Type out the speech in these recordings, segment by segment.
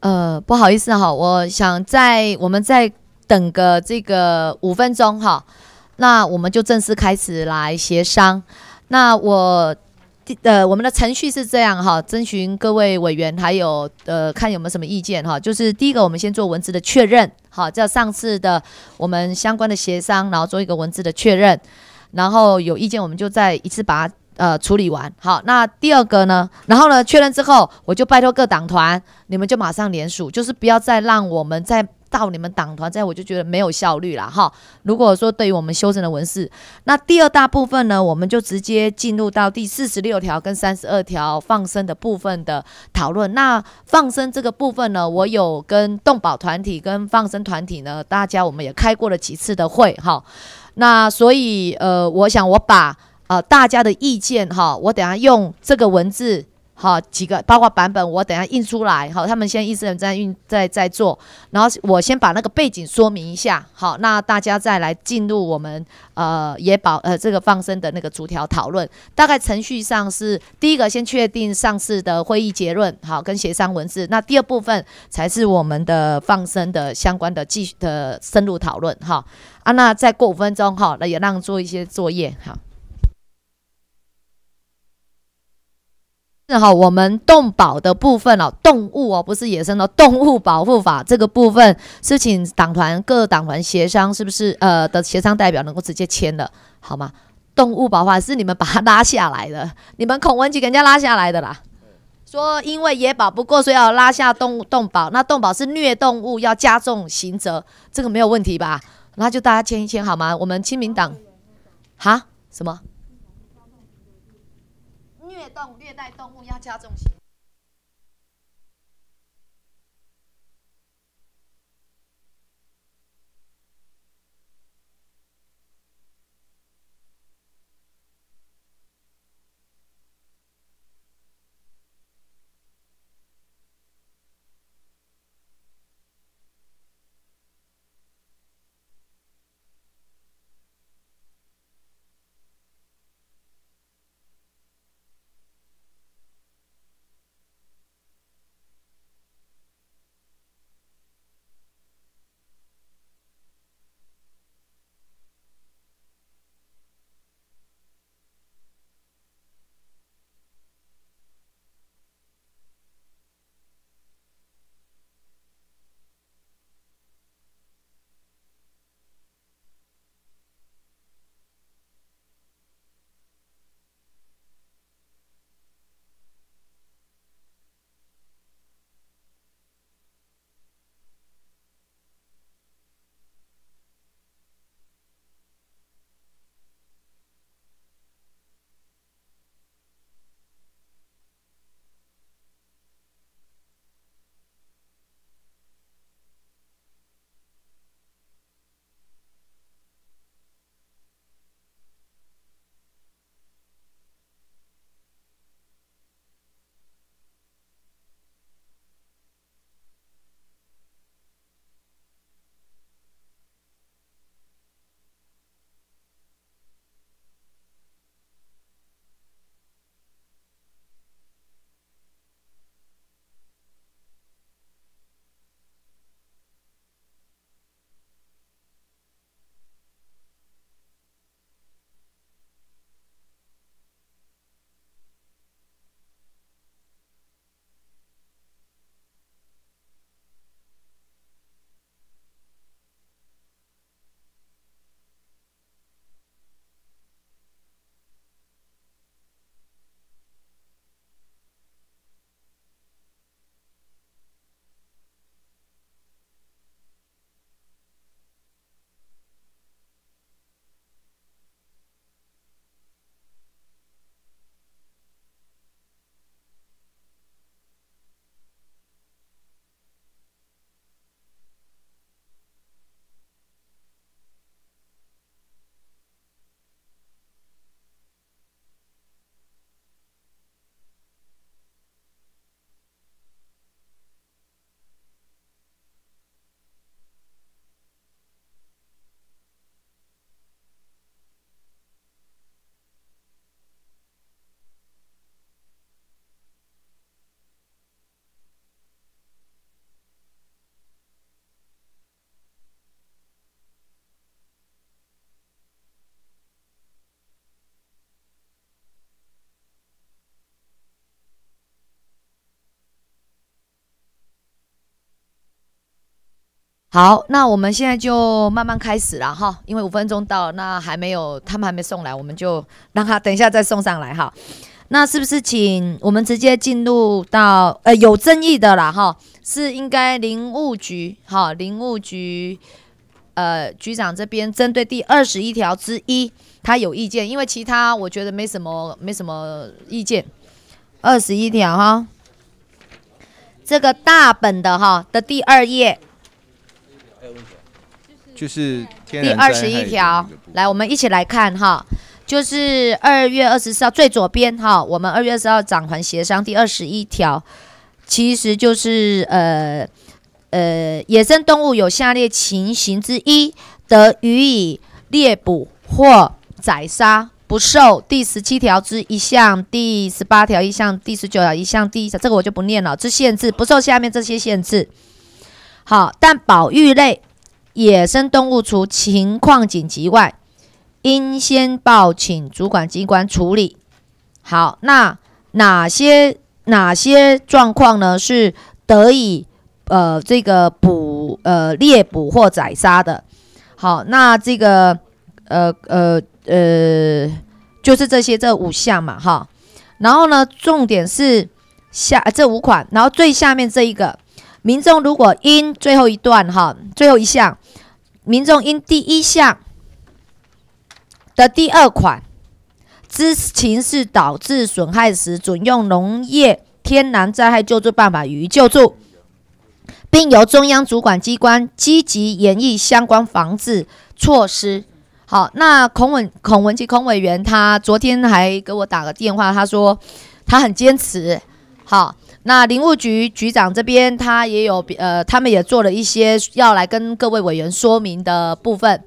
呃，不好意思哈，我想在我们再等个这个五分钟哈，那我们就正式开始来协商。那我呃，我们的程序是这样哈，征询各位委员还有呃，看有没有什么意见哈。就是第一个，我们先做文字的确认，好，叫上次的我们相关的协商，然后做一个文字的确认，然后有意见我们就再一次把它。呃，处理完好，那第二个呢？然后呢，确认之后，我就拜托各党团，你们就马上联署，就是不要再让我们再到你们党团，这样我就觉得没有效率了哈。如果说对于我们修正的文字，那第二大部分呢，我们就直接进入到第四十六条跟三十二条放生的部分的讨论。那放生这个部分呢，我有跟动保团体跟放生团体呢，大家我们也开过了几次的会哈。那所以呃，我想我把。呃，大家的意见哈，我等下用这个文字哈，几个包括版本，我等下印出来好，他们先一直在运在在做，然后我先把那个背景说明一下，好，那大家再来进入我们呃野保呃这个放生的那个逐条讨论。大概程序上是第一个先确定上次的会议结论，好，跟协商文字。那第二部分才是我们的放生的相关的继续的深入讨论哈。啊，那再过五分钟哈，那也让做一些作业哈。是哈，我们动保的部分哦，动物哦，不是野生的动物保护法这个部分是请党团各党团协商，是不是？呃，的协商代表能够直接签的，好吗？动物保护法是你们把它拉下来的，你们孔文吉给人家拉下来的啦。说因为野保不过，所以要拉下动物动保，那动保是虐动物要加重刑责，这个没有问题吧？那就大家签一签好吗？我们亲民党，哈？什么？虐动、虐待动物要加重刑。好，那我们现在就慢慢开始了哈，因为五分钟到，那还没有，他们还没送来，我们就让他等一下再送上来哈。那是不是请我们直接进入到呃有争议的啦哈？是应该林务局哈，林务局呃局长这边针对第二十一条之一，他有意见，因为其他我觉得没什么没什么意见。二十一条哈，这个大本的哈的第二页。就是第二十一条，来，我们一起来看哈，就是二月二十四号最左边哈，我们二月二十号掌环协商第二十一条，其实就是呃呃，野生动物有下列情形之一，得予以猎捕或宰杀，不受第十七条之一项、第十八条一项、第十九条一项第一条，这个我就不念了，这限制不受下面这些限制。好，但保育类。野生动物除情况紧急外，应先报请主管机关处理。好，那哪些哪些状况呢？是得以呃这个捕呃猎捕或宰杀的？好，那这个呃呃呃就是这些这五项嘛哈。然后呢，重点是下这五款，然后最下面这一个。民众如果因最后一段哈，最后一项，民众因第一项的第二款知情是导致损害时，准用农业天然灾害救助办法予以救助，并由中央主管机关积极研议相关防治措施。好，那孔文孔文吉孔委员他昨天还给我打个电话，他说他很坚持。好。那林务局局长这边，他也有呃，他们也做了一些要来跟各位委员说明的部分。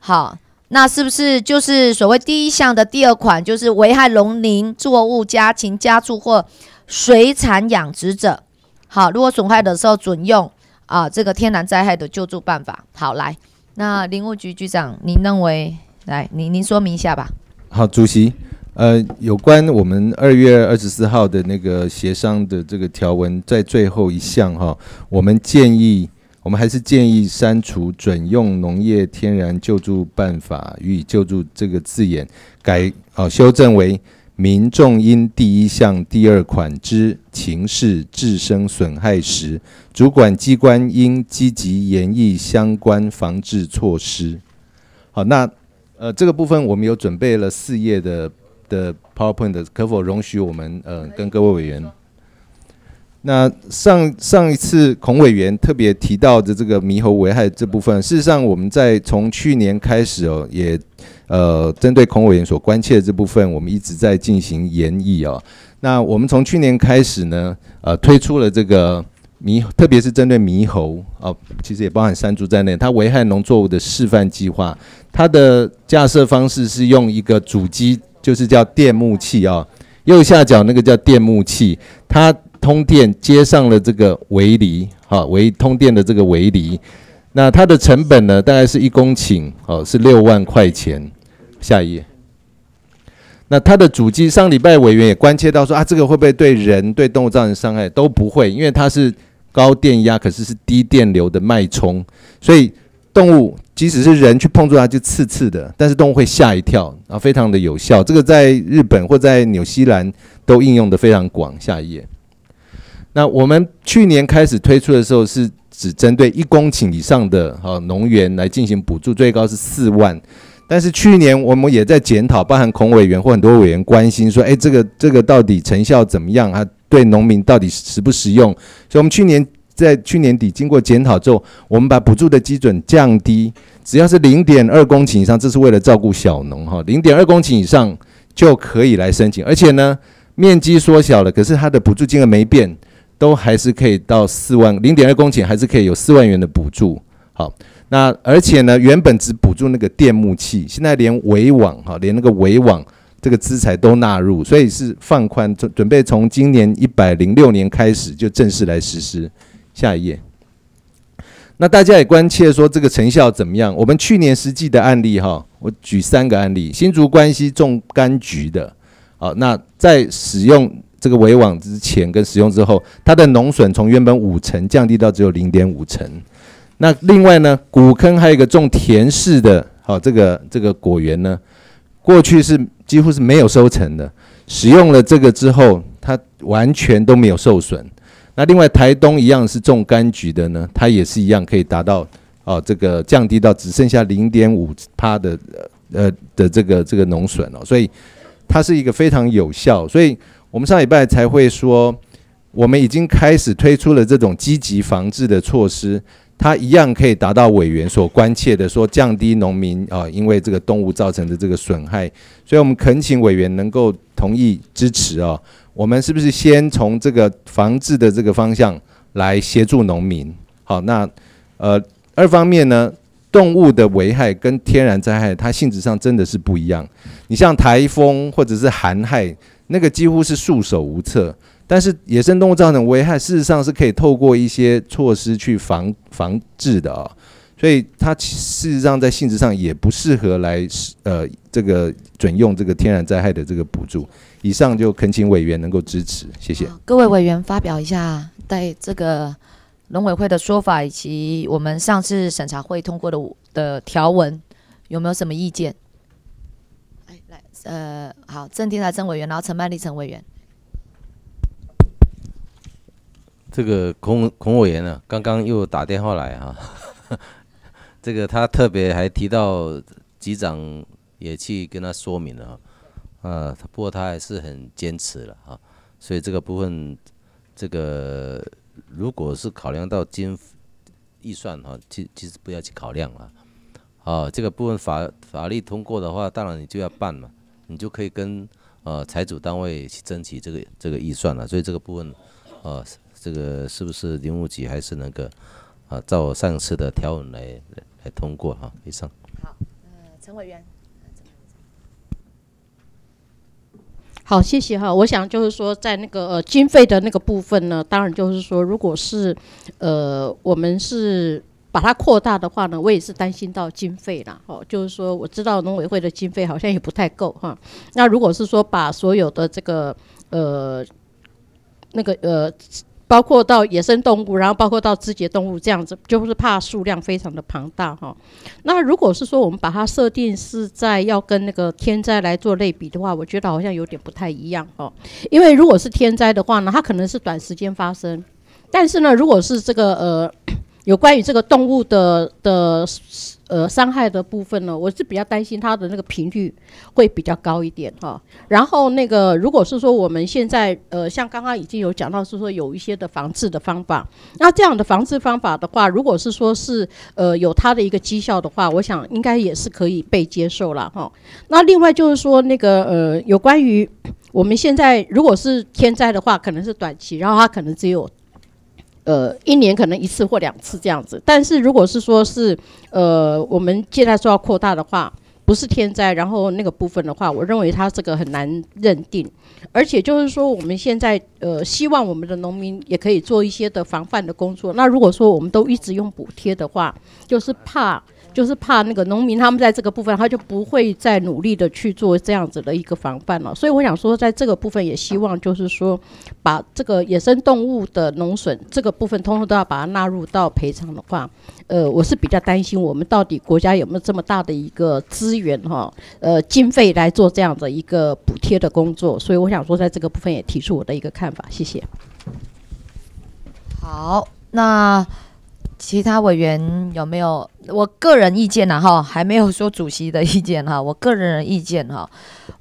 好，那是不是就是所谓第一项的第二款，就是危害农林作物家禽家畜或水产养殖者？好，如果损害的时候准用啊这个天然灾害的救助办法。好，来，那林务局局长，您认为来，您您说明一下吧。好，主席。呃，有关我们二月二十四号的那个协商的这个条文，在最后一项哈，我们建议，我们还是建议删除“准用农业天然救助办法予以救助”这个字眼，改哦修正为“民众因第一项第二款之情势致生损害时，主管机关应积极研议相关防治措施”。好，那呃这个部分我们有准备了四页的。的 PowerPoint 可否容许我们呃跟各位委员？那上上一次孔委员特别提到的这个猕猴危害这部分，事实上我们在从去年开始哦，也呃针对孔委员所关切的这部分，我们一直在进行研议哦。那我们从去年开始呢，呃推出了这个猕，特别是针对猕猴哦，其实也包含山猪在内，它危害农作物的示范计划，它的架设方式是用一个主机。就是叫电木器啊，右下角那个叫电木器，它通电接上了这个围篱，哈，围通电的这个围篱，那它的成本呢，大概是一公顷，哦，是六万块钱。下一页，那它的主机，上礼拜委员也关切到说啊，这个会不会对人对动物造成伤害？都不会，因为它是高电压，可是是低电流的脉冲，所以。动物即使是人去碰触它就刺刺的，但是动物会吓一跳啊，非常的有效。这个在日本或在纽西兰都应用的非常广。下一页。那我们去年开始推出的时候，是只针对一公顷以上的啊农园来进行补助，最高是四万。但是去年我们也在检讨，包含孔委员或很多委员关心说，哎，这个这个到底成效怎么样它？对农民到底实不实用？所以，我们去年。在去年底经过检讨之后，我们把补助的基准降低，只要是零点二公顷以上，这是为了照顾小农哈，零点二公顷以上就可以来申请，而且呢，面积缩小了，可是它的补助金额没变，都还是可以到四万，零点二公顷还是可以有四万元的补助。好，那而且呢，原本只补助那个电木器，现在连围网哈，连那个围网这个资材都纳入，所以是放宽，准准备从今年一百零六年开始就正式来实施。下一页，那大家也关切说这个成效怎么样？我们去年实际的案例哈，我举三个案例：新竹关西种柑橘的，好，那在使用这个围网之前跟使用之后，它的农损从原本五成降低到只有零点五成。那另外呢，古坑还有一个种田氏的，好、这个这个果园呢，过去是几乎是没有收成的，使用了这个之后，它完全都没有受损。那另外台东一样是种柑橘的呢，它也是一样可以达到哦这个降低到只剩下零点五帕的呃呃的这个这个农损哦，所以它是一个非常有效，所以我们上礼拜才会说，我们已经开始推出了这种积极防治的措施。它一样可以达到委员所关切的，说降低农民啊、因为这个动物造成的这个损害，所以我们恳请委员能够同意支持哦。我们是不是先从这个防治的这个方向来协助农民？好，那呃二方面呢，动物的危害跟天然灾害它性质上真的是不一样。你像台风或者是寒害，那个几乎是束手无策。但是野生动物造成的危害，事实上是可以透过一些措施去防防治的啊、所以它事实上在性质上也不适合来呃这个准用这个天然灾害的这个补助。以上就恳请委员能够支持，谢谢。各位委员发表一下对这个农委会的说法，以及我们上次审查会通过的的条文，有没有什么意见？来来，呃，好，郑天才郑委员，然后陈曼丽陈委员。这个孔孔委员呢，刚刚又打电话来哈、这个他特别还提到局长也去跟他说明了啊，呃，不过他还是很坚持了啊、所以这个部分，这个如果是考量到经预算哈、其其实不要去考量了，啊，这个部分法法律通过的话，当然你就要办嘛，你就可以跟呃财主单位去争取这个这个预算了，所以这个部分，呃。这个是不是林务局还是那个啊，照上次的条文来来通过哈、以上。好，呃陈委员，好，谢谢哈。我想就是说，在那个呃经费的那个部分呢，当然就是说，如果是呃我们是把它扩大的话呢，我也是担心到经费啦。哦，就是说我知道农委会的经费好像也不太够哈。那如果是说把所有的这个呃那个呃。包括到野生动物，然后包括到肢节动物这样子，就是怕数量非常的庞大哈。那如果是说我们把它设定是在要跟那个天灾来做类比的话，我觉得好像有点不太一样哦。因为如果是天灾的话呢，它可能是短时间发生，但是呢，如果是这个呃有关于这个动物的的呃伤害的部分呢，我是比较担心它的那个频率会比较高一点哈。然后那个如果是说我们现在呃像刚刚已经有讲到是说有一些的防治的方法，那这样的防治方法的话，如果是说是呃有它的一个绩效的话，我想应该也是可以被接受了哈。那另外就是说那个呃有关于我们现在如果是天灾的话，可能是短期，然后它可能只有。呃，一年可能一次或两次这样子，但是如果是说是，呃，我们现在说要扩大的话，不是天灾，然后那个部分的话，我认为它这个很难认定，而且就是说我们现在呃，希望我们的农民也可以做一些的防范的工作。那如果说我们都一直用补贴的话，就是怕。就是怕那个农民他们在这个部分，他就不会再努力的去做这样子的一个防范了。所以我想说，在这个部分也希望就是说，把这个野生动物的农损这个部分，通通都要把它纳入到赔偿的话，呃，我是比较担心我们到底国家有没有这么大的一个资源哈，呃，经费来做这样的一个补贴的工作。所以我想说，在这个部分也提出我的一个看法，谢谢。好，那其他委员有没有？我个人意见呢，哈，还没有说主席的意见哈。我个人的意见哈，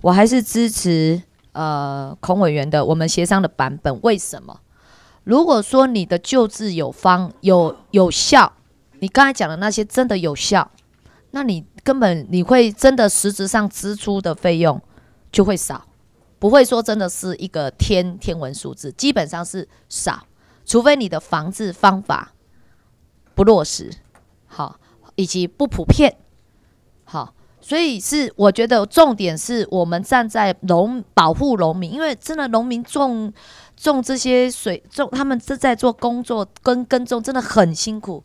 我还是支持呃孔委员的我们协商的版本。为什么？如果说你的救治有方有有效，你刚才讲的那些真的有效，那你根本你会真的实质上支出的费用就会少，不会说真的是一个天天文数字，基本上是少，除非你的防治方法。不落实，好，以及不普遍，好，所以是我觉得重点是我们站在农保护农民，因为真的农民种种这些水种，他们是在做工作跟耕种，真的很辛苦。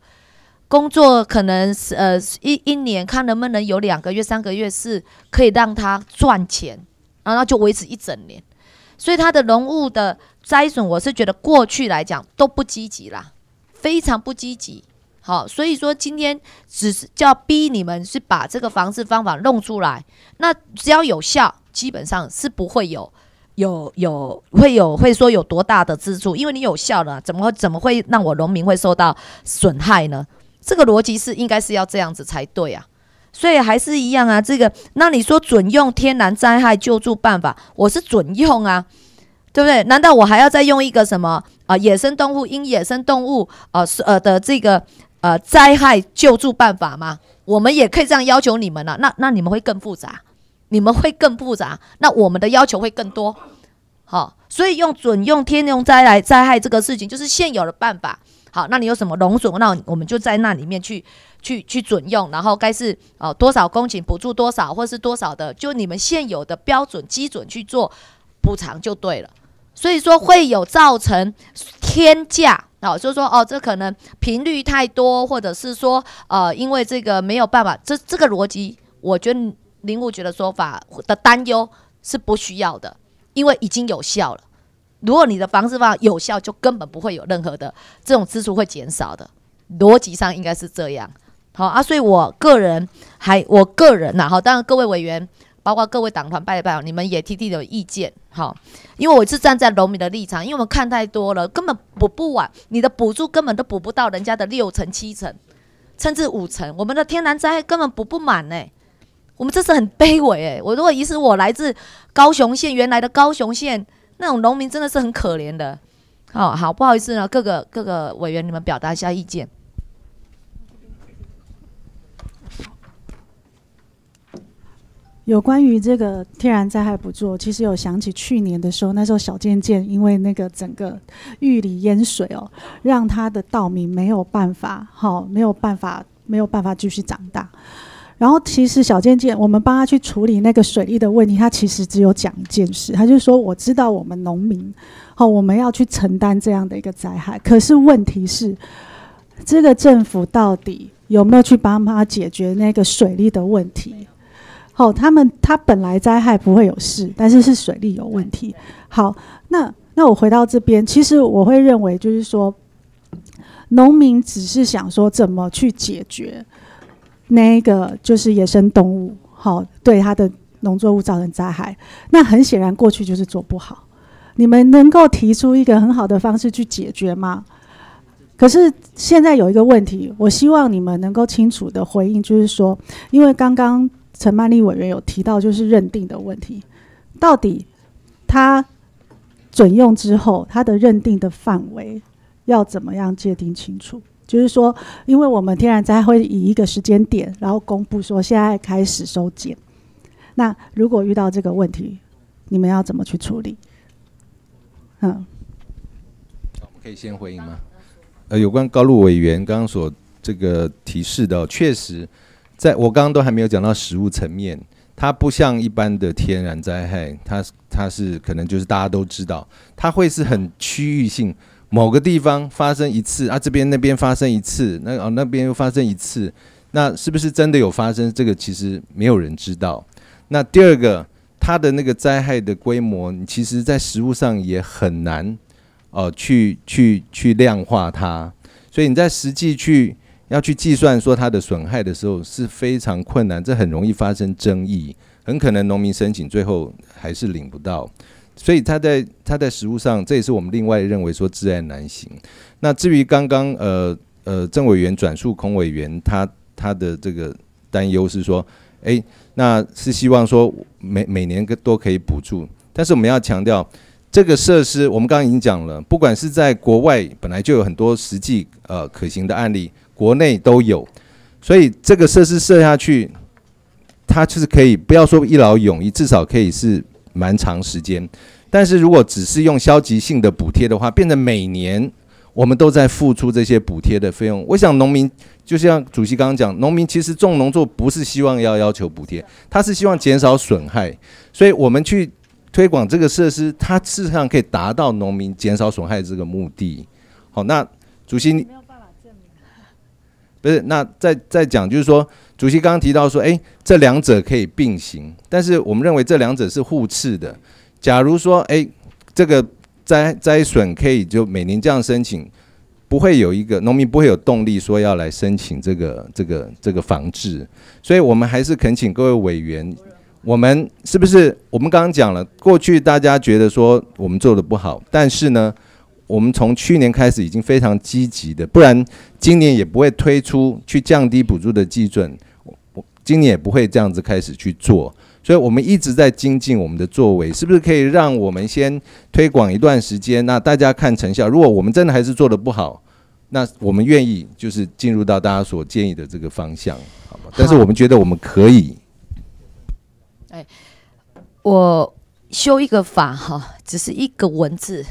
工作可能是呃一一年看能不能有两个月、三个月是可以让他赚钱，然后就维持一整年。所以他的农务的灾损，我是觉得过去来讲都不积极啦，非常不积极。好，所以说今天只是叫逼你们是把这个防治方法弄出来，那只要有效，基本上是不会有有有会有会说有多大的支出，因为你有效了，怎么会怎么会让我农民会受到损害呢？这个逻辑是应该是要这样子才对啊。所以还是一样啊，这个那你说准用天然灾害救助办法，我是准用啊，对不对？难道我还要再用一个什么啊野生动物因野生动物呃是呃的这个？呃，灾害救助办法吗？我们也可以这样要求你们了。那那你们会更复杂，你们会更复杂。那我们的要求会更多。好，所以用准用天用灾来灾害这个事情，就是现有的办法。好，那你有什么农损，那我们就在那里面去去去准用，然后该是哦多少公顷补助多少，或是多少的，就你们现有的标准基准去做补偿就对了。所以说会有造成天价。好，就是说哦，这可能频率太多，或者是说，呃，因为这个没有办法，这这个逻辑，我觉得林务局的说法的担忧是不需要的，因为已经有效了。如果你的房子法有效，就根本不会有任何的这种支出会减少的，逻辑上应该是这样。好啊，所以我个人还我个人呐，好，当然各位委员。包括各位党团拜拜，你们也提提有意见，好，因为我是站在农民的立场，因为我们看太多了，根本补不完，你的补助根本都补不到人家的六成、七成，甚至五成，我们的天然灾害根本补不满呢，我们这是很卑微哎，我如果疑似我来自高雄县，原来的高雄县那种农民真的是很可怜的，好好不好意思呢，各个各个委员你们表达一下意见。有关于这个天然灾害补助，其实有想起去年的时候，那时候小健健因为那个整个玉里淹水哦，让他的稻米没有办法，好没有办法，没有办法继续长大。然后其实小健健，我们帮他去处理那个水利的问题，他其实只有讲一件事，他就说我知道我们农民，好我们要去承担这样的一个灾害，可是问题是，这个政府到底有没有去帮他解决那个水利的问题？好，他们他本来灾害不会有事，但是是水利有问题。好，那那我回到这边，其实我会认为就是说，农民只是想说怎么去解决那个就是野生动物，好对他的农作物造成灾害。那很显然过去就是做不好，你们能够提出一个很好的方式去解决吗？可是现在有一个问题，我希望你们能够清楚的回应，就是说，因为刚刚。陈曼丽委员有提到，就是认定的问题，到底他准用之后，他的认定的范围要怎么样界定清楚？就是说，因为我们天然灾会以一个时间点，然后公布说现在开始收减。那如果遇到这个问题，你们要怎么去处理？嗯，我们可以先回应吗？呃，有关高路委员刚刚所这个提示的，确实。在我刚刚都还没有讲到实物层面，它不像一般的天然灾害，它它是可能就是大家都知道，它会是很区域性，某个地方发生一次啊，这边那边发生一次，那哦那边又发生一次，那是不是真的有发生？这个其实没有人知道。那第二个，它的那个灾害的规模，其实在实物上也很难哦去去去量化它，所以你在实际去。要去计算说它的损害的时候是非常困难，这很容易发生争议，很可能农民申请最后还是领不到，所以他在他在实物上，这也是我们另外认为说自然难行。那至于刚刚呃呃郑委员转述孔委员他他的这个担忧是说，诶，那是希望说每每年都可以补助，但是我们要强调这个设施，我们刚刚已经讲了，不管是在国外本来就有很多实际呃可行的案例。国内都有，所以这个设施设下去，它就是可以不要说一劳永逸，至少可以是蛮长时间。但是如果只是用消极性的补贴的话，变成每年我们都在付出这些补贴的费用。我想农民就像主席刚刚讲，农民其实种农作不是希望要要求补贴，他是希望减少损害。所以我们去推广这个设施，它事实上可以达到农民减少损害这个目的。好，那主席。不是，那再再讲，就是说，主席刚刚提到说，哎，这两者可以并行，但是我们认为这两者是互斥的。假如说，哎，这个灾灾损可以就每年这样申请，不会有一个农民不会有动力说要来申请这个这个这个防治，所以我们还是恳请各位委员，我们是不是我们刚刚讲了，过去大家觉得说我们做的不好，但是呢，我们从去年开始已经非常积极的，不然今年也不会推出去降低补助的基准，我我今年也不会这样子开始去做。所以我们一直在精进我们的作为，是不是可以让我们先推广一段时间？那大家看成效。如果我们真的还是做的不好，那我们愿意就是进入到大家所建议的这个方向，好吗？但是我们觉得我们可以。哎我修一个法哈，只是一个文字，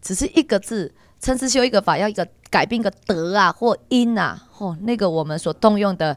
只是一个字，称是修一个法，要一个改变个德啊或因啊，哦，那个我们所动用的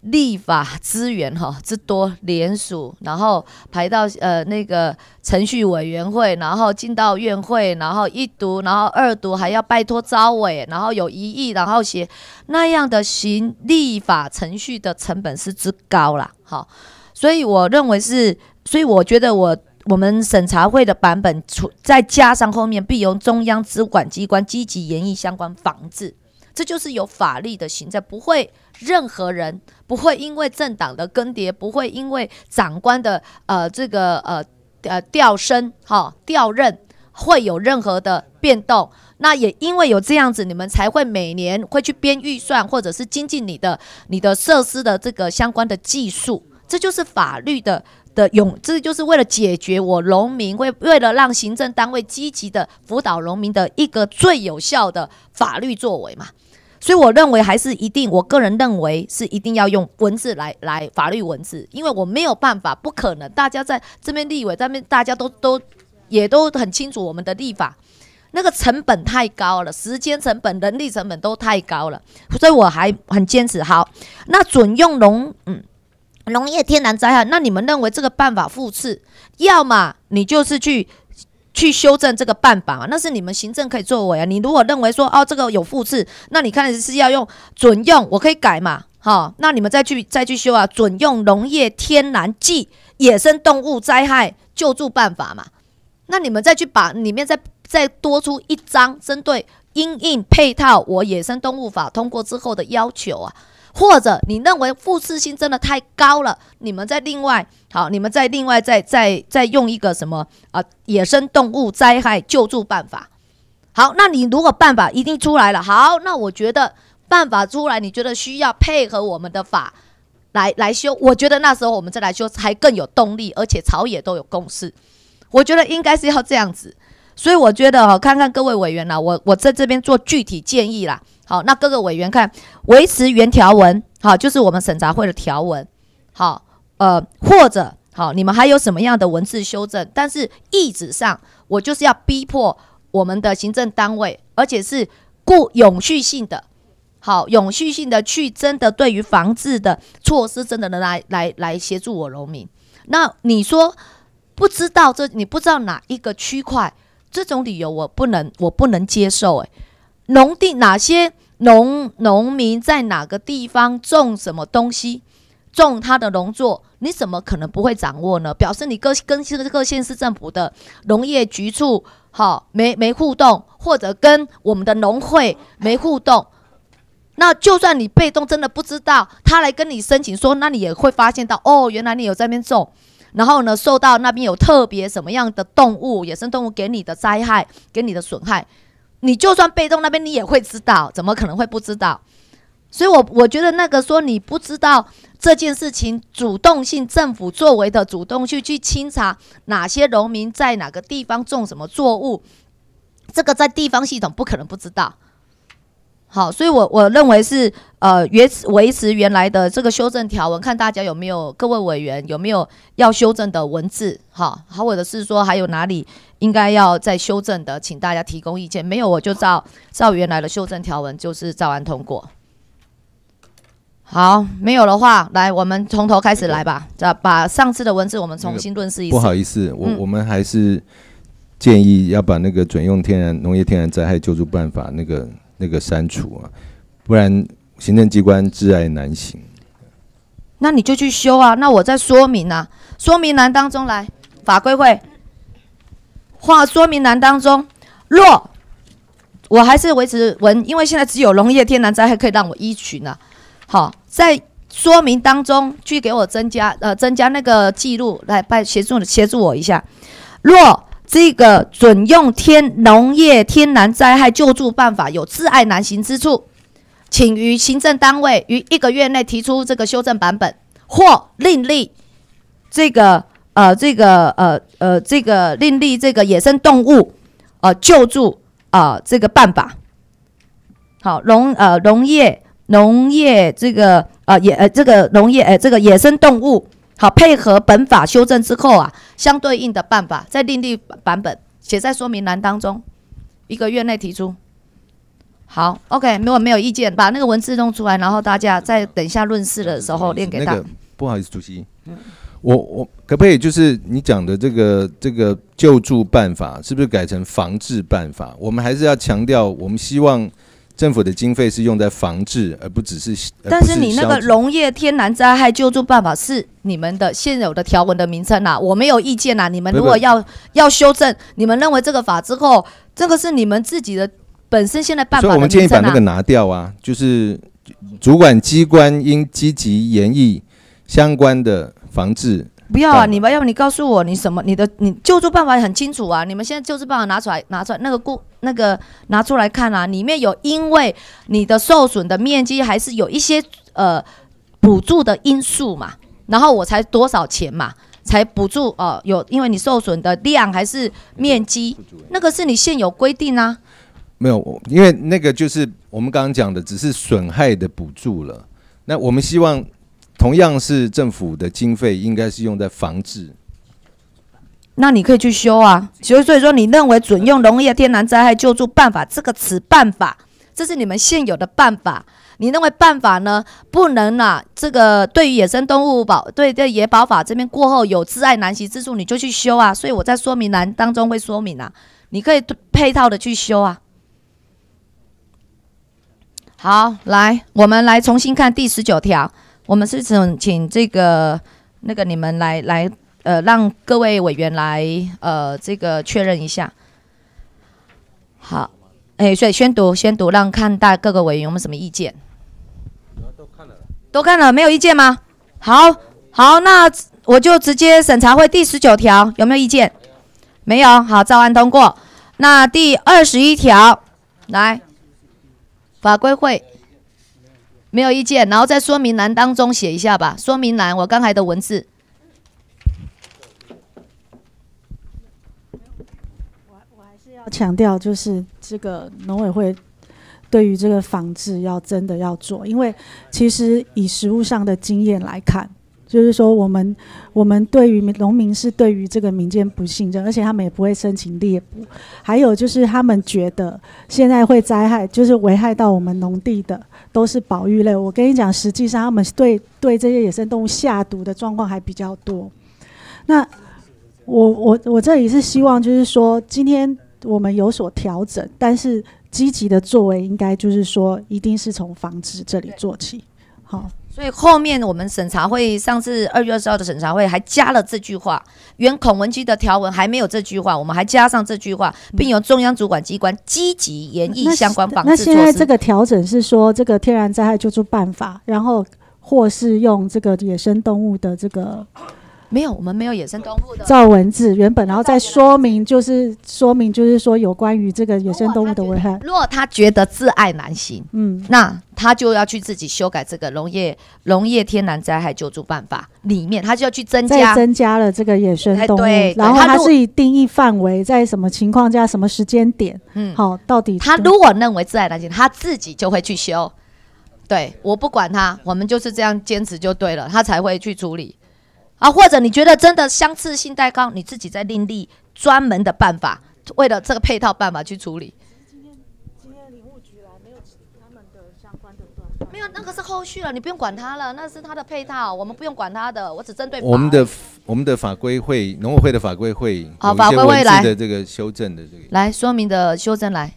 立法资源哈之多，联署，然后排到呃那个程序委员会，然后进到院会，然后一读，然后二读，还要拜托招委，然后有异议，然后写那样的行立法程序的成本是之高啦，好，所以我认为是。所以我觉得我我们审查会的版本，除再加上后面必由中央主管机关积极研议相关防治，这就是有法律的行政，不会任何人不会因为政党的更迭，不会因为长官的呃这个呃呃调升哈调任会有任何的变动。那也因为有这样子，你们才会每年会去编预算，或者是精进你的你的设施的这个相关的技术，这就是法律的。的用，这就是为了解决我农民，为为了让行政单位积极的辅导农民的一个最有效的法律作为嘛。所以我认为还是一定，我个人认为是一定要用文字来来法律文字，因为我没有办法，不可能。大家在这边立委，这边大家都都也都很清楚，我们的立法那个成本太高了，时间成本、人力成本都太高了，所以我还很坚持。好，那准用农嗯。农业天然灾害，那你们认为这个办法复次，要么你就是去去修正这个办法嘛？那是你们行政可以作为啊。你如果认为说哦这个有复次，那你看是要用准用，我可以改嘛？好，那你们再去再去修啊，准用农业天然暨野生动物灾害救助办法嘛？那你们再去把里面再再多出一张，针对因应配套我野生动物法通过之后的要求啊。或者你认为复次性真的太高了，你们再另外好，你们再另外再再再用一个什么啊野生动物灾害救助办法。好，那你如果办法一定出来了，好，那我觉得办法出来，你觉得需要配合我们的法来来修，我觉得那时候我们再来修才更有动力，而且朝野都有共识。我觉得应该是要这样子，所以我觉得哈，看看各位委员啦，我我在这边做具体建议啦。好，那各个委员看维持原条文，好，就是我们审查会的条文，好，呃，或者好，你们还有什么样的文字修正？但是意旨上，我就是要逼迫我们的行政单位，而且是固永续性的，好，永续性的去真的对于防治的措施，真的能来来来协助我农民。那你说不知道这，你不知道哪一个区块，这种理由我不能，我不能接受，诶，农地哪些？农农民在哪个地方种什么东西，种他的农作，你怎么可能不会掌握呢？表示你各跟这个各县市政府的农业局处好没没互动，或者跟我们的农会没互动，那就算你被动真的不知道，他来跟你申请说，那你也会发现到哦，原来你有在那边种，然后呢，受到那边有特别什么样的动物、野生动物给你的灾害、给你的损害。你就算被动那边，你也会知道，怎么可能会不知道？所以，我我觉得那个说你不知道这件事情，主动性政府作为的主动去去清查哪些农民在哪个地方种什么作物，这个在地方系统不可能不知道。好，所以我我认为是呃，维持维持原来的这个修正条文，看大家有没有各位委员有没有要修正的文字，好，好，或者是说还有哪里应该要再修正的，请大家提供意见。没有，我就照照原来的修正条文，就是照案通过。好，没有的话，来我们从头开始来吧，这把上次的文字我们重新论述一次。不好意思，我我们还是建议要把那个准用天然农业天然灾害救助办法那个。那个删除啊，不然行政机关自爱难行。那你就去修啊。那我在说明啊，说明栏当中来法规会画说明栏当中，若我还是维持文，因为现在只有农业天然灾害可以让我依循啊。好，在说明当中去给我增加呃增加那个记录，来拜协助协助我一下。若这个准用天农业天然灾害救助办法有自爱难行之处，请于行政单位于一个月内提出这个修正版本，或另立这个呃这个呃呃这个另立这个野生动物呃救助啊、这个办法。好，农呃农业农业这个呃野呃这个农业呃这个野生动物好配合本法修正之后啊，相对应的办法在另立版本写在说明栏当中，一个月内提出。好，OK，没有没有意见，把那个文字弄出来，然后大家再等一下论事的时候念给大家。那个不好意思，主席，我我可不可以就是你讲的这个这个救助办法，是不是改成防治办法？我们还是要强调，我们希望政府的经费是用在防治，而不只是。但是你那个农业天然灾害救助办法是你们的现有的条文的名称啊，我没有意见啊。你们如果要要修正，你们认为这个法之后，这个是你们自己的本身现在办法的所以我们建议。把那个拿掉啊，就是主管机关应积极研议相关的防治。不要啊！你们要不你告诉我你什么？你的你救助办法很清楚啊！你们现在救助办法拿出来，拿出来那个故那个拿出来看啊，里面有因为你的受损的面积还是有一些呃补助的因素嘛，然后我才多少钱嘛，才补助哦、呃有因为你受损的量还是面积，那个是你现有规定啊。没有，我因为那个就是我们刚刚讲的，只是损害的补助了。那我们希望同样是政府的经费，应该是用在防治。那你可以去修啊，所以所以说你认为准用农业天然灾害救助办法这个词办法，这是你们现有的办法。你认为办法呢不能啊？这个对于野生动物保对对野保法这边过后有自爱难行之处，你就去修啊。所以我在说明栏当中会说明啊，你可以配套的去修啊。好，来，我们来重新看第十九条，我们是请请这个那个你们来来呃，让各位委员来呃这个确认一下。好，哎，所以宣读宣读，让看大各个委员有没有什么意见？都看了，没有意见吗？好，好，那我就直接审查会第十九条有没有意见？没有，好，照案通过。那第二十一条，来，法规会没有意见，然后在说明栏当中写一下吧。说明栏我刚才的文字。我我还是要强调就是这个农委会对于这个防治要真的要做，因为其实以实务上的经验来看，就是说我们我们对于农民是对于这个民间不信任，而且他们也不会申请猎捕，还有就是他们觉得现在会灾害，就是危害到我们农地的都是保育类。我跟你讲，实际上他们对对这些野生动物下毒的状况还比较多。那我我我这里是希望就是说今天。我们有所调整，但是积极的作为应该就是说，一定是从防治这里做起。好，所以后面我们审查会上次二月二十号的审查会还加了这句话，原孔文基的条文还没有这句话，我们还加上这句话，并由中央主管机关积极研议相关防那治措施。现在这个调整是说，这个天然灾害救助办法，然后或是用这个野生动物的这个没有，我们没有野生动物的。照文字原本，然后再说明，就是说明就是说有关于这个野生动物的危害。如果他觉得自爱难行，嗯，那他就要去自己修改这个农业农业天然灾害救助办法里面，他就要去增加。增加了这个野生动物，对对然后它它如是以定义范围，在什么情况下、什么时间点，嗯，好，到底他如果认为自爱难行，他自己就会去修。对，我不管他，我们就是这样坚持就对了，他才会去处理。啊，或者你觉得真的相似性太高，你自己再另立专门的办法，为了这个配套办法去处理。今天今天林务局来没有他们的相关的没有，那个是后续了，你不用管他了，那是他的配套，我们不用管他的，我只针对我们的我们的法规会，农委会的法规会好法规会来的这个修正的这个。来说明的修正来。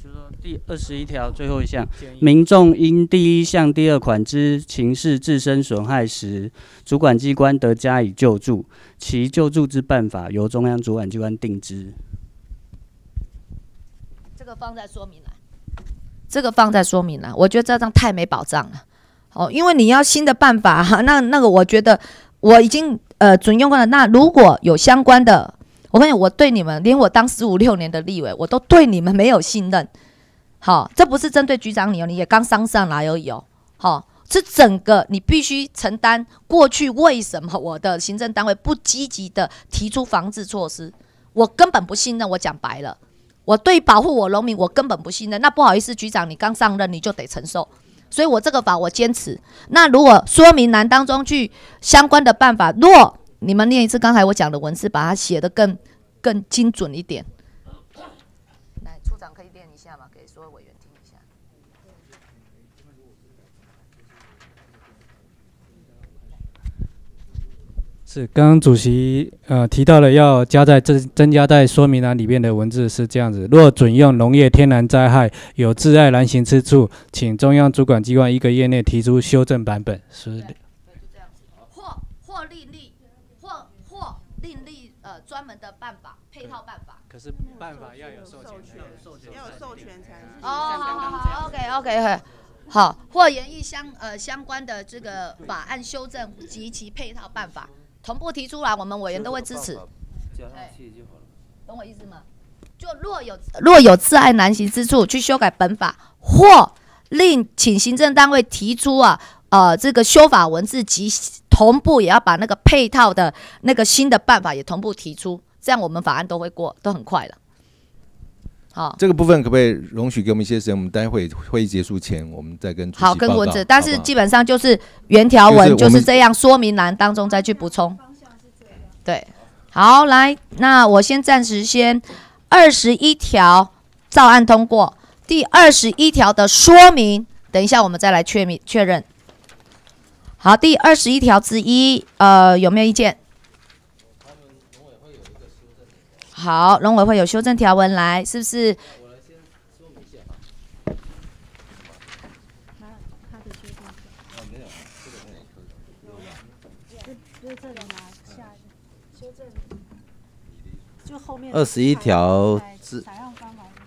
就说第二十一条最后一项，民众因第一项第二款之情事自身损害时，主管机关得加以救助，其救助之办法由中央主管机关定之。这个放在说明栏，这个放在说明栏，我觉得这张太没保障了。哦，因为你要新的办法，那那个我觉得我已经呃准用过了。那如果有相关的，我跟你我对你们，连我当十五六年的立委，我都对你们没有信任。好，这不是针对局长你哦，你也刚上上来而已哦。好，是整个你必须承担过去为什么我的行政单位不积极的提出防治措施，我根本不信任。我讲白了，我对保护我农民我根本不信任。那不好意思，局长你刚上任你就得承受。所以我这个法我坚持。那如果说明栏当中去相关的办法，若你们念一次刚才我讲的文字，把它写得更更精准一点。来，处长可以念一下吗？给所有委员听一下。是，刚刚主席呃提到了要加在增增加在说明栏里面的文字是这样子：若准用农业天然灾害有致癌难行之处，请中央主管机关一个月内提出修正版本。是，就这样子或或另立，或或另立呃专门的办法，配套办法。可是办法要有授权，要有授权才能。哦，好好好，OK，OK，OK 好，或研议相呃相关的这个法案修正及其配套办法。同步提出来，我们委员都会支持。加上去就好了。懂我意思吗？就若有若有自爱难行之处，去修改本法，或另请行政单位提出啊，呃，这个修法文字及同步也要把那个配套的那个新的办法也同步提出，这样我们法案都会过，都很快了。好，这个部分可不可以容许给我们一些时间？我们待会会议结束前，我们再跟好跟文字，但是基基本上就是原条文就是这样，说明栏当中再去补充。对，好，来，那我先暂时先二十一条照案通过，第二十一条的说明，等一下我们再来确明确认。好，第二十一条之一，呃，有没有意见？好，农委会有修正条文来，是不是？二十一条之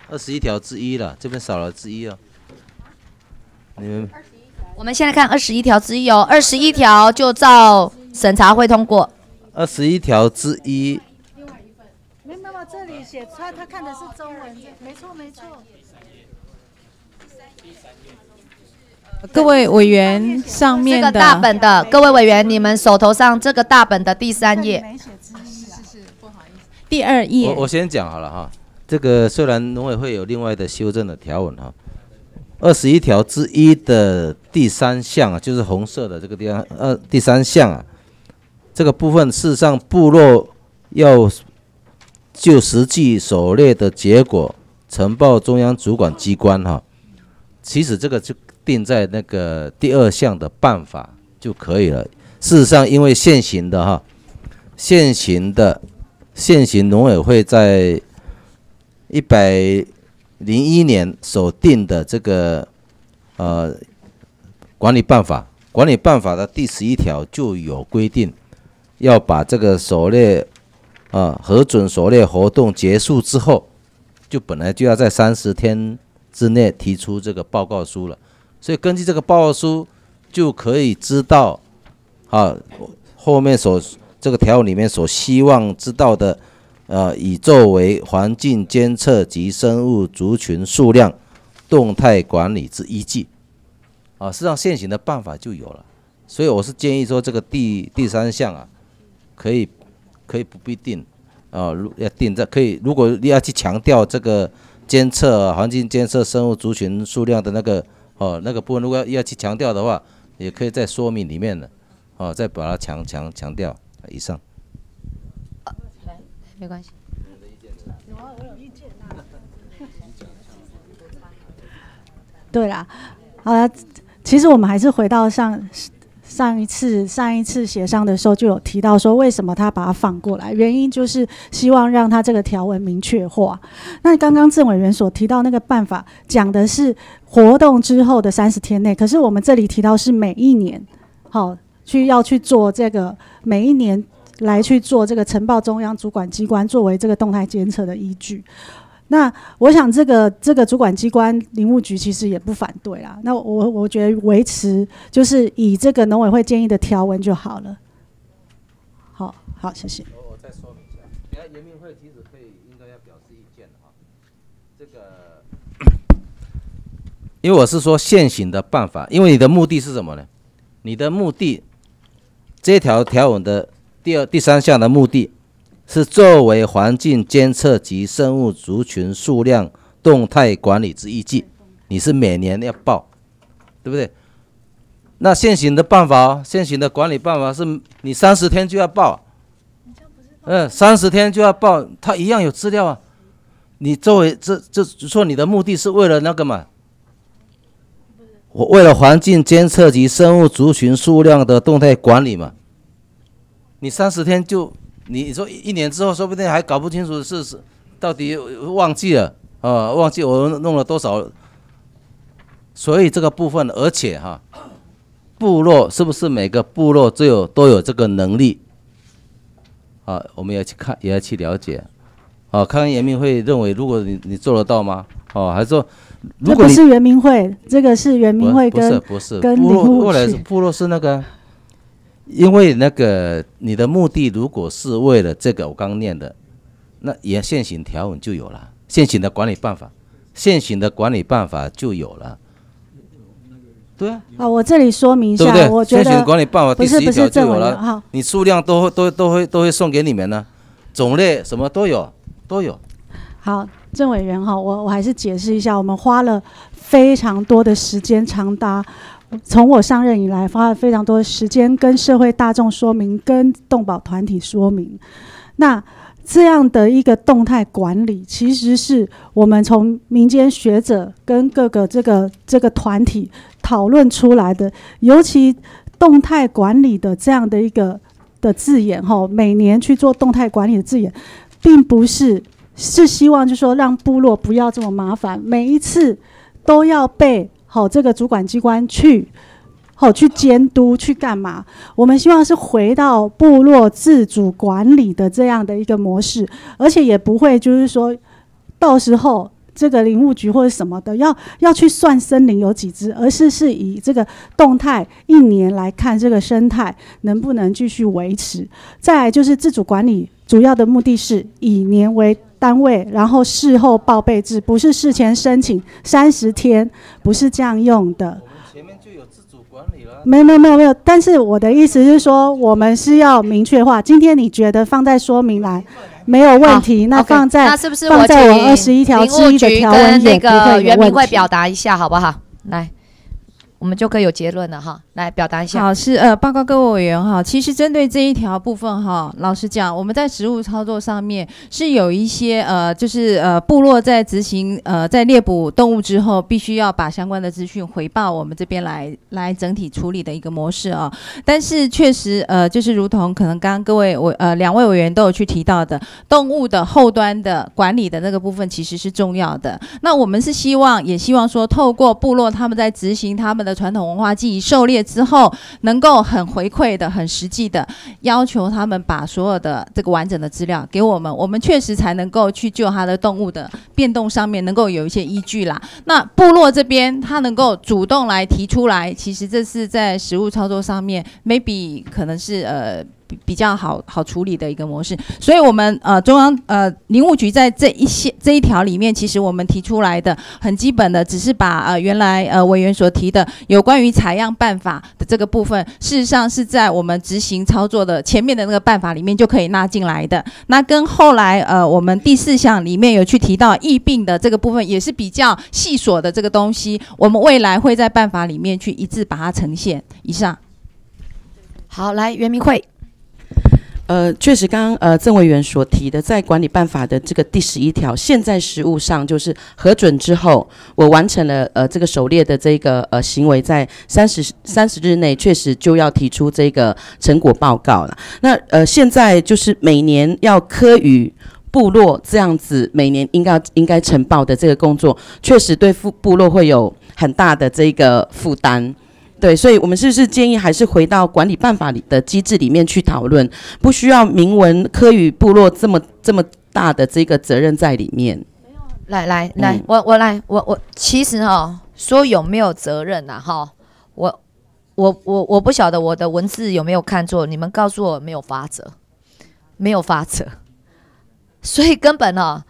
二十一条之一了，这边少了之一哦。你们我们现在看二十一条之一哦，二十一条就照审查会通过。二十一条之一。这里写他，他看的是中文，没错没错。各位委员，上面这个大本的各位委员，你们手头上这个大本的第三页，是是不好意思，第二页。我我先讲好了哈，这个虽然农委会有另外的修正的条文哈，二十一条之一的第三项啊，就是红色的这个地方，呃，第三项啊，这个部分事实上部落要。就实际狩猎的结果呈报中央主管机关哈，其实这个就定在那个第二项的办法就可以了。事实上，因为现行的哈，现行的现行农委会在一百零一年所定的这个呃管理办法，管理办法的第十一条就有规定，要把这个狩猎。啊，核准所列活动结束之后，就本来就要在三十天之内提出这个报告书了，所以根据这个报告书，就可以知道，啊，后面所这个条里面所希望知道的，呃，以作为环境监测及生物族群数量动态管理之依据，啊，实际上现行的办法就有了，所以我是建议说，这个第第三项啊，可以。可以不必定，啊，如要定这可以，如果你要去强调这个监测环境监测生物族群数量的那个哦那个部分，如果要要去强调的话，也可以在说明里面的，哦，再把它强强强调以上。没关系。有啊，我有意见对啦，好了，其实我们还是回到上。上一次上一次协商的时候就有提到说，为什么他把它放过来？原因就是希望让他这个条文明确化。那刚刚郑委员所提到那个办法，讲的是活动之后的三十天内，可是我们这里提到是每一年，好去要去做这个每一年来去做这个呈报中央主管机关作为这个动态监测的依据。那我想这个这个主管机关林务局其实也不反对啦。那我我觉得维持就是以这个农委会建议的条文就好了。好，好，谢谢。我我再说明一下，等下严明会其实可以应该要表示意见的哈。这个，因为我是说现行的办法，因为你的目的是什么呢？你的目的，这条条文的第二、第三项的目的，是作为环境监测及生物族群数量动态管理之依据，你是每年要报，对不对？那现行的办法哦，现行的管理办法是你三十天就要报，嗯，三十天就要报，它一样有资料啊。你作为这这说你的目的是为了那个嘛？我为了环境监测及生物族群数量的动态管理嘛。你三十天就你说一年之后，说不定还搞不清楚是是到底忘记了啊，忘记我弄了多少。所以这个部分，而且哈。部落是不是每个部落都有都有这个能力？啊，我们要去看，也要去了解。啊，看看严明会认为，如果你你做得到吗？哦，还是说，这不是原民会，这个是原民会跟不是不是部落后来是部落是那个，因为那个你的目的如果是为了这个，我刚念的，那也现行条文就有了，现行的管理办法，现行的管理办法就有了。对啊，啊，我这里说明一下，我觉得管理办法第十一条就有了，你数量都都都会都会送给你们呢，种类什么都有都有。好，郑委员哈，我我还是解释一下，我们花了非常多的时间，长达从我上任以来，花了非常多的时间跟社会大众说明，跟动保团体说明，那。这样的一个动态管理，其实是我们从民间学者跟各个这个这个团体讨论出来的。尤其动态管理的这样的一个的字眼，哈，每年去做动态管理的字眼，并不是是希望就说让部落不要这么麻烦，每一次都要被好这个主管机关去。好，去监督去干嘛？我们希望是回到部落自主管理的这样的一个模式，而且也不会就是说，到时候这个林务局或者什么的要要去算森林有几只，而是是以这个动态一年来看这个生态能不能继续维持。再来就是自主管理，主要的目的是以年为单位，然后事后报备制，不是事前申请三十天，不是这样用的。没有没有没有没有，但是我的意思是说，我们是要明确化。今天你觉得放在说明栏没有问题，那放在那是不是放在我二十一条之一的条文也不会有问题？表达一下好不好？来。我们就可以有结论了哈，来表达一下。好，是呃，报告各位委员哈。其实针对这一条部分哈，老实讲，我们在实务操作上面是有一些呃，就是呃，部落在执行呃，在猎捕动物之后，必须要把相关的资讯回报我们这边来，来整体处理的一个模式啊。但是确实呃，就是如同可能刚刚各位委呃两位委员都有去提到的，动物的后端的管理的那个部分其实是重要的。那我们是希望，也希望说，透过部落他们在执行他们的。传统文化记忆狩猎之后，能够很回馈的、很实际的要求他们把所有的这个完整的资料给我们，我们确实才能够去救它的动物的变动上面能够有一些依据啦。那部落这边他能够主动来提出来，其实这是在实物操作上面，maybe 可能是呃。比较好好处理的一个模式，所以，我们呃中央呃林务局在这一些这一条里面，其实我们提出来的很基本的，只是把呃原来呃委员所提的有关于采样办法的这个部分，事实上是在我们执行操作的前面的那个办法里面就可以纳进来的。那跟后来呃我们第四项里面有去提到疫病的这个部分，也是比较细琐的这个东西，我们未来会在办法里面去一致把它呈现。以上，好，来袁明慧。呃，确实，刚刚呃郑委员所提的，在管理办法的这个第十一条，现在实务上就是核准之后，我完成了呃这个狩猎的这个呃行为，在三十三十日内，确实就要提出这个成果报告了。那呃现在就是每年要科与部落这样子，每年应该应该呈报的这个工作，确实对部部落会有很大的这个负担。对，所以我们是不是建议还是回到管理办法里的机制里面去讨论，不需要明文科与部落这么这么大的这个责任在里面。来来来，嗯我我来，我我其实哈、说有没有责任呐、哈，我我我我不晓得我的文字有没有看错，你们告诉我没有法则，没有法则，所以根本哦，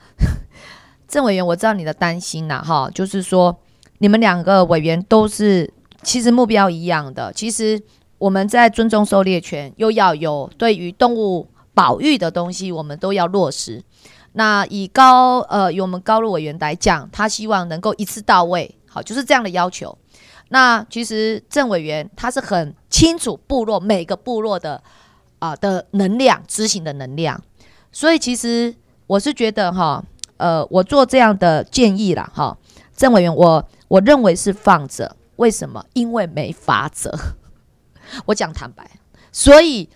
郑委员，我知道你的担心呐、哈，就是说你们两个委员都是其实目标一样的，其实我们在尊重狩猎权，又要有对于动物保育的东西，我们都要落实。那以高呃，以我们高路委员来讲，他希望能够一次到位，好，就是这样的要求。那其实郑委员他是很清楚部落每个部落的啊、的能量，执行的能量，所以其实我是觉得哈，呃，我做这样的建议啦，哈，郑委员我我认为是放着，为什么？因为没法则。我讲坦白，所以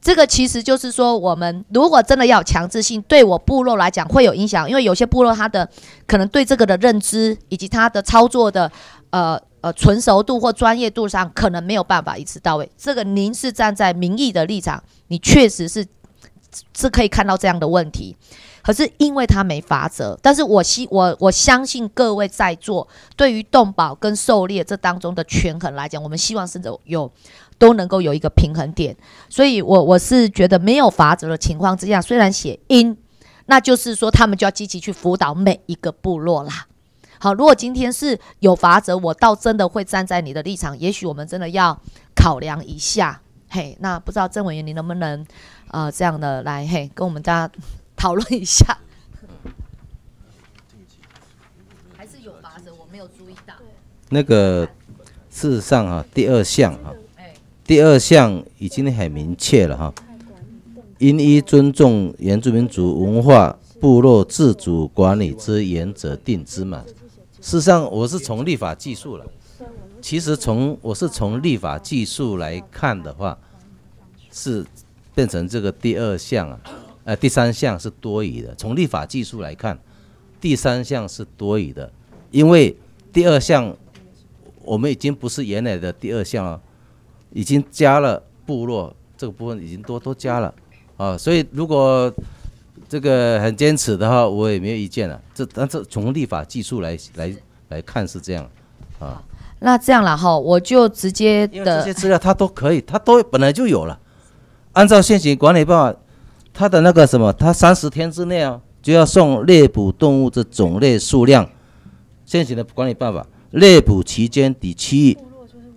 这个其实就是说，我们如果真的要强制性，对我部落来讲会有影响，因为有些部落他的可能对这个的认知以及他的操作的呃呃纯熟度或专业度上，可能没有办法一次到位。这个您是站在民意的立场，你确实是是可以看到这样的问题。可是因为他没法则，但是我希我我相信各位在座对于动保跟狩猎这当中的权衡来讲，我们希望是有都能够有一个平衡点。所以我我是觉得没有法则的情况之下，虽然写因，那就是说他们就要积极去辅导每一个部落啦。好，如果今天是有法则，我倒真的会站在你的立场，也许我们真的要考量一下。嘿，那不知道郑委员你能不能呃这样的来嘿跟我们大家讨论一下？还是有法则，我没有注意到。那个事实上啊，第二项啊，第二项已经很明确了哈，应依尊重原住民族文化部落自主管理之原则定之嘛。事实上，我是从立法技术了。其实从我是从立法技术来看的话，是变成这个第二项啊，呃，第三项是多余的。从立法技术来看，第三项是多余的，因为第二项我们已经不是原来的第二项了，已经加了部落这个部分已经多多加了啊，所以如果这个很坚持的话，我也没有意见了。这但是从立法技术来来来看是这样啊，那这样了哈，我就直接因为这些资料它都可以，它都本来就有了。按照现行管理办法，它的那个什么，它三十天之内啊，就要送猎捕动物的种类数量。现行的管理办法，猎捕期间抵区域，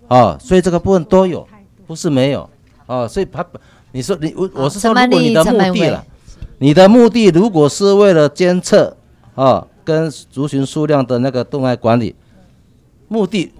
啊，所以这个部分都有，不是没有，啊，所以他你说你我我是说，如果你的目的了，你的目的如果是为了监测啊跟族群数量的那个动态管理，目的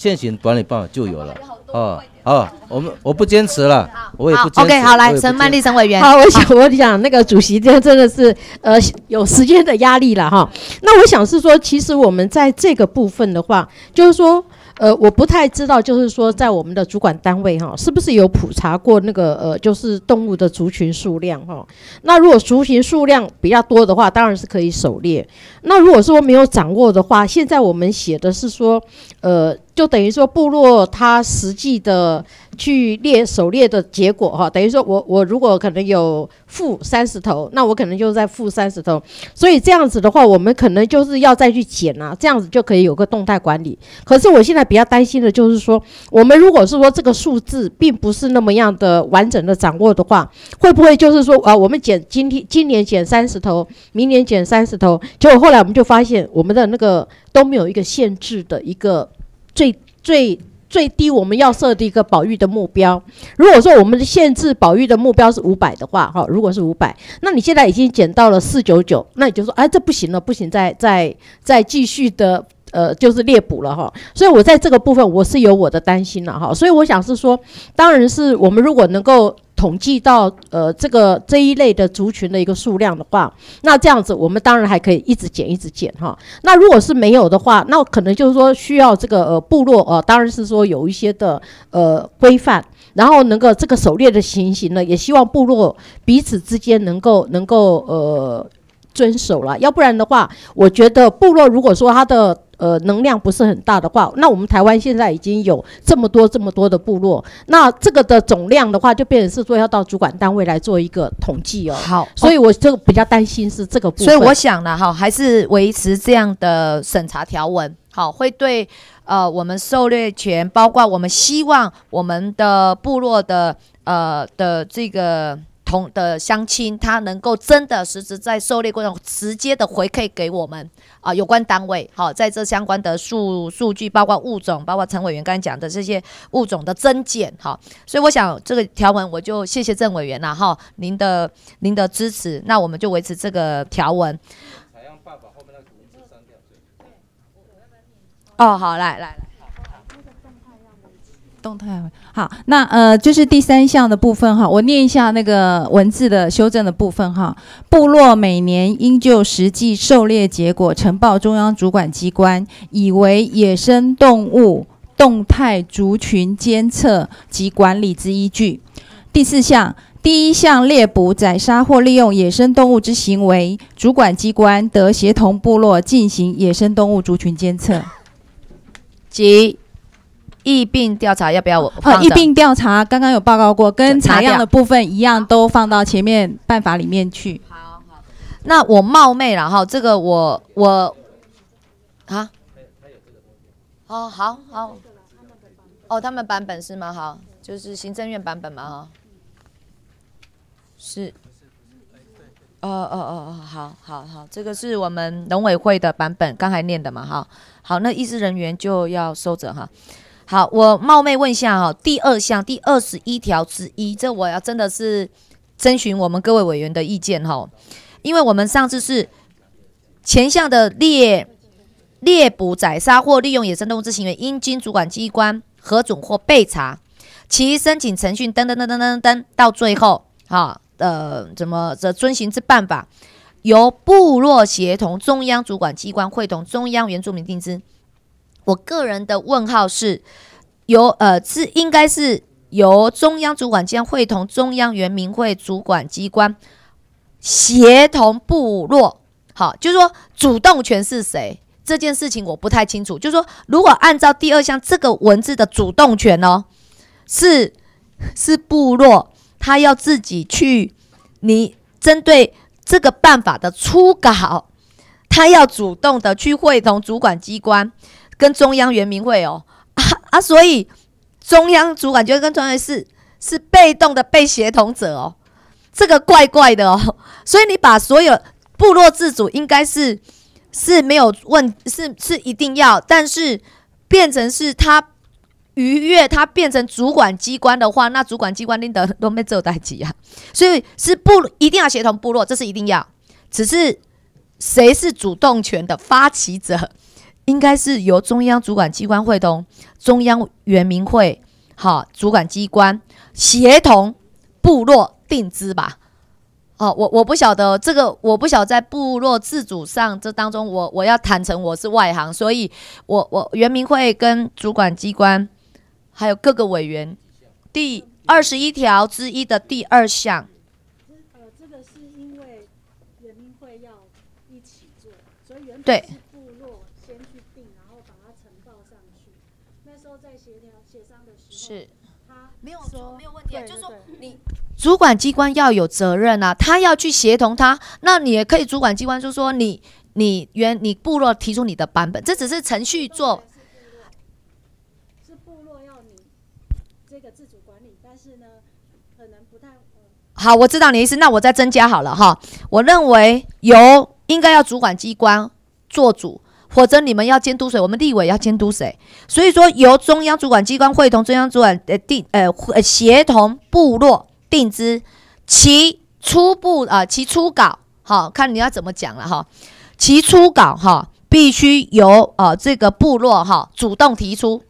现行管理办法就有了，哦哦，我们我不坚持了，我也不坚持。OK，好，来，陈曼丽陈委员，好，我想我想那个主席这真的是呃有时间的压力了哈。那我想是说，其实我们在这个部分的话，就是说。呃，我不太知道，就是说，在我们的主管单位哈，是不是有普查过那个呃，就是动物的族群数量哈？那如果族群数量比较多的话，当然是可以狩猎。那如果说没有掌握的话，现在我们写的是说，呃，就等于说部落它实际的去猎狩猎的结果哈，等于说我我如果可能有负三十头，那我可能就在负三十头，所以这样子的话，我们可能就是要再去减啊，这样子就可以有个动态管理。可是我现在比较担心的就是说，我们如果是说这个数字并不是那么样的完整的掌握的话，会不会就是说啊，我们减今天今年减三十头，明年减三十头，结果后来我们就发现我们的那个都没有一个限制的一个最最。最低我们要设的一个保育的目标，如果说我们的限制保育的目标是五百的话，哈，如果是五百，那你现在已经减到了四九九，那你就说，哎，这不行了，不行，再再再继续的。呃，就是猎捕了哈，所以我在这个部分我是有我的担心了哈，所以我想是说，当然是我们如果能够统计到呃这个这一类的族群的一个数量的话，那这样子我们当然还可以一直减一直减哈。那如果是没有的话，那可能就是说需要这个呃部落呃，当然是说有一些的呃规范。然后能够这个狩猎的情形呢，也希望部落彼此之间能够能够呃遵守了，要不然的话，我觉得部落如果说它的呃能量不是很大的话，那我们台湾现在已经有这么多这么多的部落，那这个的总量的话，就变成是说要到主管单位来做一个统计哦。好，所以我这个比较担心是这个部分。所以我想呢，哈，还是维持这样的审查条文，好，会对呃我们狩猎权，包括我们希望我们的部落的呃的这个同的乡亲，他能够真的实质在狩猎过程中直接的回馈给我们啊、有关单位，好，在这相关的数数据，包括物种，包括陈委员刚才讲的这些物种的增减，哈，所以我想这个条文我就谢谢郑委员了，哈，您的您的支持，那我们就维持这个条文。哦，好，来来来，动态好，那呃就是第三项的部分哈，我念一下那个文字的修正的部分哈。部落每年应就实际狩猎结果呈报中央主管机关，以为野生动物动态族群监测及管理之依据。第四项。第一项猎捕、宰杀或利用野生动物之行为，主管机关得协同部落进行野生动物族群监测。及疫病调查要不要我呃，疫病调查刚刚有报告过，跟采样的部分一样，都放到前面办法里面去。好那我冒昧了哈，这个我我啊，哦，好好，哦，他们版本是吗？好，就是行政院版本嘛哈，是，哦哦哦哦，好好好，这个是我们农委会的版本，刚才念的嘛哈，好，那医师人员就要收着哈。好，我冒昧问一下哈，第二项第二十一条之一，这我要真的是征询我们各位委员的意见哈。因为我们上次是前项的猎猎捕、宰杀或利用野生动物之行为，应经主管机关核准或备查，其申请程序等等等等等等，到最后哈呃怎么这遵循之办法，由部落协同中央主管机关会同中央原住民定之。我个人的问号是由呃是应该是由中央主管机关会同中央原民会主管机关。协同部落，好，就是说主动权是谁这件事情我不太清楚。就是说，如果按照第二项这个文字的主动权哦，是是部落他要自己去，你针对这个办法的初稿，他要主动的去会同主管机关跟中央原民会哦。啊啊，所以中央主管机关跟中央是是被动的被协同者哦。这个怪怪的哦，所以你把所有部落自主应该是是没有问，是是一定要，但是变成是他逾越，他变成主管机关的话，那主管机关拎得都没做代级啊，所以是部一定要协同部落，这是一定要，只是谁是主动权的发起者，应该是由中央主管机关会同中央原民会好主管机关协同部落。定资吧，哦，我我不晓得这个，我不晓得在部落自主上这当中，我我要坦诚我是外行，所以我我原民会跟主管机关还有各个委员，第二十一条之一的第二项，呃，这个是因为原民会要一起做，所以原本对是部落先去定，然后把它呈报上去。那时候在协调协商的时候，是他没有说没有问题啊，就是说对对对你主管机关要有责任啊，他要去协同他，那你也可以主管机关就说你你原你部落提出你的版本，这只是程序做。是部落要你这个自主管理，但是呢，可能不太呃好，我知道你的意思，那我再增加好了哈。我认为由应该要主管机关做主，或者你们要监督谁？我们立委要监督谁？所以说由中央主管机关会同中央主管呃定呃呃协同部落定之其初步啊、呃、其初稿，好看你要怎么讲了哈。其初稿哈必须由呃这个部落哈主动提出。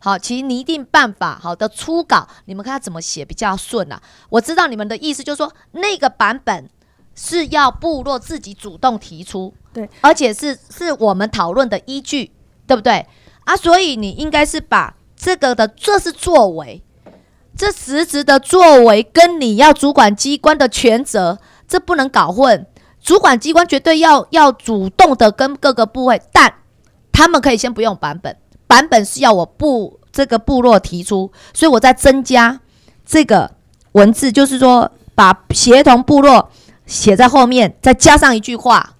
好，其拟定办法好的初稿，你们看他怎么写比较顺啊？我知道你们的意思，就是说那个版本是要部落自己主动提出，对，而且是是我们讨论的依据，对不对？啊，所以你应该是把这个的这是作为，这实质的作为跟你要主管机关的权责，这不能搞混。主管机关绝对要要主动的跟各个部位，但他们可以先不用版本，版本是要我部这个部落提出，所以我在增加这个文字，就是说把协同部落写在后面，再加上一句话，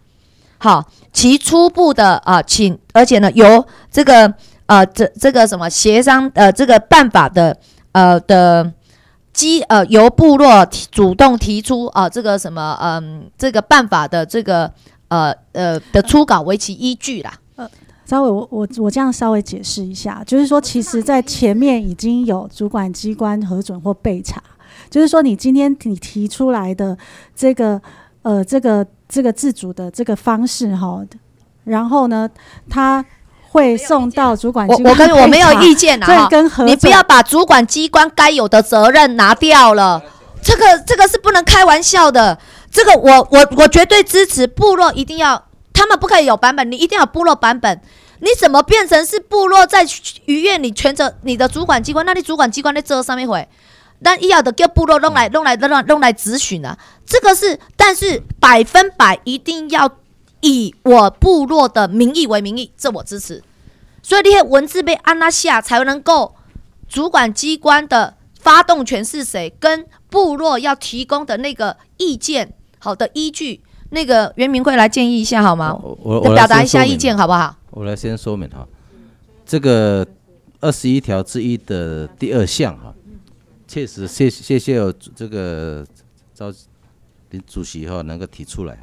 好，其初步的啊、请，而且呢由这个呃这这个什么协商呃这个办法的呃的。基呃由部落提主动提出啊、这个什么嗯这个办法的这个呃呃的初稿为其依据啦。呃稍微我我我这样稍微解释一下，就是说，其实，在前面已经有主管机关核准或备查，就是说，你今天你提出来的这个呃这个这个自主的这个方式哈，然后呢，他会送到主管我机关我跟 我没有意见啊，你不要把主管机关该有的责任拿掉了，这个这个是不能开玩笑的。这个我我我绝对支持部落一定要，他们不可以有版本，你一定要有部落版本。你怎么变成是部落在于院里全责你的主管机关？那你主管机关在这上面回，那伊要的叫部落弄来弄来弄来弄来咨询啊，这个是，但是百分百一定要以我部落的名义为名义，这我支持。所以那些文字被安拉下，才能够主管机关的发动权是谁，跟部落要提供的那个意见，好的依据，那个袁明慧来建议一下好吗？我我表达一下意见好不好？我来先说明哈，这个二十一条之一的第二项哈，确实谢谢谢有这个赵林主席哈能够提出来哈，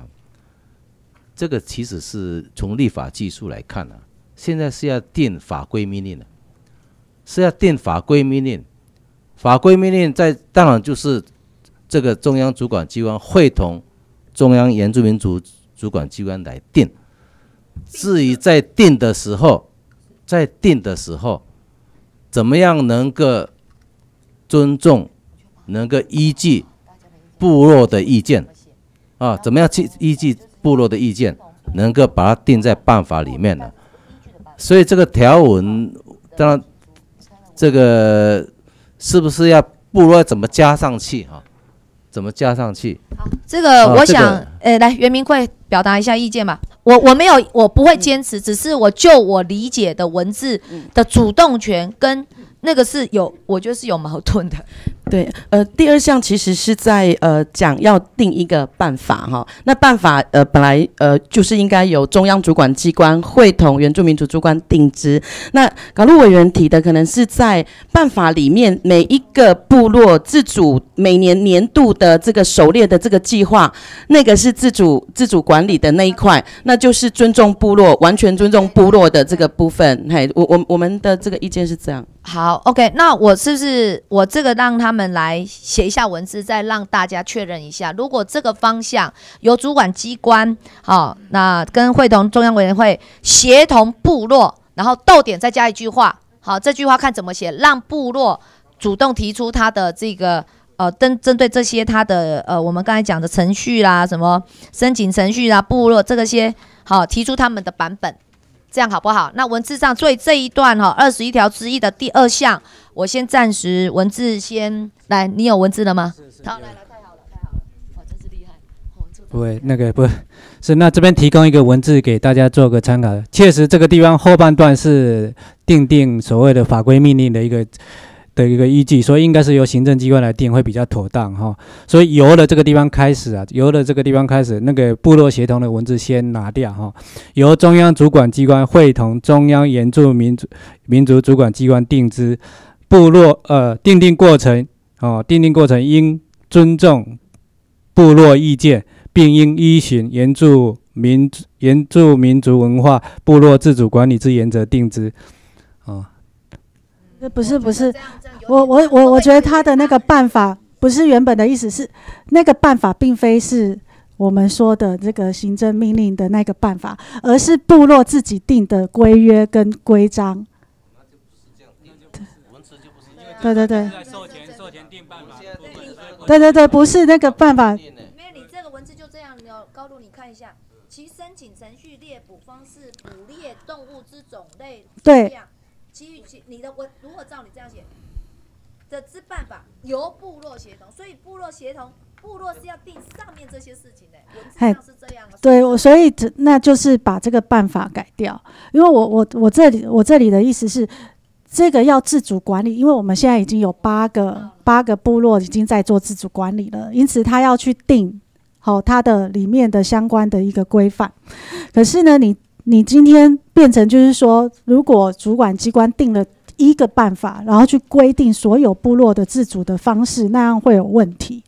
这个其实是从立法技术来看啊，现在是要定法规命令的，是要定法规命令，法规命令在当然就是这个中央主管机关会同中央原住民族主管机关来定。至于在定的时候，在定的时候，怎么样能够尊重，能够依据部落的意见啊？怎么样去依据部落的意见，能够把它定在办法里面呢？所以这个条文，当然这个是不是要部落怎么加上去哈、怎么加上去？这个我啊这个想，呃，来袁明慧表达一下意见吧。我我没有，我不会坚持，只是我就我理解的文字的主动权跟那个是有，我觉得是有矛盾的。对，呃，第二项其实是在呃讲要定一个办法哈。那办法呃本来呃就是应该由中央主管机关会同原住民族主管定之。那港陆委员提的可能是在办法里面每一个部落自主每年年度的这个狩猎的这个计划，那个是自主自主管理的那一块，那就是尊重部落，完全尊重部落的这个部分。嘿，我我我们的这个意见是这样。好，OK，那我是不是我这个让他们来写一下文字，再让大家确认一下？如果这个方向由主管机关，好、那跟会同中央委员会协同部落，然后逗点再加一句话，好，这句话看怎么写，让部落主动提出他的这个。呃，针针对这些他的呃，我们刚才讲的程序啦，什么申请程序啦，部落这个些，好，提出他们的版本，这样好不好？那文字上最这一段哈，二十一条之一的第二项，我先暂时文字先来，你有文字了吗？好，来来，太好了，太好了，哇，真是厉害，不会，那个不是，那这边提供一个文字给大家做个参考。确实，这个地方后半段是定定所谓的法规命令的一个的一个依据，所以应该是由行政机关来定会比较妥当哈。所以由了这个地方开始啊，由了这个地方开始，那个部落协同的文字先拿掉哈，由中央主管机关会同中央原住民族民族主管机关定之。部落呃定定过程哦，定定过程应尊重部落意见。并应依循原住民原住民族文化部落自主管理之原则定之。不是不是，我我我我觉得他的那个办法不是原本的意思是那个办法并非是我们说的这个行政命令的那个办法，而是部落自己定的规约跟规章。对对对，授权授权定办法，对对对，不是那个办法。没有，你这个文字就这样，你高度你看一下，其申请程序猎捕方式、捕猎动物之种类、对，其余其你的文如果照你这样写的之办法由部落协同，所以部落协同部落是要定上面这些事情的，文字上是这样的。对，我所以这那就是把这个办法改掉，因为我我我这里我这里的意思是，这个要自主管理，因为我们现在已经有八个八个部落已经在做自主管理了，因此他要去定好、它的里面的相关的一个规范。可是呢，你你今天变成就是说，如果主管机关定了一个办法，然后去规定所有部落的自主的方式，那样会有问题。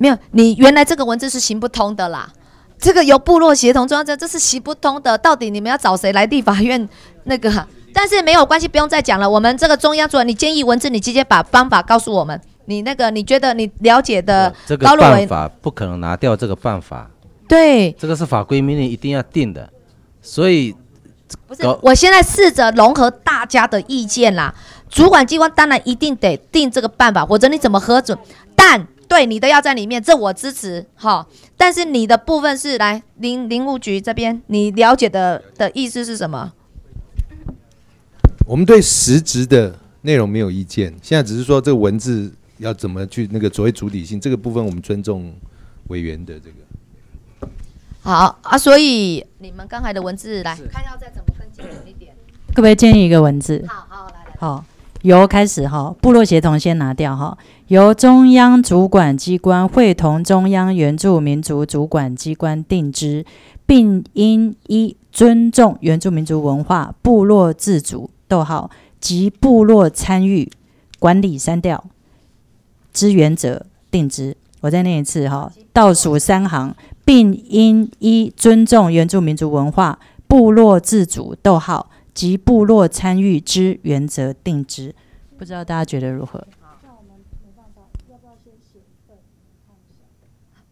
没有，你原来这个文字是行不通的啦。这个由部落协同中央这这是行不通的，到底你们要找谁来地法院那个？但是没有关系，不用再讲了。我们这个中央主任，你建议文字，你直接把方法告诉我们。你那个你觉得你了解的这个办法不可能拿掉这个办法，对，这个是法规命令一定要定的，所以不是，我现在试着融合大家的意见啦。主管机关当然一定得定这个办法，否则你怎么核准？但对你的要在里面，这我支持哈。但是你的部分是来林林务局这边，你了解的的意思是什么？我们对实质的内容没有意见，现在只是说这个文字要怎么去那个所谓主体性这个部分，我们尊重委员的这个。好啊，所以你们刚才的文字来看要再怎么更精准一点。可不可以建议一个文字？好好来来，好，由开始哈，部落协同先拿掉哈，由中央主管机关会同中央原住民族主管机关定之，并应依尊重原住民族文化、部落自主（逗号）及部落参与管理删掉之原则定之。我再念一次哈，倒数三行，并应一尊重原住民族文化、部落自主（逗号）及部落参与之原则定之。不知道大家觉得如何？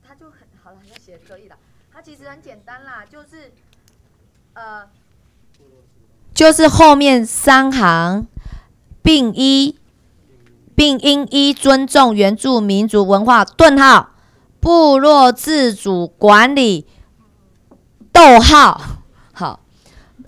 他就很好了，要写可以了。它其实很简单啦，就是呃，就是后面三行，并依并应一尊重原住民族文化顿号部落自主管理逗号好，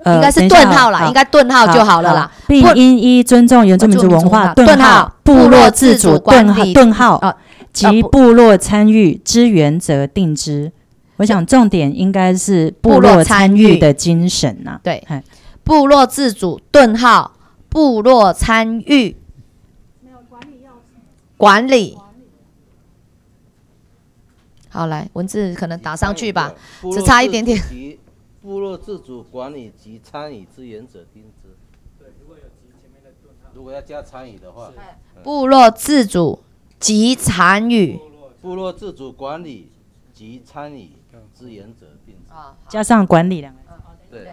应该是顿号啦，应该顿号就好了啦。并不应依尊重原住民族文化顿号部落自主管理顿号啊及部落参与之原则定之。我想重点应该是部落参与的精神呐、对嘿，部落自主顿号部落参与管理。好，来文字可能打上去吧，只差一点点。及部落自主管理及参与之原则定之。对，如果有及前面的顿号，如果要加参与的话，部落自主及参与。部落自主管理及参与之原则定之。加上管理两个字。对，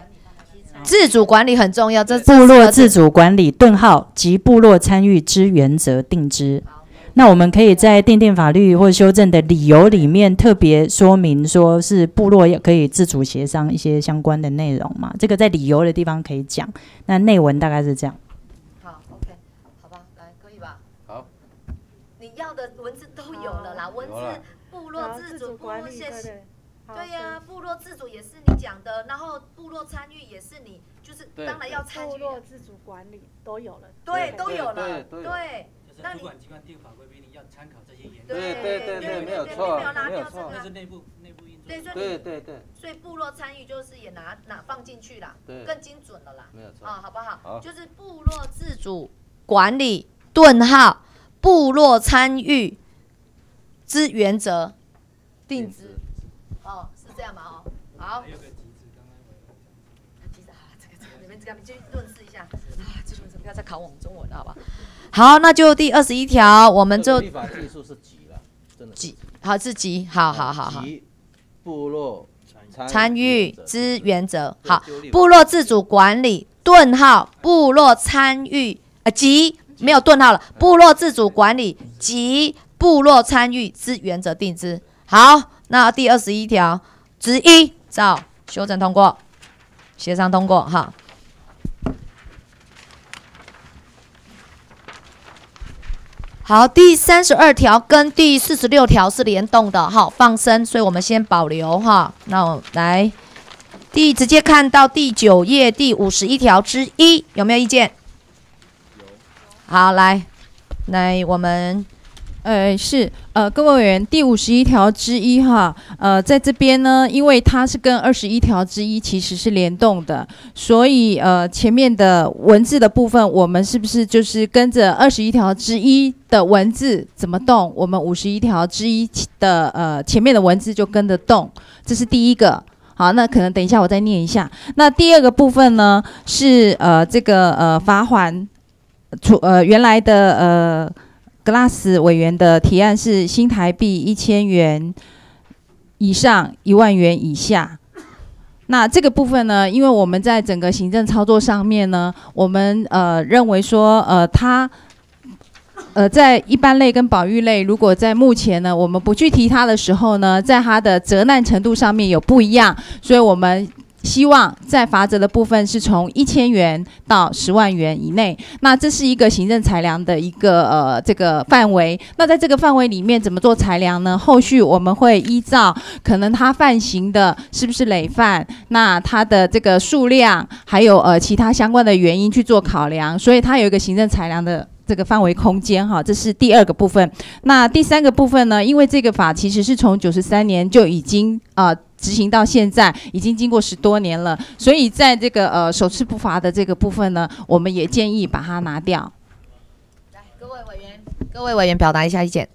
自主管理很重要，这部落自主管理顿号及部落参与之原则定之。那我们可以在订定法律或修正的理由里面特别说明，说是部落也可以自主协商一些相关的内容嘛？这个在理由的地方可以讲，那内文大概是这样。好，OK，好吧，来，可以吧？好，你要的文字都有了啦，文字部落自主部落现对对对呀、部落自主也讲的，然后部落参与也是你，就是当然要参与，部落自主管理都有了。对，都有了，对那你主管机关定法规规定要参考这些原对对对对没有错没有错掉这个，是内部内部运作。对，所以你对对对，所以部落参与就是也拿拿放进去啦，对。更精准了啦，没有错。啊，好不好？好。就是部落自主管理顿号部落参与之原则定之，哦，是这样吗？哦，好。其实啊，论事一下啊，这种人不要再考我们中文了，好吧？好，那就第二十一条，我们就这个立法技术是急了，真的是几好是几，好好好好。部落参与之原则。好部落自主管理顿号部落参与啊及没有顿号了，部落自主管理及部落参与之原则定之。好，那第二十一条之一照修正通过，协商通过哈。好，第三十二条跟第四十六条是联动的，哈，放生，所以我们先保留哈。那我来第直接看到第九页第五十一条之一，有没有意见？有好，来，来我们呃，是呃，各位委员，第五十一条之一哈，呃，在这边呢，因为它是跟二十一条之一其实是联动的，所以呃，前面的文字的部分，我们是不是就是跟着二十一条之一的文字怎么动，我们五十一条之一的呃前面的文字就跟着动，这是第一个。好，那可能等一下我再念一下。那第二个部分呢，是呃这个呃罚款，除呃原来的呃。Glass 委员的提案是新台币一千元以上一万元以下。那这个部分呢，因为我们在整个行政操作上面呢，我们呃认为说，呃，他呃在一般类跟保育类，如果在目前呢，我们不去提它的时候呢，在它的责难程度上面有不一样，所以我们。希望在罚则的部分是从一千元到十万元以内，那这是一个行政裁量的一个呃这个范围。那在这个范围里面怎么做裁量呢？后续我们会依照可能他犯行的是不是累犯，那他的这个数量，还有呃其他相关的原因去做考量，所以它有一个行政裁量的。这个范围空间哈，这是第二个部分。那第三个部分呢？因为这个法其实是从九十三年就已经啊执行到现在，已经经过十多年了，所以在这个呃首次不罚的这个部分呢，我们也建议把它拿掉。来，各位委员，各位委员表达一下意见。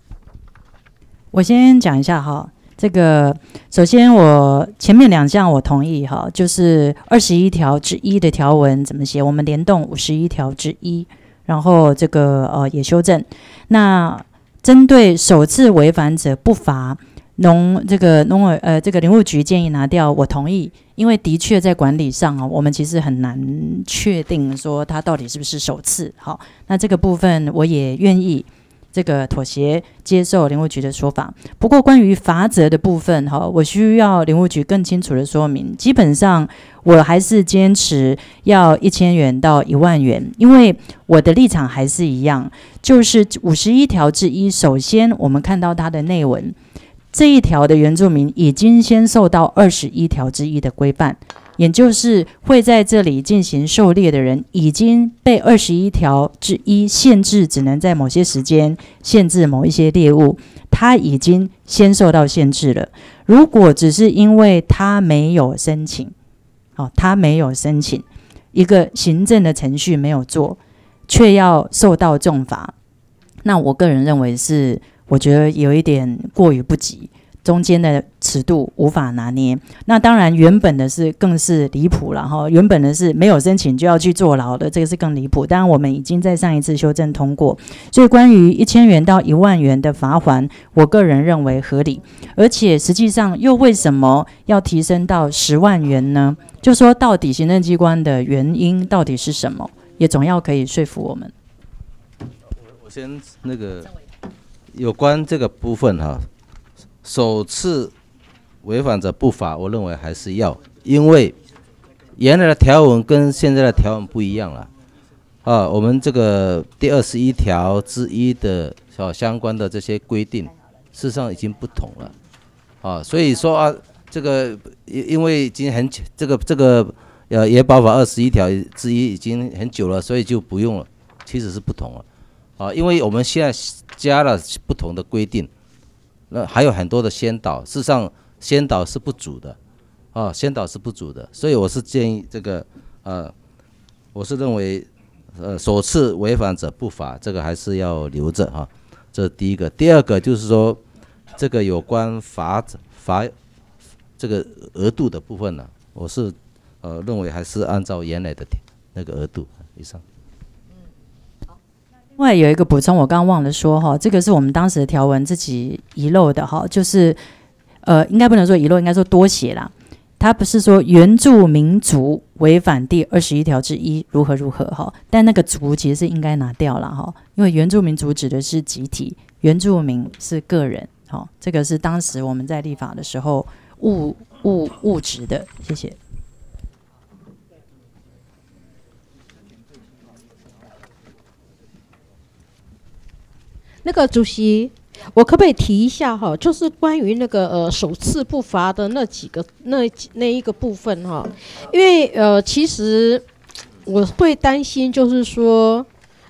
我先讲一下哈，这个首先我前面两项我同意哈，就是二十一条之一的条文怎么写，我们联动五十一条之一。然后这个呃也修正，那针对首次违反者不罚，农这个农委呃这个林务局建议拿掉，我同意，因为的确在管理上啊，我们其实很难确定说他到底是不是首次。好，那这个部分我也愿意。这个妥协接受林务局的说法，不过关于罚则的部分，哈，我需要林务局更清楚的说明。基本上，我还是坚持要一千元到一万元，因为我的立场还是一样，就是五十一条之一。首先，我们看到它的内文，这一条的原住民已经先受到二十一条之一的规范。也就是会在这里进行狩猎的人，已经被二十一条之一限制，只能在某些时间限制某一些猎物，他已经先受到限制了。如果只是因为他没有申请，哦，他没有申请一个行政的程序没有做，却要受到重罚，那我个人认为是，我觉得有一点过于不及。中间的尺度无法拿捏，那当然原本的是更是离谱了哈。原本的是没有申请就要去坐牢的，这个是更离谱。当然我们已经在上一次修正通过，所以关于一千元到一万元的罚款，我个人认为合理。而且实际上又为什么要提升到十万元呢？就说到底行政机关的原因到底是什么，也总要可以说服我们。我我先那个有关这个部分哈。首次违反者不罚，我认为还是要，因为原来的条文跟现在的条文不一样了。啊，我们这个第二十一条之一的小相关的这些规定，事实上已经不同了。啊，所以说啊，这个因因为已经很久，这个这个呃野保法二十一条之一已经很久了，所以就不用了。其实是不同了。啊，因为我们现在加了不同的规定。那还有很多的先导，事实上先导是不足的，啊，先导是不足的，所以我是建议这个，呃，我是认为，呃，首次违反者不罚，这个还是要留着哈，这是第一个。第二个就是说，这个有关罚罚这个额度的部分呢，我是呃认为还是按照原来的那个额度以上。另外有一个补充，我刚刚忘了说哈，这个是我们当时的条文自己遗漏的哈，就是呃，应该不能说遗漏，应该说多写啦。他不是说原住民族违反第二十一条之一如何如何哈，但那个族其实是应该拿掉了哈，因为原住民族指的是集体，原住民是个人，好，这个是当时我们在立法的时候误误误植的，谢谢。那个主席，我可不可以提一下哈？就是关于那个呃首次不罚的那几个那几那一个部分哈，因为呃其实我会担心，就是说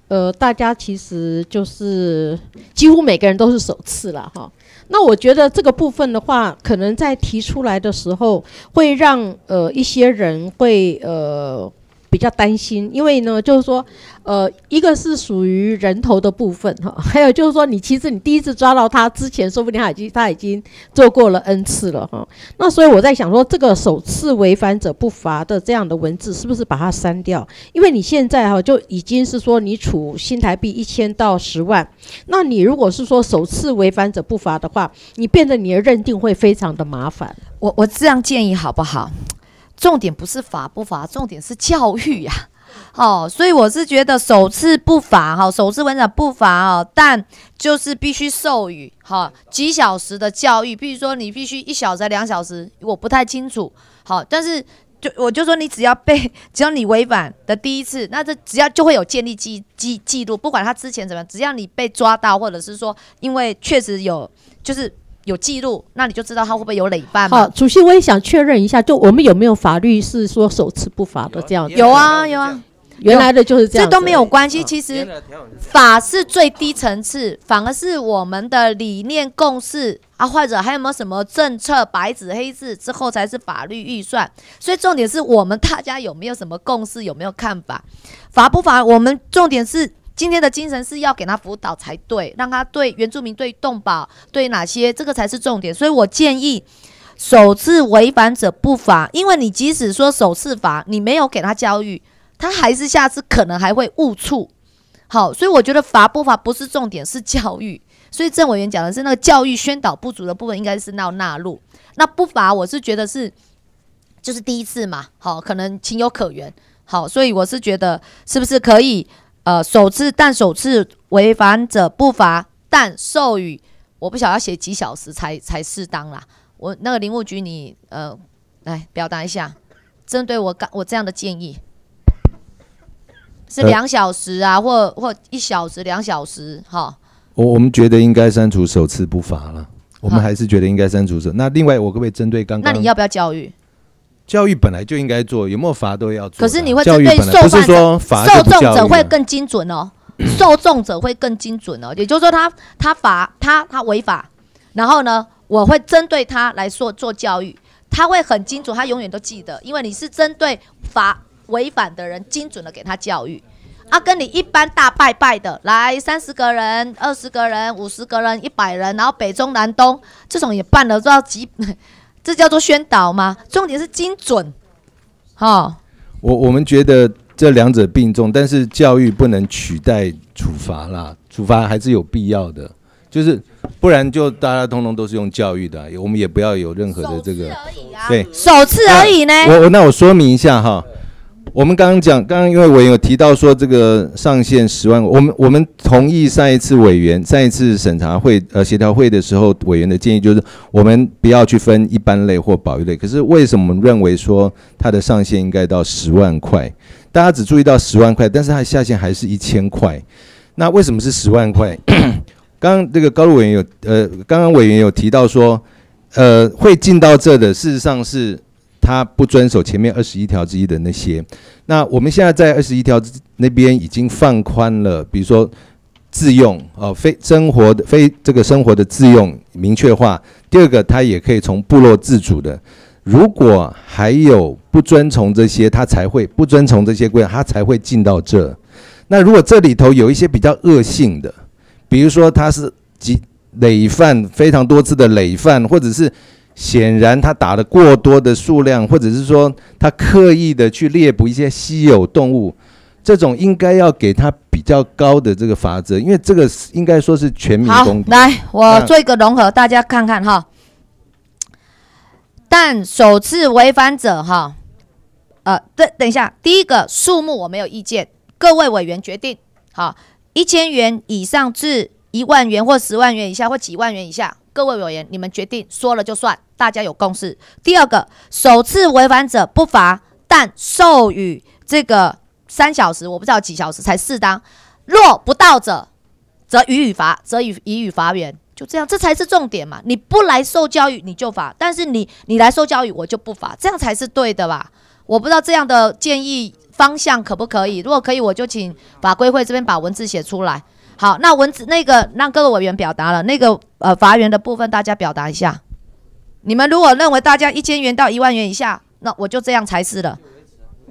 呃大家其实就是几乎每个人都是首次了哈。那我觉得这个部分的话，可能在提出来的时候，会让呃一些人会呃比较担心，因为呢，就是说，呃，一个是属于人头的部分哈，还有就是说，你其实你第一次抓到他之前，说不定他已经他已经做过了 n 次了哈。那所以我在想说，这个首次违反者不罚的这样的文字，是不是把它删掉？因为你现在哈就已经是说你处新台币一千到十万，那你如果是说首次违反者不罚的话，你变得你的认定会非常的麻烦。我我这样建议好不好？重点不是罚不罚，重点是教育呀。哦，所以我是觉得首次不罚哈，首次文者不罚哦，但就是必须授予哈几小时的教育，比如说你必须一小时、两小时，我不太清楚。好，但是就我就说你只要被，只要你违反的第一次，那这只要就会有建立记记记录，不管他之前怎么样，只要你被抓到，或者是说因为确实有就是。有记录，那你就知道他会不会有累犯嘛？好，主席，我也想确认一下，就我们有没有法律是说首次不罚的这样子？有啊，有啊，原来的就是这样，这都没有关系。其实法是最低层次，反而是我们的理念共识啊，或者还有没有什么政策白纸黑字之后才是法律预算。所以重点是我们大家有没有什么共识，有没有看法？罚不罚？我们重点是。今天的精神是要给他辅导才对，让他对原住民、对动保、对哪些这个才是重点。所以我建议首次违反者不罚，因为你即使说首次罚，你没有给他教育，他还是下次可能还会误触。好，所以我觉得罚不罚不是重点，是教育。所以郑委员讲的是那个教育宣导不足的部分，应该是要纳入。那不罚，我是觉得是就是第一次嘛，好，可能情有可原。好，所以我是觉得是不是可以？呃，首次但首次违反者不罚，但授予我不晓得要写几小时才才适当啦。我那个林务局，你呃来表达一下，针对我刚我这样的建议，是两小时啊，或或一小时、两小时哈。我我们觉得应该删除首次不罚了，我们还是觉得应该删除首。那另外，我可不可以针对刚刚？那你要不要教育？教育本来就应该做，有没有罚都要做。可是你会针对受犯者、受众者会更精准哦，受众者会更精准哦。也就是说，他他罚他他违法，然后呢，我会针对他来做做教育，他会很精准，他永远都记得，因为你是针对罚违反的人，精准的给他教育。啊，跟你一般大拜拜的来三十个人、二十个人、五十个人、一百人，然后北中南东这种也办了，都要几。这叫做宣导吗？重点是精准，哈。我我们觉得这两者并重，但是教育不能取代处罚啦，处罚还是有必要的，就是不然就大家通通都是用教育的，我们也不要有任何的这个，对，首次而已呢。我我那我说明一下哈。我们刚刚讲，刚刚因为委员有提到说这个上限十万，我们我们同意上一次委员上一次审查会呃协调会的时候，委员的建议就是我们不要去分一般类或保育类。可是为什么我们认为说它的上限应该到十万块？大家只注意到十万块，但是它的下限还是一千块。那为什么是十万块？刚刚这个高路委员有呃，刚刚委员有提到说，呃，会进到这的事实上是。他不遵守前面二十一条之一的那些，那我们现在在二十一条那边已经放宽了，比如说自用哦，非生活的非这个生活的自用明确化。第二个，他也可以从部落自主的。如果还有不遵从这些，他才会不遵从这些规，他才会进到这。那如果这里头有一些比较恶性的，比如说他是几累犯非常多次的累犯，或者是。显然他打了过多的数量，或者是说他刻意的去猎捕一些稀有动物，这种应该要给他比较高的这个罚则，因为这个应该说是全民公。来，我做一个融合，大家看看哈。但首次违反者哈，呃，等等一下，第一个数目我没有意见，各位委员决定。好，一千元以上至一万元或十万元以下或几万元以下。各位委员，你们决定说了就算，大家有共识。第二个，首次违反者不罚，但授予这个三小时，我不知道几小时才适当。若不到者，则予以罚，则予以予罚源，就这样，这才是重点嘛。你不来受教育你就罚，但是你你来受教育我就不罚，这样才是对的吧？我不知道这样的建议方向可不可以？如果可以，我就请法规会这边把文字写出来。好，那文字那个让各个委员表达了，那个呃罚源的部分大家表达一下。你们如果认为大家一千元到一万元以下，那我就这样才是了。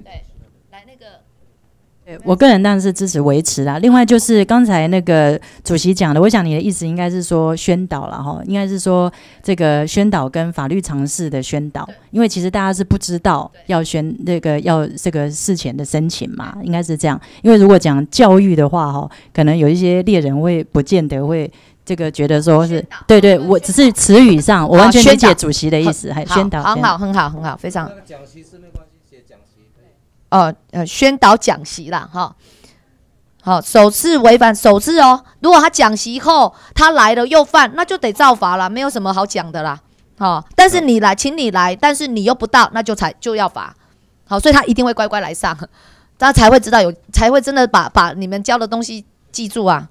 对，来那个我个人当然是支持维持啦。另外就是刚才那个主席讲的，我想你的意思应该是说宣导了哈，应该是说这个宣导跟法律常识的宣导，因为其实大家是不知道要宣那个要这个事前的申请嘛，应该是这样。因为如果讲教育的话哈，可能有一些猎人会不见得会这个觉得说是对对，我只是词语上我完全理解主席的意思，还宣导很好很好很好，非常。哦，呃，宣导讲席啦，哈，好，首次违反首次哦，如果他讲席后他来了又犯，那就得造罚了，没有什么好讲的啦，好，但是你来，请你来，但是你又不到，那就才就要罚，好，所以他一定会乖乖来上，他才会知道有，才会真的把把你们教的东西记住啊，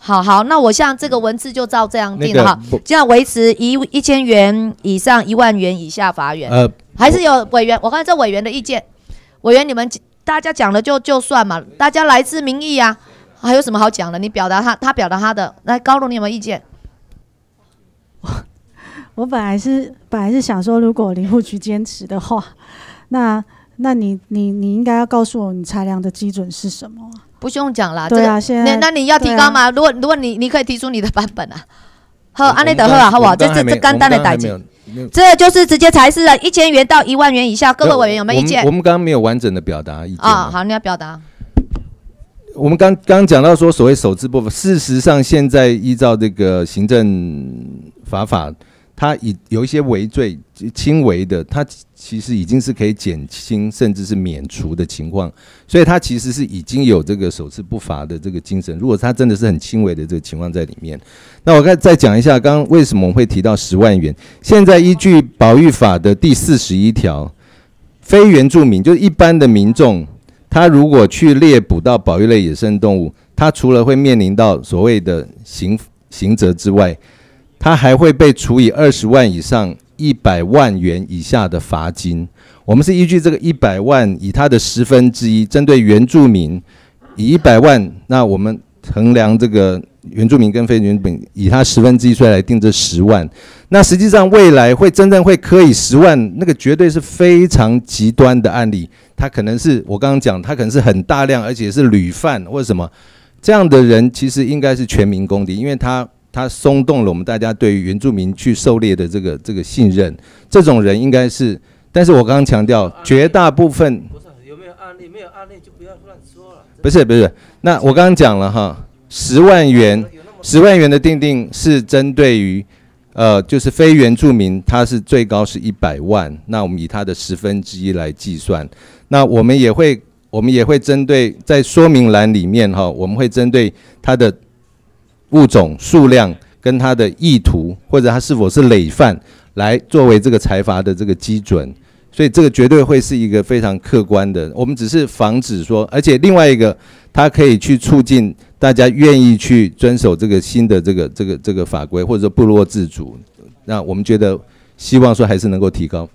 好好，那我像这个文字就照这样定了哈，这样维持一一千元以上一万元以下罚元，呃，还是有委员，我看这委员的意见。委员，你们大家讲了就就算嘛，大家来自民意啊，还有什么好讲的？你表达他，他表达他的。来，高龙，你有没有意见？我本来是本来是想说，如果林务局坚持的话，那那你你你应该要告诉我，你裁量的基准是什么？不用讲了，对啊，现在那你要提高吗？如果如果你你可以提出你的版本啊，好，安内德赫啊，好不好？这这这简单的代金。这就是直接才是了，一千元到一万元以下，各位委员有没有意见？我们刚刚没有完整的表达意见啊。好，你要表达。我们刚刚讲到说，所谓首次部分，事实上现在依照这个行政法法。它以有一些违罪轻微的，它其实已经是可以减轻甚至是免除的情况，所以它其实是已经有这个首次不罚的这个精神。如果它真的是很轻微的这个情况在里面，那我再再讲一下，刚刚为什么我们会提到十万元？现在依据保育法的第四十一条，非原住民就是一般的民众，他如果去猎捕到保育类野生动物，他除了会面临到所谓的刑刑责之外，他还会被处以二十万以上一百万元以下的罚金。我们是依据这个一百万，以他的十分之一，针对原住民，以一百万，那我们衡量这个原住民跟非原住民，以他十分之一出来定这十万。那实际上未来会真正会科以十万，那个绝对是非常极端的案例。他可能是我刚刚讲，他可能是很大量，而且是屡犯或者什么这样的人，其实应该是全民公敌，因为他。他松动了我们大家对于原住民去狩猎的这个这个信任，这种人应该是，但是我刚刚强调，绝大部分不是有没有案例？没有案例就不要乱说了。不是不是，那我刚刚讲了哈，十万元，十万元的定定是针对于，呃，就是非原住民，他是最高是一百万，那我们以他的十分之一来计算，那我们也会我们也会针对在说明栏里面哈，我们会针对他的。物种数量跟他的意图，或者他是否是累犯，来作为这个财阀的这个基准，所以这个绝对会是一个非常客观的。我们只是防止说，而且另外一个，它可以去促进大家愿意去遵守这个新的这个这个这个法规，或者说部落自主。那我们觉得，希望说还是能够提高。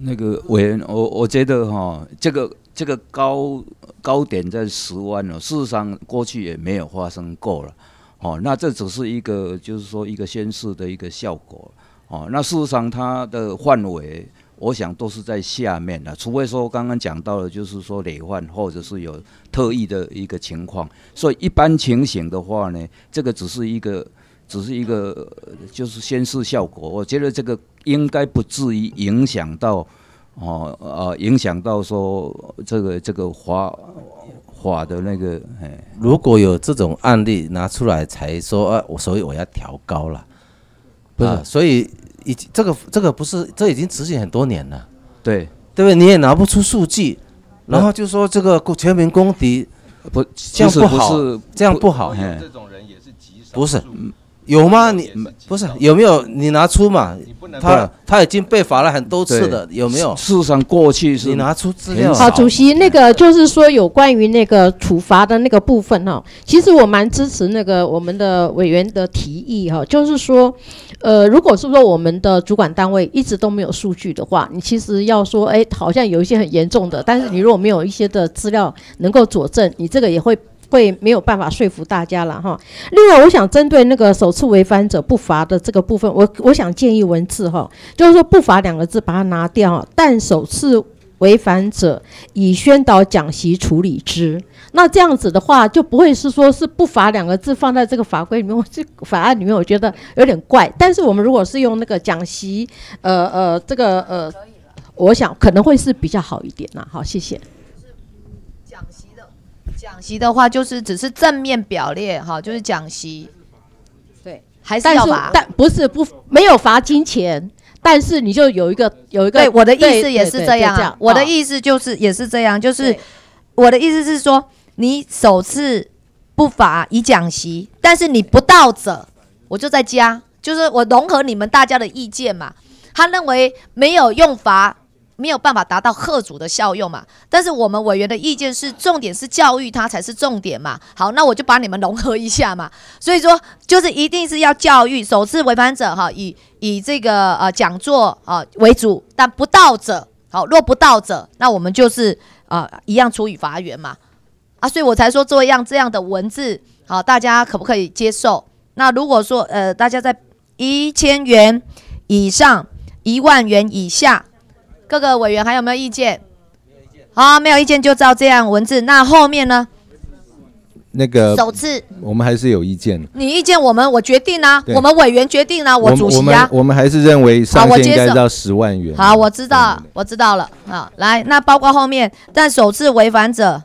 那个委员，我我觉得哈，这个这个高高点在十万了，事实上过去也没有发生过了。哦，那这只是一个，就是说一个宣示的一个效果。哦，那事实上它的范围，我想都是在下面的，除非说刚刚讲到的，就是说累犯或者是有特异的一个情况。所以一般情形的话呢，这个只是一个，只是一个，就是宣示效果。我觉得这个应该不至于影响到，哦呃，影响到说这个这个法。法的那个，哎，如果有这种案例拿出来，才说，啊，我所以我要调高了，不是，所以已经这个这个不是，这已经执行很多年了，对，对不对？你也拿不出数据，然后就说这个全民公敌，不，这样不好，是这样不好，这种人也是极少，不是，有吗？你不是有没有？你拿出嘛？他他已经被罚了很多次的，有没有？事实上，过去是你拿出资料。好，主席，那个就是说有关于那个处罚的那个部分哈，其实我蛮支持那个我们的委员的提议哈，就是说，呃，如果是说我们的主管单位一直都没有数据的话，你其实要说，哎，好像有一些很严重的，但是你如果没有一些的资料能够佐证，你这个也会。会没有办法说服大家了哈。另外，我想针对那个首次违反者不罚的这个部分，我我想建议文字哈，就是说不罚两个字把它拿掉，但首次违反者以宣导讲习处理之。那这样子的话，就不会是说是不罚两个字放在这个法规里面，这法案里面我觉得有点怪。但是我们如果是用那个讲习，呃呃，这个呃，我想可能会是比较好一点啦。好，谢谢。讲席的话，就是只是正面表列哈，就是讲席，对，还是要罚，但不是不没有罚金钱，但是你就有一个有一个，对，我的意思也是这样，我的意思就是也是这样，就是我的意思是说，你首次不罚以讲席，但是你不到者，我就在加，就是我融合你们大家的意见嘛，他认为没有用罚。没有办法达到贺主的效用嘛？但是我们委员的意见是，重点是教育他才是重点嘛。好，那我就把你们融合一下嘛。所以说，就是一定是要教育首次违反者哈，以以这个呃讲座啊为主，但不到者好，若不到者，那我们就是啊一样处以罚元嘛。啊，所以我才说做一样这样的文字，好，大家可不可以接受？那如果说呃大家在一千元以上，一万元以下。各个委员还有没有意见？好，没有意见就照这样文字。那后面呢？那个首次，我们还是有意见。你意见我们，我决定啊，我们委员决定啊，我主席啊。我们还是认为上限应该到十万元。好，我知道，我知道了。啊，来，那包括后面，但首次违反者。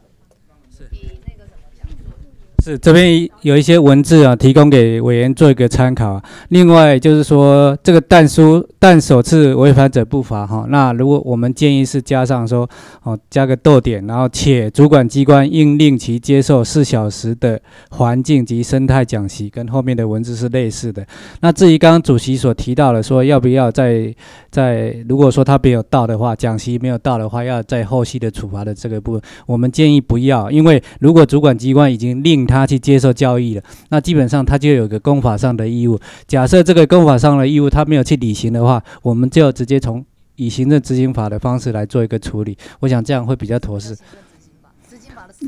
是这边有一些文字啊，提供给委员做一个参考。另外就是说，这个但书但首次违反者不罚哈。那如果我们建议是加上说哦，加个逗点，然后且主管机关应令其接受四小时的环境及生态讲习，跟后面的文字是类似的。那至于刚刚主席所提到的说，要不要在在如果说他没有到的话，讲习没有到的话，要在后续的处罚的这个部分，我们建议不要，因为如果主管机关已经令他去接受教育了，那基本上他就有个公法上的义务。假设这个公法上的义务他没有去履行的话，我们就直接从以行政执行法的方式来做一个处理。我想这样会比较妥适。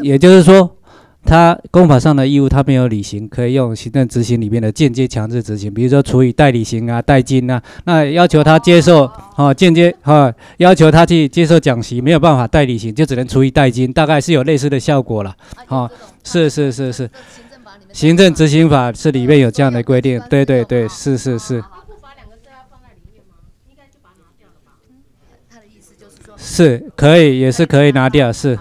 也就是说。他公法上的义务他没有履行，可以用行政执行里面的间接强制执行，比如说处以代理刑啊、代金啊，那要求他接受啊，间接啊，要求他去接受讲习，没有办法代理刑，就只能处以代金，大概是有类似的效果了。啊，是是是是，行政执行法是里面有这样的规定，对对对，是是是。是可以，也是可以拿掉，是。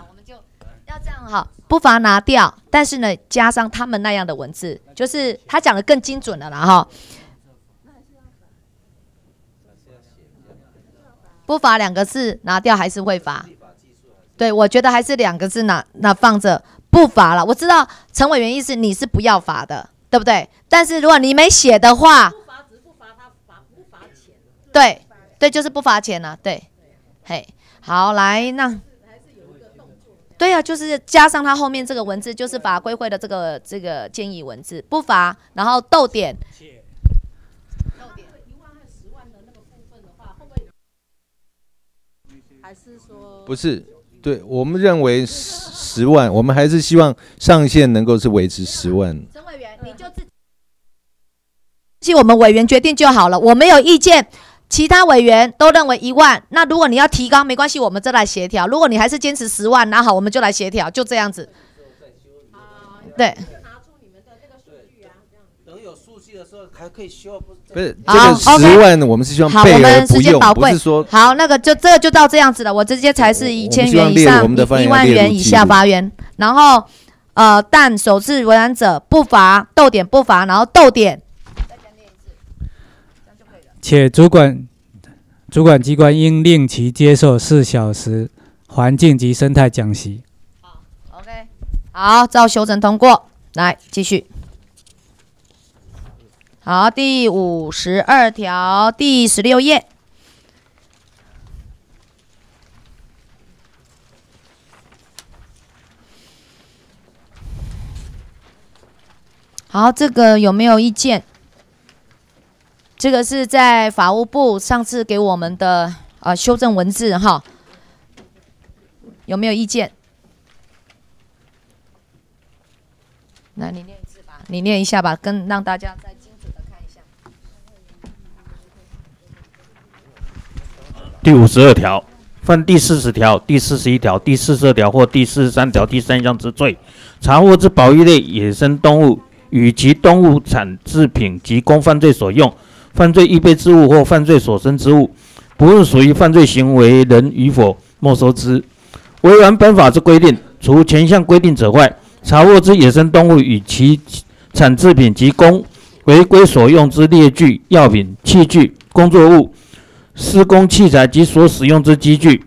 不罚拿掉，但是呢，加上他们那样的文字，就是他讲的更精准了啦哈。不罚两个字拿掉还是会罚，对我觉得还是两个字拿那放着不罚了。我知道陈委员意思你是不要罚的，对不对？但是如果你没写的话，不罚只不罚他罚不罚钱，对对，就是不罚钱了，对，嘿，好来那。对啊，就是加上他后面这个文字，就是法规会的这个这个建议文字，不罚，然后逗点。还是说？不是，对我们认为十十万，我们还是希望上限能够是维持十万。陈委员，你就自，请我们委员决定就好了，我没有意见。其他委员都认为一万，那如果你要提高，没关系，我们再来协调。如果你还是坚持十万，那好，我们就来协调，就这样子。对。等有数据的时候还可以修，不是这个十万，我们是希望备而不用，不是说好那个就这个就到这样子了。我直接才是一千元以上，一万元以下罚元。然后呃，但首次违反者不罚，逗点不罚，然后逗点。且主管主管机关应令其接受四小时环境及生态讲习。好，OK，好，照修正通过，来继续。好，第五十二条第十六页。好，这个有没有意见？这个是在法务部上次给我们的呃修正文字哈，有没有意见？来，你念一次吧，你念一下吧，跟让大家再精准的看一下。第五十二条，犯第四十条、第四十一条、第四十二条或第四十三条第三项之罪，查获之保育类野生动物与其动物产制品及供犯罪所用、犯罪预备之物或犯罪所生之物，不论属于犯罪行为人与否，没收之。违反本法之规定，除前项规定者外，查获之野生动物与其产制品及供违规所用之劣具、药品、器具、工作物、施工器材及所使用之机具，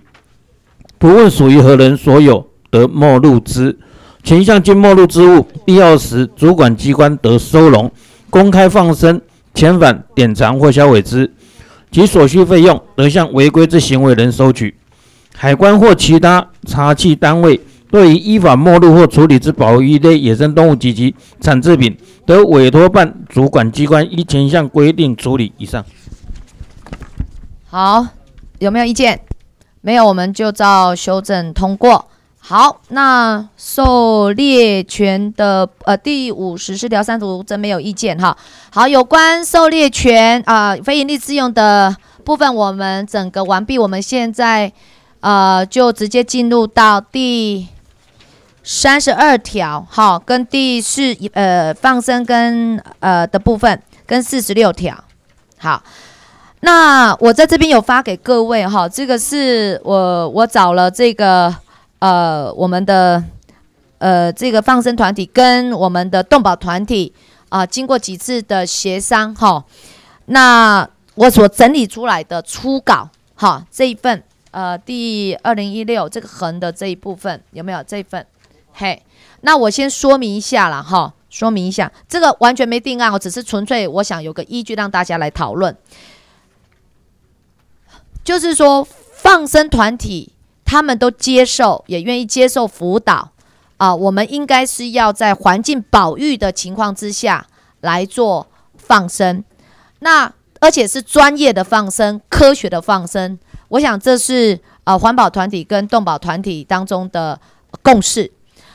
不论属于何人所有，得没入之。前项经没入之物，必要时主管机关得收容、公开放生、遣返、典藏或销毁之，其所需费用得向违规之行为人收取。海关或其他查缉单位对于依法没入或处理之保育类野生动物及其产制品，得委托办主管机关依前项规定处理。以上。好，有没有意见？没有，我们就照修正通过。好，那狩猎权的呃第五十四条三读真没有意见哈。好，有关狩猎权啊、非营利自用的部分，我们整个完毕。我们现在呃就直接进入到第三十二条，好，跟第四呃放生跟呃的部分，跟四十六条。好，那我在这边有发给各位哈，这个是我我找了这个。呃，我们的呃这个放生团体跟我们的动保团体啊，经过几次的协商哈，那我所整理出来的初稿哈这一份呃第二零一六这个横的这一部分有没有这一份？嘿，那我先说明一下了哈，说明一下这个完全没定案，我只是纯粹我想有个依据让大家来讨论，就是说放生团体。他们都接受，也愿意接受辅导啊。我们应该是要在环境保育的情况之下来做放生，那而且是专业的放生、科学的放生。我想这是呃环保团体跟动保团体当中的共识。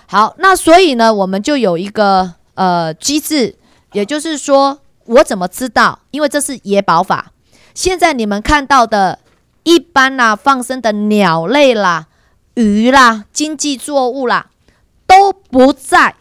好，那所以呢，我们就有一个呃机制，也就是说，我怎么知道？因为这是野保法，现在你们看到的。一般啦，放生的鸟类啦、鱼啦、经济作物啦，都不在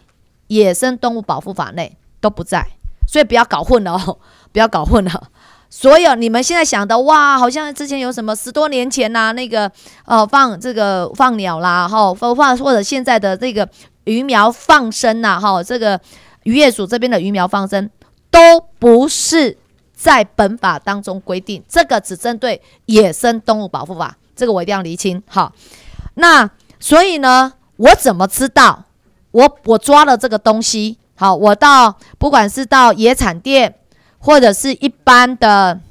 野生动物保护法内，都不在，所以不要搞混了哦，不要搞混了。所有你们现在想的哇，好像之前有什么十多年前呐，那个呃放这个放鸟啦，哈，放或者现在的这个鱼苗放生呐，哈，这个渔业署这边的鱼苗放生都不是。在本法当中规定，这个只针对野生动物保护法，这个我一定要厘清。好，那所以呢，我怎么知道我我抓了这个东西？好，我到不管是到野产店或者是一般的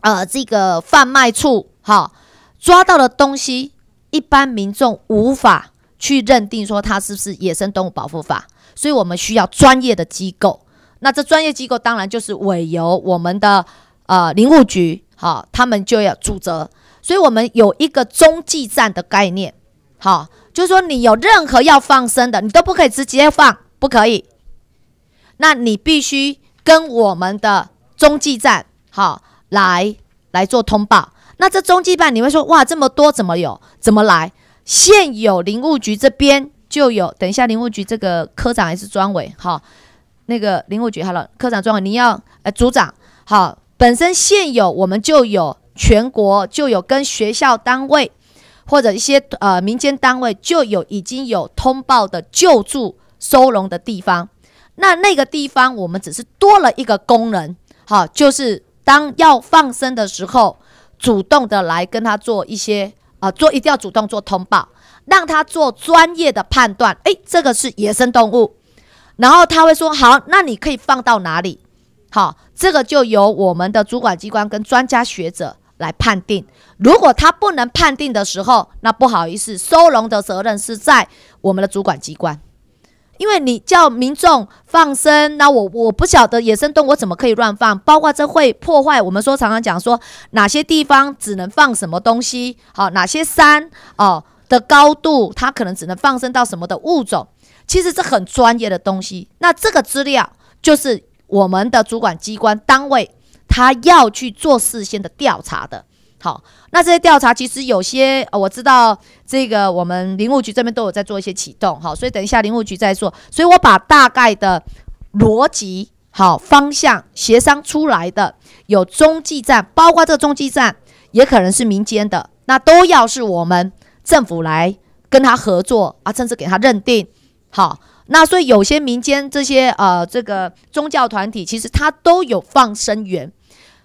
呃这个贩卖处，好，抓到的东西，一般民众无法去认定说它是不是野生动物保护法，所以我们需要专业的机构。那这专业机构当然就是委由我们的呃林务局，好，他们就要主责。所以我们有一个中继站的概念，好，就是说你有任何要放生的，你都不可以直接放，不可以。那你必须跟我们的中继站，好，来来做通报。那这中继站你会说，哇，这么多怎么有？怎么来？现有林务局这边就有，等一下林务局这个科长还是专委，好。那个林务局好了，科长专委，您要呃组长好，本身现有我们就有全国就有跟学校单位或者一些呃民间单位就有已经有通报的救助收容的地方，那那个地方我们只是多了一个功能，好，就是当要放生的时候，主动的来跟他做一些啊做一定要主动做通报，让他做专业的判断，诶，这个是野生动物。然后他会说：“好，那你可以放到哪里？好，这个就由我们的主管机关跟专家学者来判定。如果他不能判定的时候，那不好意思，收容的责任是在我们的主管机关。因为你叫民众放生，那我我不晓得野生动物怎么可以乱放，包括这会破坏我们说常常讲说哪些地方只能放什么东西，好，哪些山哦的高度它可能只能放生到什么的物种，其实这很专业的东西。那这个资料就是我们的主管机关单位他要去做事先的调查的。好，那这些调查其实有些我知道，这个我们林务局这边都有在做一些启动，好，所以等一下林务局再做，所以我把大概的逻辑好方向协商出来的，有中继站，包括这个中继站也可能是民间的，那都要是我们政府来跟他合作啊，甚至给他认定好，那所以有些民间这些呃这个宗教团体，其实他都有放生员。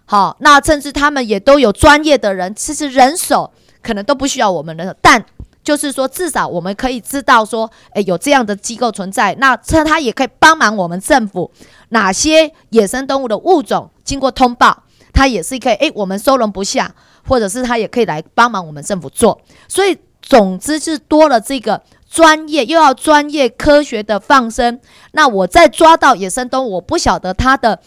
好，那甚至他们也都有专业的人，其实人手可能都不需要我们的，但就是说，至少我们可以知道说，诶，有这样的机构存在，那这他也可以帮忙我们政府，哪些野生动物的物种经过通报，他也是可以，诶，我们收容不下，或者是他也可以来帮忙我们政府做。所以，总之是多了这个专业，又要专业科学的放生。那我在抓到野生动物，我不晓得它的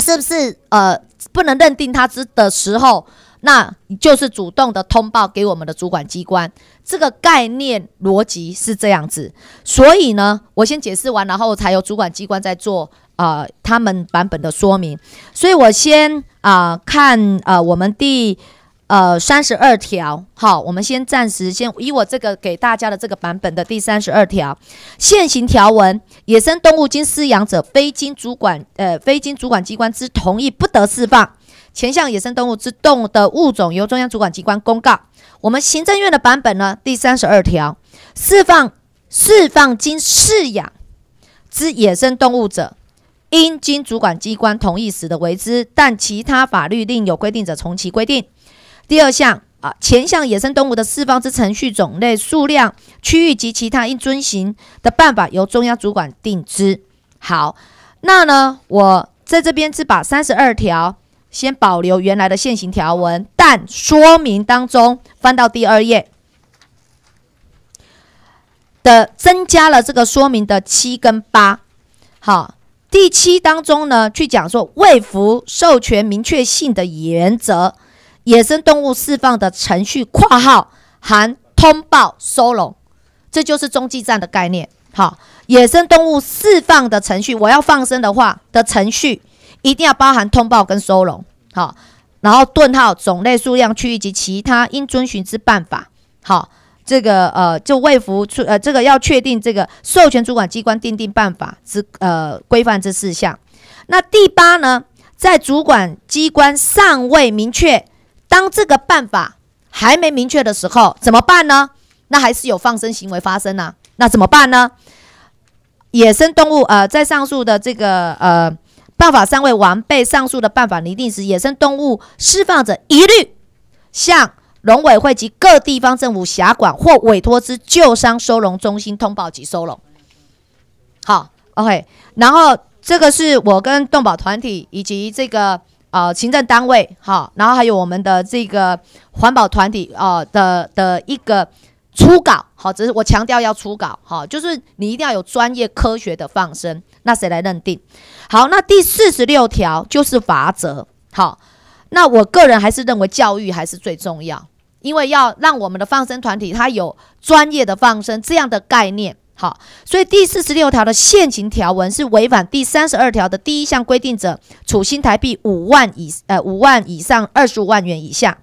是不是呃。不能认定它之的时候，那就是主动的通报给我们的主管机关。这个概念逻辑是这样子，所以呢，我先解释完，然后才由主管机关在做啊他们版本的说明。所以我先啊看呃我们第呃三十二条，好，我们先暂时先以我这个给大家的这个版本的第三十二条现行条文。野生动物经饲养者，非经主管呃非经主管机关之同意，不得释放。前项野生动物之动物的物种，由中央主管机关公告。我们行政院的版本呢，第三十二条，释放释放经饲养之野生动物者，应经主管机关同意时的为之，但其他法律另有规定者，从其规定。第二项。啊，前项野生动物的释放之程序、种类、数量、区域及其他应遵循的办法，由中央主管定之。好，那呢，我在这边是把三十二条先保留原来的现行条文，但说明当中翻到第二页的增加了这个说明的七跟八。好，第七当中呢，去讲说未符授权明确性的原则。野生动物释放的程序（括号含通报收容），这就是中继站的概念。好，野生动物释放的程序，我要放生的话的程序，一定要包含通报跟收容。好，然后顿号种类、数量、区域及其他应遵循之办法。好，这个呃，就未服出呃，这个要确定这个授权主管机关订定办法之呃规范之事项。那第八呢，在主管机关尚未明确。当这个办法还没明确的时候，怎么办呢？那还是有放生行为发生呢？那怎么办呢？野生动物，呃，在上述的这个呃办法尚未完备，上述的办法拟定时，野生动物释放者一律向农委会及各地方政府辖管或委托之救伤收容中心通报及收容。好，OK，然后这个是我跟动保团体以及这个。啊，行政单位好，然后还有我们的这个环保团体啊的的一个初稿好，只是我强调要初稿好，就是你一定要有专业科学的放生，那谁来认定？好，那第四十六条就是法则好，那我个人还是认为教育还是最重要，因为要让我们的放生团体它有专业的放生这样的概念。好，所以第四十六条的现行条文是违反第三十二条的第一项规定者，处新台币五万以呃五万以上二十五万元以下；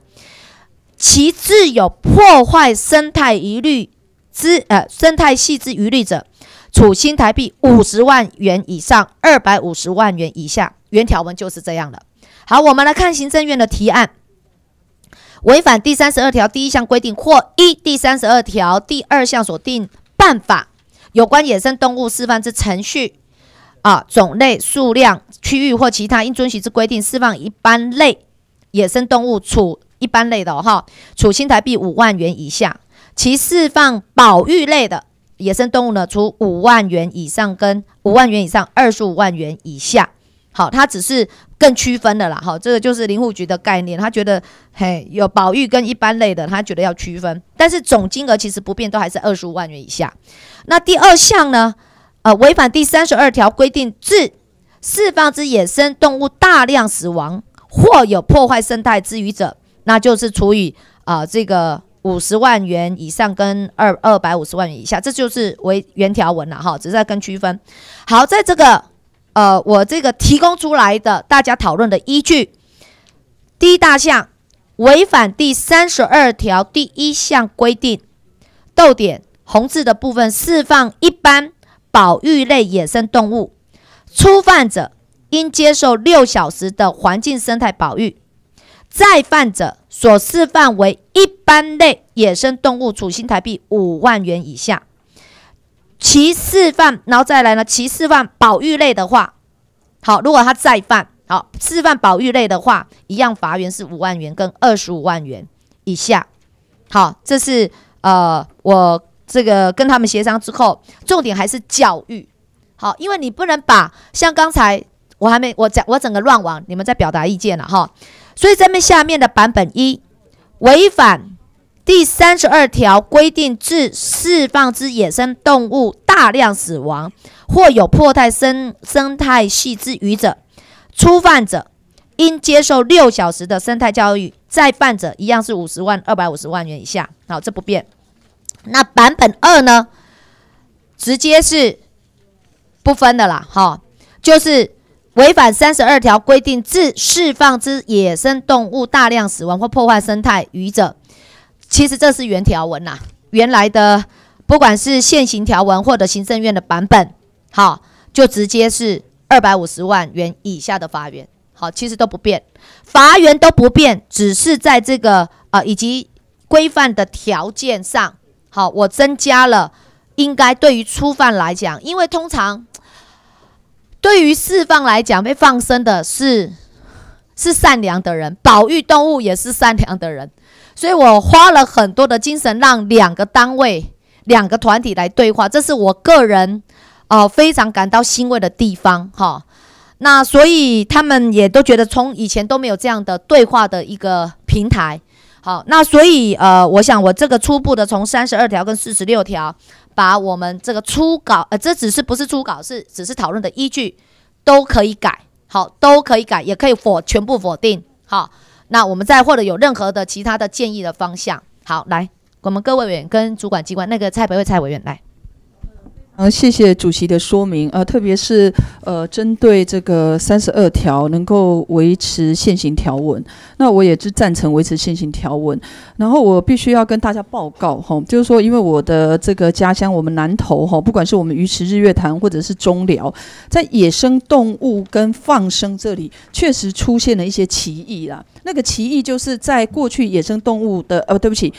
其自有破坏生态疑虑之呃生态系之疑虑者，处新台币五十万元以上二百五十万元以下。原条文就是这样的。好，我们来看行政院的提案，违反第三十二条第一项规定或一第三十二条第二项所定办法。有关野生动物释放之程序啊，种类、数量、区域或其他应遵循之规定，释放一般类野生动物，处一般类的哈，处新台币五万元以下；其释放保育类的野生动物呢，处五万元以上跟五万元以上二十五万元以下。好，它只是更区分的啦。好，这个就是林护局的概念，他觉得嘿有保育跟一般类的，他觉得要区分，但是总金额其实不变，都还是二十五万元以下。那第二项呢？呃，违反第三十二条规定，致释放之野生动物大量死亡或有破坏生态之余者，那就是处以啊这个五十万元以上跟二二百五十万元以下，这就是为原条文了哈，只是在跟区分。好，在这个呃我这个提供出来的大家讨论的依据，第一大项违反第三十二条第一项规定，逗点红字的部分释放一般。保育类野生动物，初犯者应接受六小时的环境生态保育；再犯者所示范为一般类野生动物，处新台币五万元以下。其示范，然后再来呢？其示范保育类的话，好，如果他再犯，好，示范保育类的话，一样罚元是五万元跟二十五万元以下。好，这是呃我。这个跟他们协商之后，重点还是教育，好，因为你不能把像刚才我还没我讲我整个乱网，你们在表达意见了哈，所以这边下面的版本一违反第三十二条规定，致释放之野生动物大量死亡或有破坏生生态系之余者，初犯者应接受六小时的生态教育，再犯者一样是五十万二百五十万元以下，好，这不变。那版本二呢？直接是不分的啦，哈，就是违反三十二条规定，致释放之野生动物大量死亡或破坏生态余者，其实这是原条文呐，原来的不管是现行条文或者行政院的版本，好，就直接是二百五十万元以下的罚元，好，其实都不变，罚元都不变，只是在这个啊以及规范的条件上。好，我增加了，应该对于初犯来讲，因为通常对于释放来讲，被放生的是是善良的人，保育动物也是善良的人，所以我花了很多的精神，让两个单位、两个团体来对话，这是我个人哦非常感到欣慰的地方哈。那所以他们也都觉得，从以前都没有这样的对话的一个平台。好，那所以呃，我想我这个初步的从三十二条跟四十六条，把我们这个初稿呃，这只是不是初稿，是只是讨论的依据，都可以改，好，都可以改，也可以否全部否定，好，那我们再或者有任何的其他的建议的方向，好，来，我们各位委员跟主管机关那个蔡培慧蔡委员来。呃，谢谢主席的说明。呃，特别是呃，针对这个三十二条能够维持现行条文，那我也是赞成维持现行条文。然后我必须要跟大家报告哈，就是说，因为我的这个家乡，我们南投哈，不管是我们鱼池日月潭或者是中寮，在野生动物跟放生这里，确实出现了一些歧义啦。那个歧义就是在过去野生动物的呃，对不起，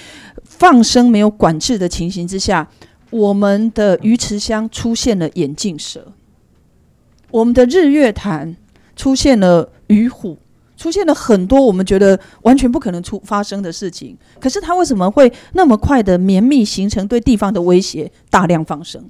放生没有管制的情形之下。我们的鱼池乡出现了眼镜蛇，我们的日月潭出现了鱼虎，出现了很多我们觉得完全不可能出发生的事情。可是它为什么会那么快的绵密形成对地方的威胁，大量放生？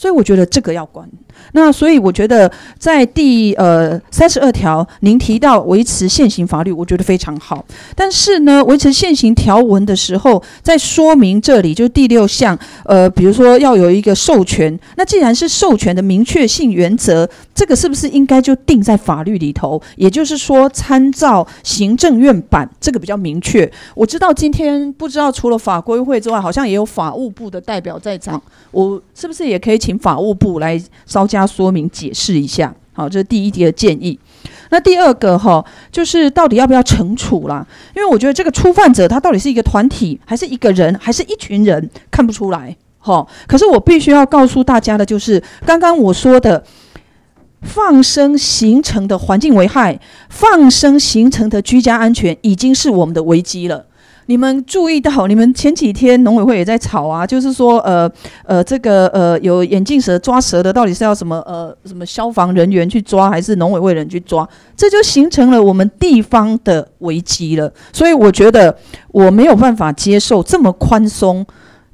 所以我觉得这个要管。那所以我觉得在第呃三十二条，您提到维持现行法律，我觉得非常好。但是呢，维持现行条文的时候，在说明这里就第六项，呃，比如说要有一个授权。那既然是授权的明确性原则，这个是不是应该就定在法律里头？也就是说，参照行政院版，这个比较明确。我知道今天不知道除了法规会之外，好像也有法务部的代表在场，我是不是也可以请？请法务部来稍加说明解释一下，好，这是第一的建议。那第二个哈，就是到底要不要惩处啦？因为我觉得这个初犯者他到底是一个团体，还是一个人，还是一群人，看不出来哈。可是我必须要告诉大家的，就是刚刚我说的放生形成的环境危害，放生形成的居家安全，已经是我们的危机了。你们注意到，你们前几天农委会也在吵啊，就是说，呃呃，这个呃有眼镜蛇抓蛇的，到底是要什么呃什么消防人员去抓，还是农委会人去抓？这就形成了我们地方的危机了。所以我觉得我没有办法接受这么宽松，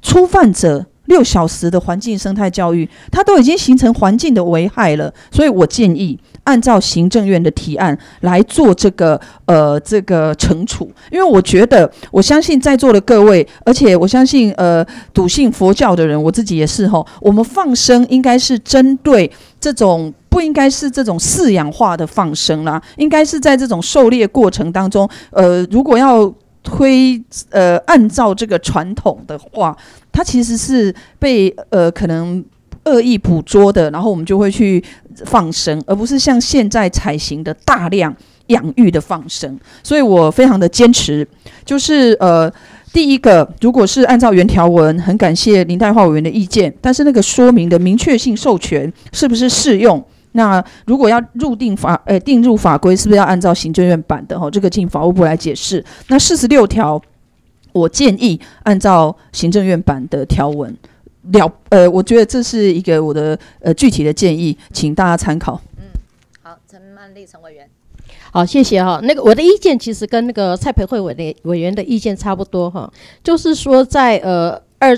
初犯者六小时的环境生态教育，它都已经形成环境的危害了。所以我建议。按照行政院的提案来做这个呃这个惩处，因为我觉得我相信在座的各位，而且我相信呃笃信佛教的人，我自己也是吼，我们放生应该是针对这种。不应该是这种饲养化的放生啦，应该是在这种狩猎过程当中，呃，如果要推呃按照这个传统的话，它其实是被呃可能恶意捕捉的，然后我们就会去放生，而不是像现在采行的大量养育的放生。所以我非常的坚持，就是呃第一个，如果是按照原条文，很感谢林代化委员的意见，但是那个说明的明确性授权是不是适用？那如果要入定法，呃，定入法规，是不是要按照行政院版的？哈，这个请法务部来解释。那四十六条，我建议按照行政院版的条文了。呃，我觉得这是一个我的呃具体的建议，请大家参考。嗯，好，陈曼丽陈委员，好，谢谢哈。那个我的意见其实跟那个蔡培慧委的委员的意见差不多哈，就是说在呃二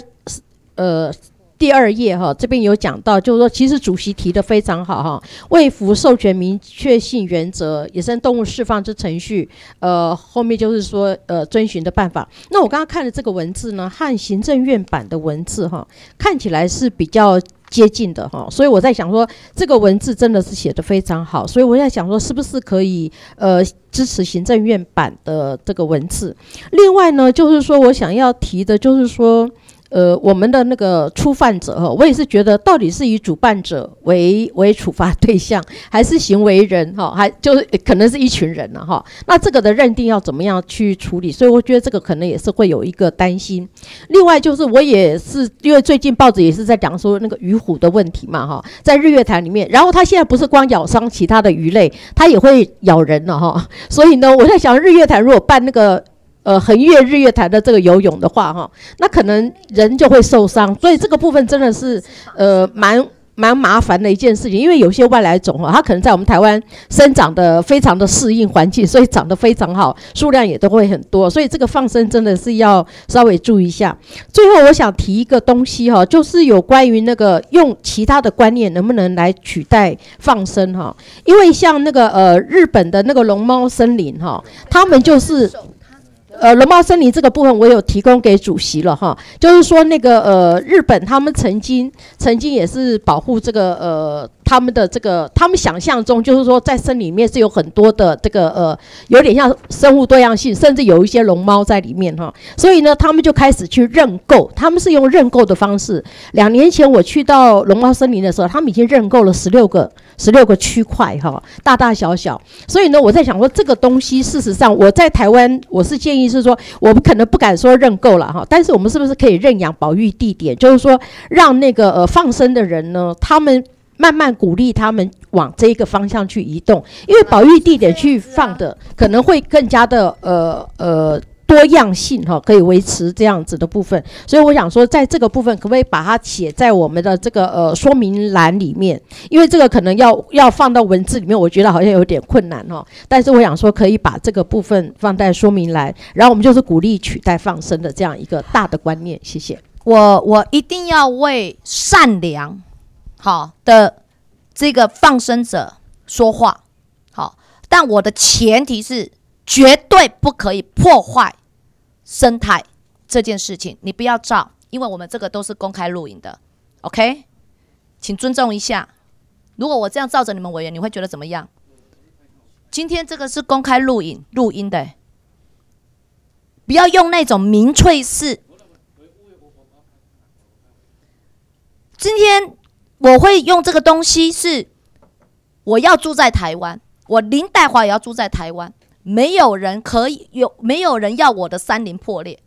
呃。第二页哈，这边有讲到，就是说，其实主席提的非常好哈，为服授权明确性原则，野生动物释放之程序，呃，后面就是说，呃，遵循的办法。那我刚刚看的这个文字呢，和行政院版的文字哈，看起来是比较接近的哈，所以我在想说，这个文字真的是写的非常好，所以我在想说，是不是可以呃支持行政院版的这个文字？另外呢，就是说我想要提的，就是说。呃，我们的那个初犯者哈，我也是觉得，到底是以主办者为为处罚对象，还是行为人哈，还就是可能是一群人了哈。那这个的认定要怎么样去处理？所以我觉得这个可能也是会有一个担心。另外就是我也是因为最近报纸也是在讲说那个鱼虎的问题嘛哈，在日月潭里面，然后它现在不是光咬伤其他的鱼类，它也会咬人了哈。所以呢，我在想日月潭如果办那个。呃，横越日月潭的这个游泳的话，哈，那可能人就会受伤，所以这个部分真的是呃蛮蛮麻烦的一件事情。因为有些外来种哈，它可能在我们台湾生长的非常的适应环境，所以长得非常好，数量也都会很多，所以这个放生真的是要稍微注意一下。最后，我想提一个东西哈，就是有关于那个用其他的观念能不能来取代放生哈？因为像那个呃日本的那个龙猫森林哈，他们就是。呃，龙猫森林这个部分我有提供给主席了哈，就是说那个呃，日本他们曾经曾经也是保护这个呃。他们的这个，他们想象中就是说，在森林里面是有很多的这个呃，有点像生物多样性，甚至有一些龙猫在里面哈。所以呢，他们就开始去认购，他们是用认购的方式。两年前我去到龙猫森林的时候，他们已经认购了十六个十六个区块哈，大大小小。所以呢，我在想说，这个东西事实上我在台湾，我是建议是说，我们可能不敢说认购了哈，但是我们是不是可以认养保育地点，就是说让那个呃放生的人呢，他们。慢慢鼓励他们往这一个方向去移动，因为保育地点去放的可能会更加的呃呃多样性哈，可以维持这样子的部分。所以我想说，在这个部分可不可以把它写在我们的这个呃说明栏里面？因为这个可能要要放到文字里面，我觉得好像有点困难哈。但是我想说，可以把这个部分放在说明栏，然后我们就是鼓励取代放生的这样一个大的观念。谢谢。我我一定要为善良。好的，这个放生者说话好，但我的前提是绝对不可以破坏生态这件事情，你不要照，因为我们这个都是公开录影的，OK，请尊重一下。如果我这样照着你们委员，你会觉得怎么样？今天这个是公开录影录音的，不要用那种民粹式。今天。我会用这个东西，是我要住在台湾，我林代华也要住在台湾，没有人可以有，没有人要我的山林破裂。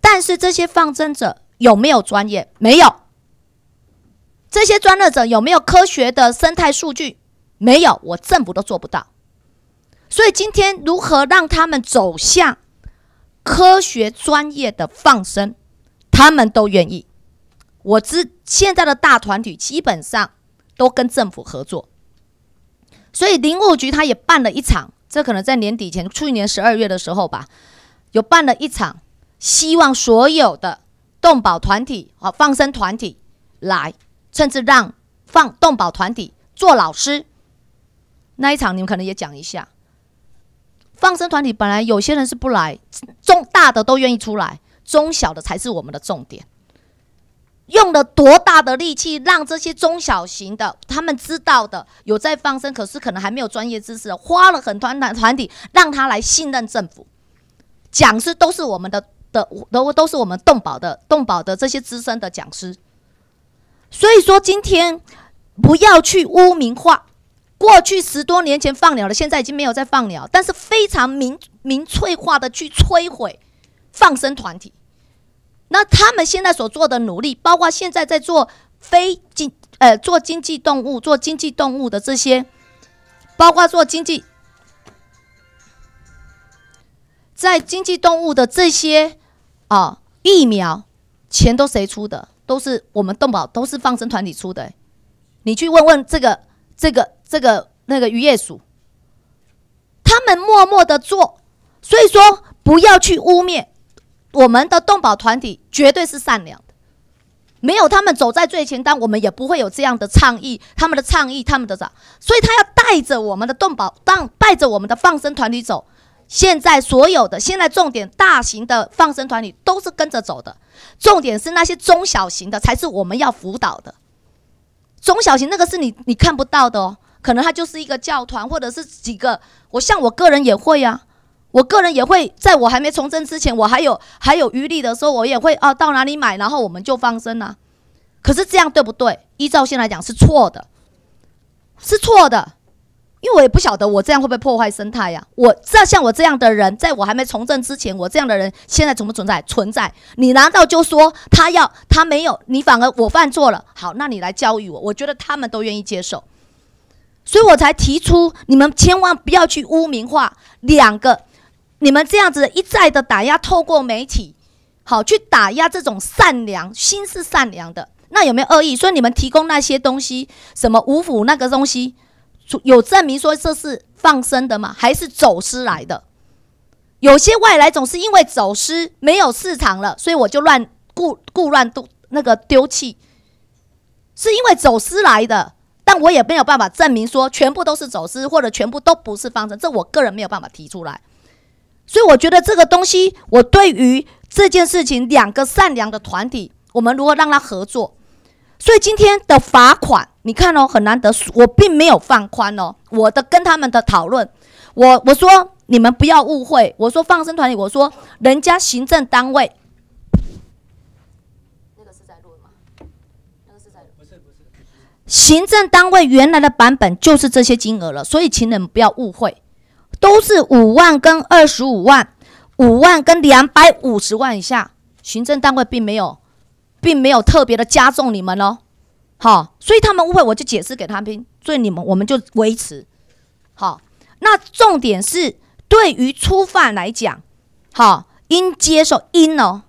但是这些放生者有没有专业？没有。这些专业者有没有科学的生态数据？没有，我政府都做不到。所以今天如何让他们走向科学专业的放生，他们都愿意。我知现在的大团体基本上都跟政府合作，所以林务局他也办了一场，这可能在年底前，去年十二月的时候吧，有办了一场，希望所有的动保团体啊放生团体来，甚至让放动保团体做老师。那一场你们可能也讲一下。放生团体本来有些人是不来，中大的都愿意出来，中小的才是我们的重点。用了多大的力气，让这些中小型的他们知道的有在放生，可是可能还没有专业知识，花了很团团团体让他来信任政府，讲师都是我们的的都都是我们动保的动保的这些资深的讲师。所以说今天不要去污名化，过去十多年前放鸟的，现在已经没有在放鸟，但是非常明明粹化的去摧毁放生团体。那他们现在所做的努力，包括现在在做非经呃做经济动物、做经济动物的这些，包括做经济在经济动物的这些啊疫苗，钱都谁出的？都是我们动保，都是放生团体出的、你去问问这个这个这个那个渔业署，他们默默的做，所以说不要去污蔑。我们的动保团体绝对是善良的，没有他们走在最前端，我们也不会有这样的倡议。他们的倡议，他们的啥？所以他要带着我们的动保，当带着我们的放生团体走。现在所有的现在重点大型的放生团体都是跟着走的，重点是那些中小型的才是我们要辅导的。中小型那个是你你看不到的哦，可能他就是一个教团或者是几个。我像我个人也会啊。我个人也会，在我还没从政之前，我还有还有余力的时候，我也会啊，到哪里买，然后我们就放生啊。可是这样对不对？依照现在来讲是错的，是错的，因为我也不晓得我这样会不会破坏生态呀。我这像我这样的人，在我还没从政之前，我这样的人现在存不存在？存在。你难道就说他要他没有，你反而我犯错了？好，那你来教育我，我觉得他们都愿意接受，所以我才提出，你们千万不要去污名化两个。你们这样子一再的打压，透过媒体，好去打压这种善良、心是善良的，那有没有恶意？所以你们提供那些东西，什么五府那个东西，有证明说这是放生的吗？还是走私来的？有些外来种是因为走私没有市场了，所以我就乱故故乱都那个丢弃，是因为走私来的，但我也没有办法证明说全部都是走私，或者全部都不是放生，这我个人没有办法提出来。所以我觉得这个东西，我对于这件事情，两个善良的团体，我们如何让他合作？所以今天的罚款，你看哦，很难得，我并没有放宽哦。我的跟他们的讨论，我我说你们不要误会，我说放生团体，我说人家行政单位，那个是在录吗？那个是在不是不是，行政单位原来的版本就是这些金额了，所以请你们不要误会。都是五万跟二十五万，五万跟两百五十万以下，行政单位并没有，并没有特别的加重你们哦，好，所以他们误会，我就解释给他们听，所以你们我们就维持，好，那重点是对于初犯来讲，好，应接受应哦，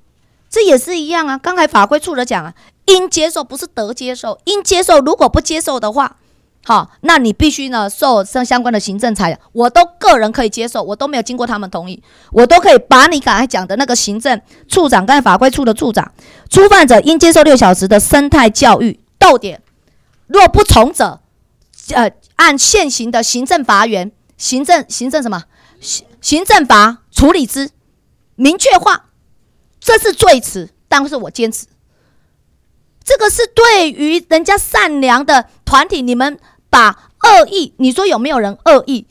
这也是一样啊，刚才法规处的讲啊，应接受不是得接受，应接受，如果不接受的话。好，那你必须呢受相相关的行政裁，我都个人可以接受，我都没有经过他们同意，我都可以把你刚才讲的那个行政处长，跟法规处的处长，初犯者应接受六小时的生态教育。逗点，若不从者，呃，按现行的行政罚源、行政行政什么行行政罚处理之，明确化，这是最迟，但是我坚持，这个是对于人家善良的团体，你们。把恶意，你说有没有人恶意？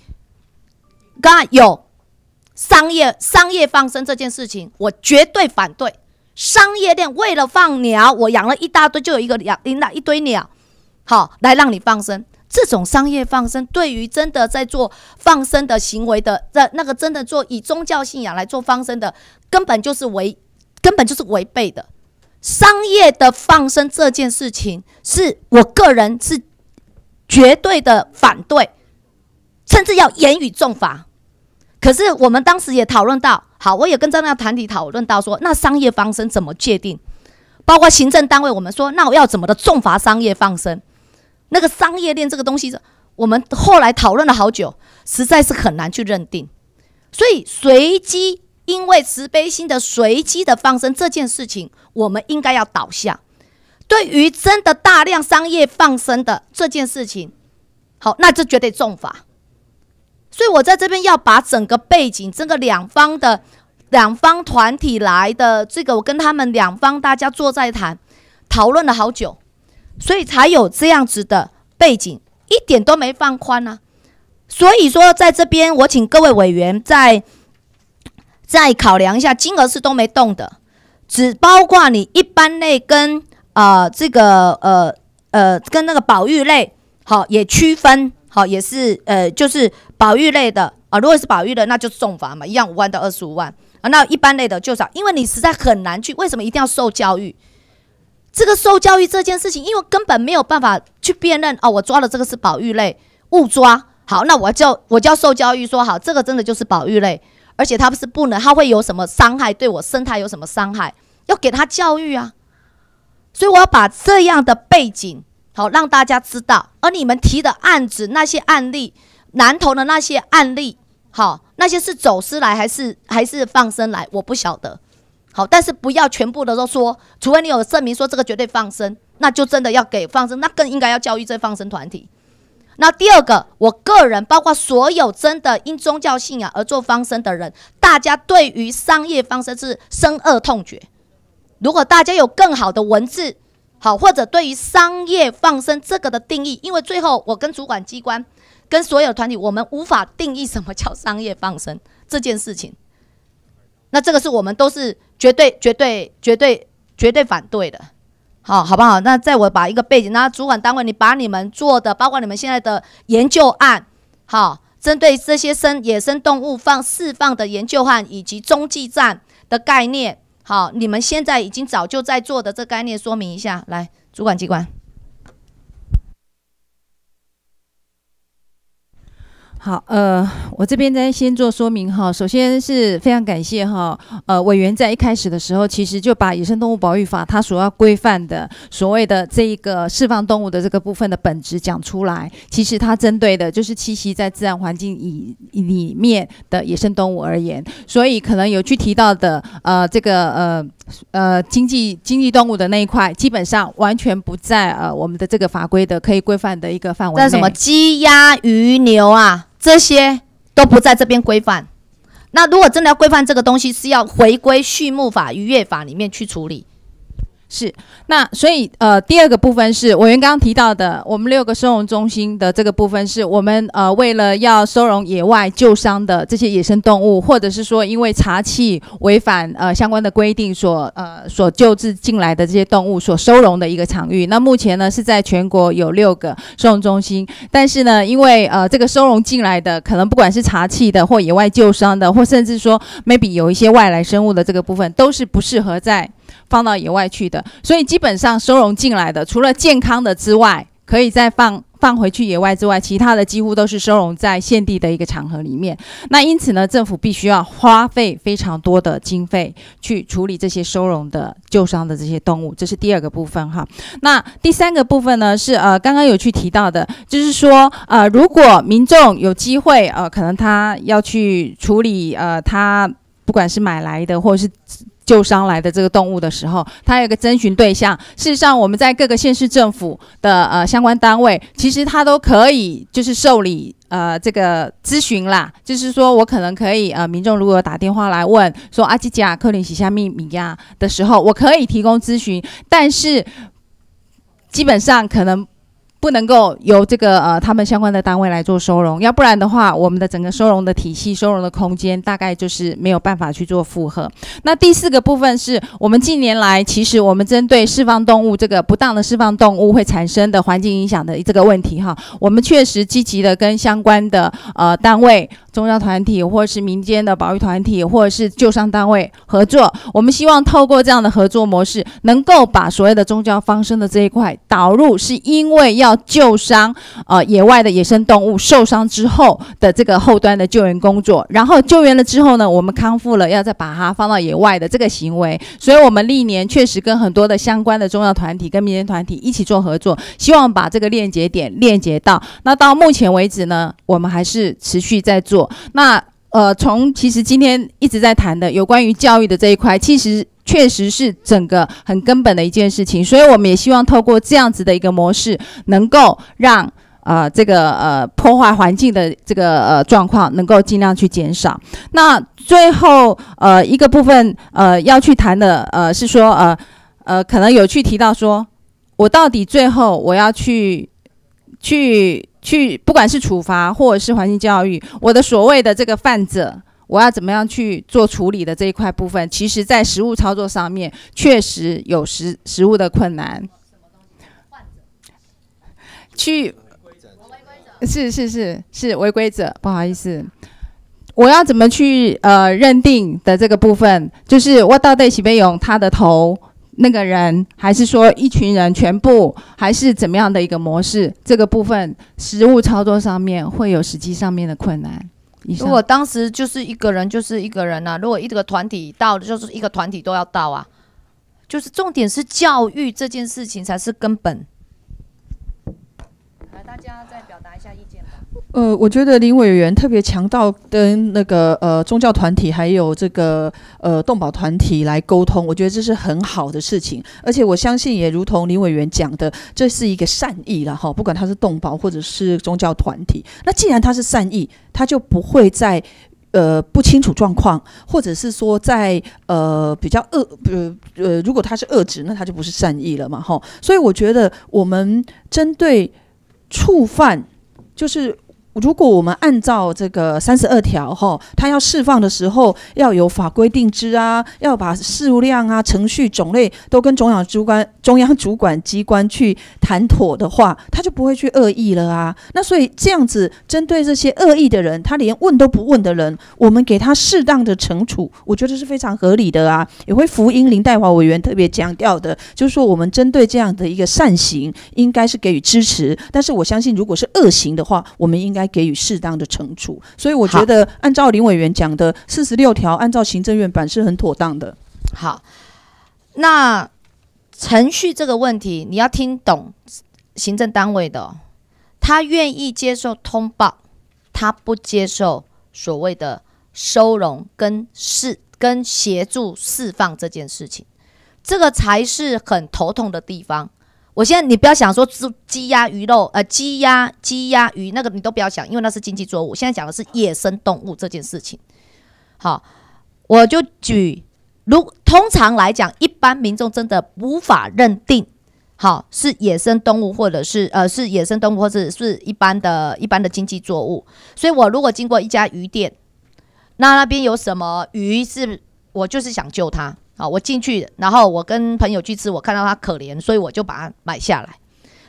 刚刚有商业商业放生这件事情，我绝对反对。商业链为了放鸟，我养了一大堆，就有一个养一大一堆鸟，好来让你放生。这种商业放生，对于真的在做放生的行为的，在那个真的做以宗教信仰来做放生的，根本就是违，根本就是违背的。商业的放生这件事情，是我个人是。绝对的反对，甚至要言语重罚。可是我们当时也讨论到，好，我也跟这样团体讨论到说，那商业放生怎么界定？包括行政单位，我们说，那我要怎么的重罚商业放生？那个商业链这个东西，我们后来讨论了好久，实在是很难去认定。所以随机，因为慈悲心的随机的放生这件事情，我们应该要导向。对于真的大量商业放生的这件事情，好，那这绝对重罚。所以我在这边要把整个背景，这个两方的两方团体来的这个，我跟他们两方大家坐在谈，讨论了好久，所以才有这样子的背景，一点都没放宽啊。所以说，在这边我请各位委员再再考量一下，金额是都没动的，只包括你一般类跟呃这个呃呃跟那个保育类，好也区分，好也是呃就是保育类的啊，如果是保育的，那就重罚嘛，一样五万到二十五万啊。那一般类的就少，因为你实在很难去，为什么一定要受教育？这个受教育这件事情，因为根本没有办法去辨认哦，我抓的这个是保育类，误抓。好，那我就我就要受教育，说好，这个真的就是保育类，而且它不是不能，它会有什么伤害，对我生态有什么伤害，要给他教育啊。所以我要把这样的背景好让大家知道，而你们提的案子那些案例，南投的那些案例，好，那些是走私来还是还是放生来，我不晓得。好，但是不要全部的都说，除非你有证明说这个绝对放生，那就真的要给放生，那更应该要教育这放生团体。那第二个，我个人包括所有真的因宗教信仰而做放生的人，大家对于商业放生是深恶痛绝。如果大家有更好的文字，好，或者对于商业放生这个的定义，因为最后我跟主管机关、跟所有团体，我们无法定义什么叫商业放生这件事情。那这个是我们都是绝对、绝对、绝对、绝对反对的。好，好不好？那在我把一个背景，那主管单位，你把你们做的，包括你们现在的研究案，好，针对这些生野生动物放释放的研究案，以及中继站的概念，好，你们现在已经早就在做的这概念说明一下，来，主管机关。好，呃，我这边再先做说明哈。首先是非常感谢哈，呃，委员在一开始的时候，其实就把《野生动物保育法》它所要规范的所谓的这一个释放动物的这个部分的本质讲出来。其实它针对的就是栖息在自然环境以里面的野生动物而言。所以可能有去提到的，呃，这个呃呃经济经济动物的那一块，基本上完全不在呃我们的这个法规的可以规范的一个范围内。在什么鸡鸭鱼牛啊？这些都不在这边规范。那如果真的要规范这个东西，是要回归畜牧法、渔业法里面去处理。是，那所以呃，第二个部分是委员刚刚提到的，我们六个收容中心的这个部分，是我们呃为了要收容野外救伤的这些野生动物，或者是说因为查气违反呃相关的规定所呃所救治进来的这些动物所收容的一个场域。那目前呢是在全国有六个收容中心，但是呢，因为呃这个收容进来的可能不管是查气的或野外救伤的，或甚至说 maybe 有一些外来生物的这个部分，都是不适合在。放到野外去的，所以基本上收容进来的，除了健康的之外，可以再放放回去野外之外，其他的几乎都是收容在现地的一个场合里面。那因此呢，政府必须要花费非常多的经费去处理这些收容的旧伤的这些动物，这是第二个部分哈。那第三个部分呢，是呃刚刚有去提到的，就是说呃如果民众有机会呃，可能他要去处理呃他不管是买来的或者是。救伤来的这个动物的时候，它有个征询对象。事实上，我们在各个县市政府的呃相关单位，其实它都可以就是受理呃这个咨询啦。就是说我可能可以呃民众如果打电话来问说阿基甲克林洗下秘密呀的时候，我可以提供咨询，但是基本上可能。不能够由这个呃他们相关的单位来做收容，要不然的话，我们的整个收容的体系、收容的空间大概就是没有办法去做负荷。那第四个部分是我们近年来其实我们针对释放动物这个不当的释放动物会产生的环境影响的这个问题哈，我们确实积极的跟相关的呃单位。宗教团体，或者是民间的保育团体，或者是救伤单位合作，我们希望透过这样的合作模式，能够把所谓的宗教方生的这一块导入，是因为要救伤呃野外的野生动物受伤之后的这个后端的救援工作，然后救援了之后呢，我们康复了，要再把它放到野外的这个行为，所以我们历年确实跟很多的相关的宗教团体跟民间团体一起做合作，希望把这个链接点链接到。那到目前为止呢，我们还是持续在做。那呃，从其实今天一直在谈的有关于教育的这一块，其实确实是整个很根本的一件事情。所以我们也希望透过这样子的一个模式，能够让呃这个呃破坏环境的这个呃状况能够尽量去减少。那最后呃一个部分呃要去谈的呃是说呃呃可能有去提到说，我到底最后我要去去去，不管是处罚或者是环境教育，我的所谓的这个犯者。我要怎么样去做处理的这一块部分，其实在实物操作上面确实有实实物的困难。去是是是是违规者，不好意思，我要怎么去呃认定的这个部分，就是我到底喜被用他的头那个人，还是说一群人全部，还是怎么样的一个模式？这个部分实物操作上面会有实际上面的困难。如果当时就是一个人，就是一个人呐。如果一个团体到，就是一个团体都要到啊。就是重点是教育这件事情才是根本。来，大家再表达一下意见吧。呃，我觉得林委员特别强调跟那个呃宗教团体还有这个呃动保团体来沟通，我觉得这是很好的事情。而且我相信也如同林委员讲的，这是一个善意了哈。不管他是动保或者是宗教团体，那既然他是善意，他就不会在呃不清楚状况，或者是说在呃比较恶呃呃，如果他是恶质，那他就不是善意了嘛哈。所以我觉得我们针对触犯就是。如果我们按照这个三十二条哈，他要释放的时候要有法规定之啊，要把事务量啊、程序种类都跟中央主管、中央主管机关去谈妥的话，他就不会去恶意了啊。那所以这样子，针对这些恶意的人，他连问都不问的人，我们给他适当的惩处，我觉得是非常合理的啊。也会福音林代华委员特别强调的，就是说我们针对这样的一个善行，应该是给予支持。但是我相信，如果是恶行的话，我们应该。给予适当的惩处，所以我觉得按照林委员讲的四十六条，按照行政院版是很妥当的。好，那程序这个问题，你要听懂行政单位的，他愿意接受通报，他不接受所谓的收容跟释跟协助释放这件事情，这个才是很头痛的地方。我现在你不要想说鸡鸡鸭鱼肉，呃，鸡鸭鸡鸭鱼那个你都不要想，因为那是经济作物。现在讲的是野生动物这件事情。好，我就举，如通常来讲，一般民众真的无法认定，好是野生动物，或者是呃是野生动物，或者是一般的一般的经济作物。所以我如果经过一家鱼店，那那边有什么鱼，是我就是想救它。啊，我进去，然后我跟朋友去吃，我看到它可怜，所以我就把它买下来。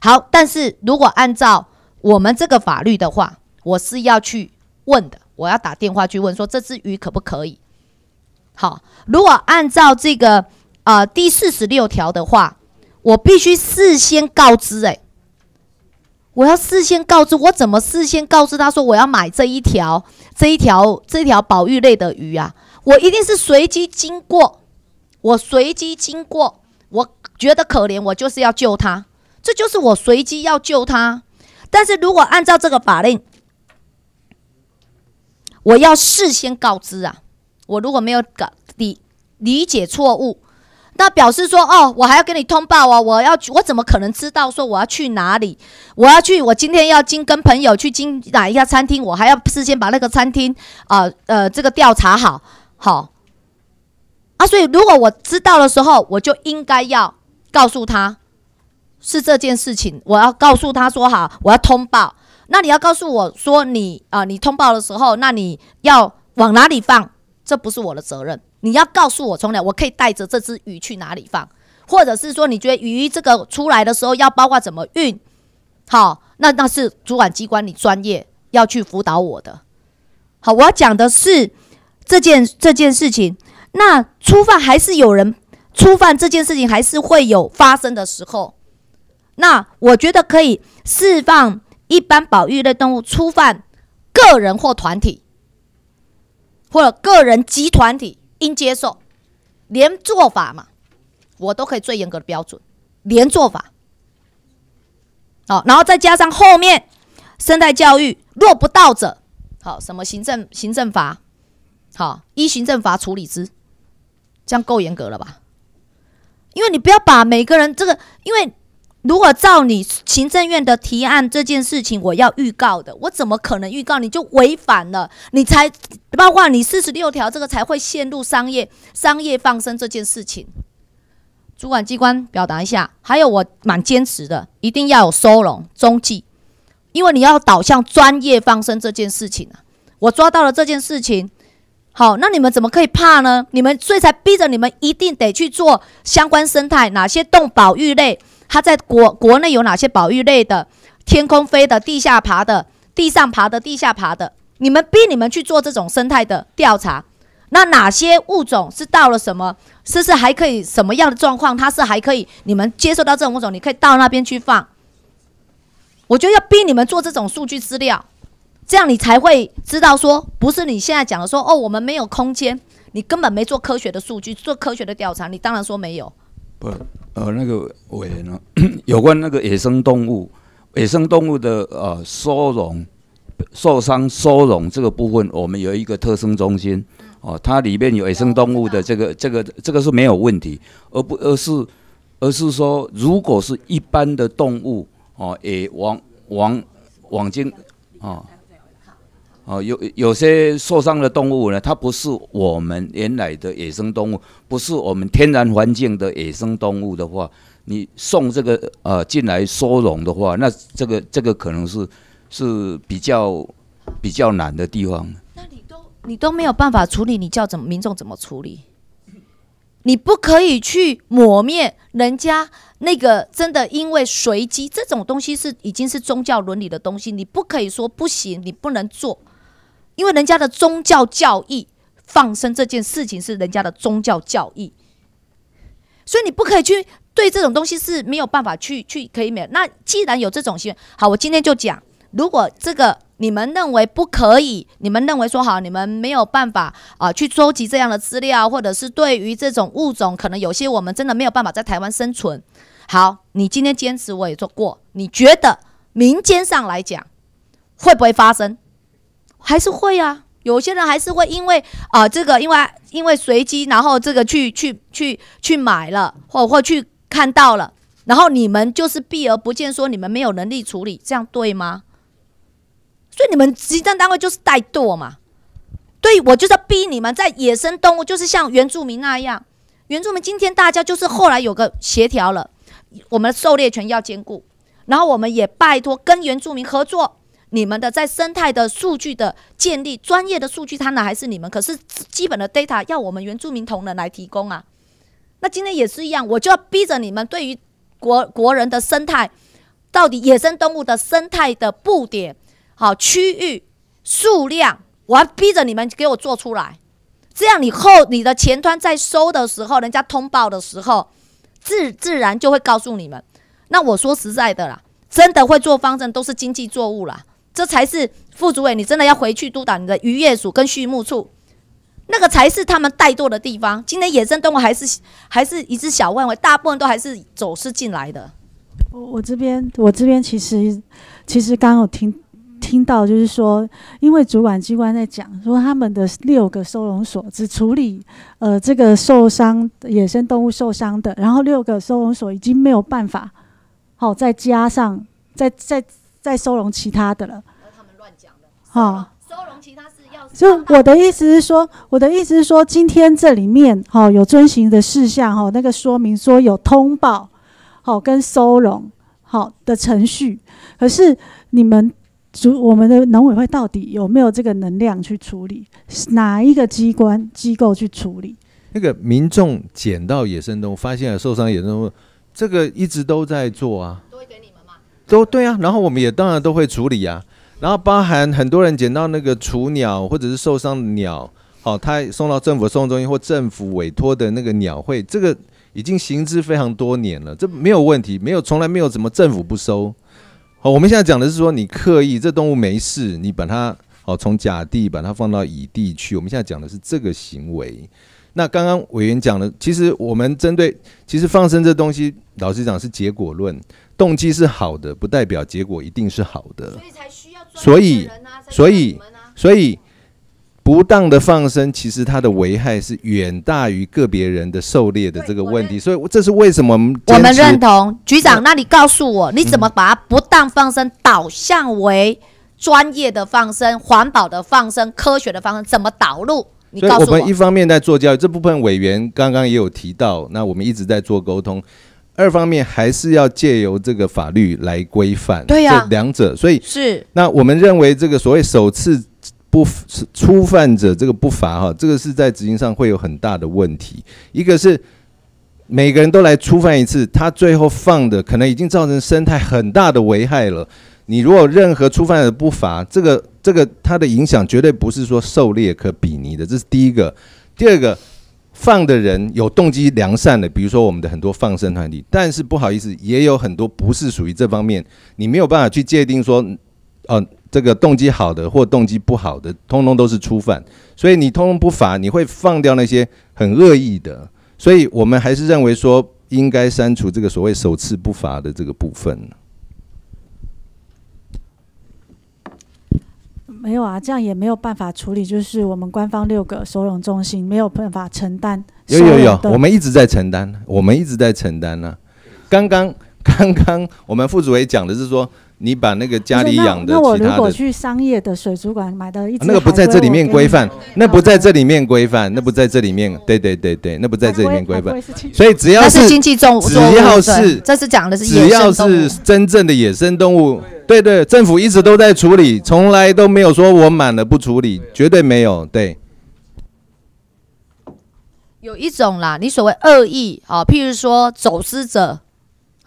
好，但是如果按照我们这个法律的话，我是要去问的，我要打电话去问，说这只鱼可不可以？好，如果按照这个呃第四十六条的话，我必须事先告知，诶，我要事先告知，我怎么事先告知他说我要买这一条这一条这一条保育类的鱼啊？我一定是随机经过。我随机经过，我觉得可怜，我就是要救他，这就是我随机要救他。但是如果按照这个法令，我要事先告知啊，我如果没有搞理理解错误，那表示说哦，我还要跟你通报哦，我要我怎么可能知道说我要去哪里？我要去，我今天要经跟朋友去经哪一家餐厅，我还要事先把那个餐厅啊呃这个调查好，好。啊，所以如果我知道的时候，我就应该要告诉他是这件事情。我要告诉他说好，我要通报。那你要告诉我说你啊，你通报的时候，那你要往哪里放？这不是我的责任。你要告诉我从哪，我可以带着这只鱼去哪里放，或者是说你觉得鱼这个出来的时候要包括怎么运？好，那那是主管机关你专业要去辅导我的。好，我要讲的是这件这件事情。那初犯还是有人初犯这件事情还是会有发生的时候，那我觉得可以释放一般保育类动物初犯个人或团体，或者个人及团体应接受。连做法嘛，我都可以最严格的标准连做法，好，然后再加上后面生态教育若不到者，好什么行政行政法，好依行政法处理之。这样够严格了吧？因为你不要把每个人这个，因为如果照你行政院的提案这件事情，我要预告的，我怎么可能预告？你就违反了，你才包括你四十六条这个才会陷入商业商业放生这件事情。主管机关表达一下，还有我蛮坚持的，一定要有收容中继，因为你要导向专业放生这件事情啊。我抓到了这件事情，好，那你们怎么可以怕呢？你们所以才逼着你们一定得去做相关生态，哪些动保育类。它在国国内有哪些保育类的？天空飞的、地下爬的、地上爬的、地下爬的，你们逼你们去做这种生态的调查。那哪些物种是到了什么？是不是还可以什么样的状况？它是还可以你们接受到这种物种，你可以到那边去放。我就要逼你们做这种数据资料，这样你才会知道说，不是你现在讲的说哦，我们没有空间，你根本没做科学的数据，做科学的调查，你当然说没有。不，呃，那个委员呢，有关那个野生动物、野生动物的呃收容、受伤收容这个部分，我们有一个特生中心，哦，它里面有野生动物的这个、这个、这个是没有问题，而不而是而是说，如果是一般的动物，哦，也往往往经，哦。哦，有有些受伤的动物呢，它不是我们原来的野生动物，不是我们天然环境的野生动物的话，你送这个呃进来收容的话，那这个这个可能是是比较比较难的地方。那你都你都没有办法处理，你叫怎么民众怎么处理？你不可以去抹灭人家那个真的因为随机这种东西是已经是宗教伦理的东西，你不可以说不行，你不能做。因为人家的宗教教义放生这件事情是人家的宗教教义，所以你不可以去对这种东西是没有办法去去可以免。那既然有这种心愿，好，我今天就讲，如果这个你们认为不可以，你们认为说好，你们没有办法啊去收集这样的资料，或者是对于这种物种，可能有些我们真的没有办法在台湾生存。好，你今天坚持我也做过，你觉得民间上来讲会不会发生？还是会啊，有些人还是会因为啊这个，因为因为随机，然后这个去去去去买了，或或去看到了，然后你们就是避而不见，说你们没有能力处理，这样对吗？所以你们执政单位就是怠惰嘛。对我就是要逼你们在野生动物，就是像原住民那样，原住民今天大家就是后来有个协调了，我们的狩猎权要兼顾，然后我们也拜托跟原住民合作。你们的在生态的数据的建立，专业的数据，它呢还是你们？可是基本的 data 要我们原住民同仁来提供啊。那今天也是一样，我就要逼着你们对于国国人的生态，到底野生动物的生态的布点、好区域、数量，我要逼着你们给我做出来。这样你后你的前端在收的时候，人家通报的时候，自自然就会告诉你们。那我说实在的啦，真的会做方正都是经济作物啦。这才是副主委，你真的要回去督导你的渔业署跟畜牧处，那个才是他们怠惰的地方。今天野生动物还是还是一只小范围，大部分都还是走私进来的。我我这边我这边其实其实刚有听听到，就是说，因为主管机关在讲说，他们的六个收容所只处理呃这个受伤野生动物受伤的，然后六个收容所已经没有办法，好再加上再再。再收容其他的了，他们乱讲的。哈，收容其他是要。就我的意思是说，我的意思是说，今天这里面哈有遵循的事项哈，那个说明说有通报，好跟收容好的程序。可是你们主我们的农委会到底有没有这个能量去处理？哪一个机关机构去处理？那个民众捡到野生动物，发现了受伤野生动物，这个一直都在做啊。都对啊，然后我们也当然都会处理啊，然后包含很多人捡到那个雏鸟或者是受伤的鸟，好，他送到政府送中心或政府委托的那个鸟会，这个已经行之非常多年了，这没有问题，没有从来没有什么政府不收。好，我们现在讲的是说你刻意这动物没事，你把它好从甲地把它放到乙地去，我们现在讲的是这个行为。那刚刚委员讲的，其实我们针对其实放生这东西，老实讲是结果论。动机是好的，不代表结果一定是好的。所以才需要所以，所以，所以，不当的放生，其实它的危害是远大于个别人的狩猎的这个问题，所以这是为什么我们我们认同局长，那你告诉我，你怎么把它不当放生导向为专业的放生、环保的放生、科学的放生，怎么导入？你所以我们一方面在做教育，这部分委员刚刚也有提到，那我们一直在做沟通。二方面还是要借由这个法律来规范，对呀这两者，所以是那我们认为这个所谓首次不初犯者这个不罚哈，这个是在执行上会有很大的问题。一个是每个人都来初犯一次，他最后放的可能已经造成生态很大的危害了。你如果任何初犯者不罚，这个这个它的影响绝对不是说狩猎可比拟的，这是第一个。第二个，放的人有动机良善的，比如说我们的很多放生团体，但是不好意思，也有很多不是属于这方面，你没有办法去界定说，呃，这个动机好的或动机不好的，通通都是初犯，所以你通通不罚，你会放掉那些很恶意的，所以我们还是认为说应该删除这个所谓首次不罚的这个部分。没有啊，这样也没有办法处理，就是我们官方六个收容中心没有办法承担有有有，我们一直在承担，我们一直在承担呢、刚刚刚刚我们副主委讲的是说，你把那个家里养的那我如果去商业的水族馆买的一只那个不在这里面规范，那不在这里面规范，那不在这里面，对对对对，那不在这里面规范。所以只要那是经济动物只要是这是讲的是只野要生动物是真正的野生动物，对对，政府一直都在处理，从来都没有说我满了不处理，绝对没有，对。有一种啦，你所谓恶意啊，譬如说走私者，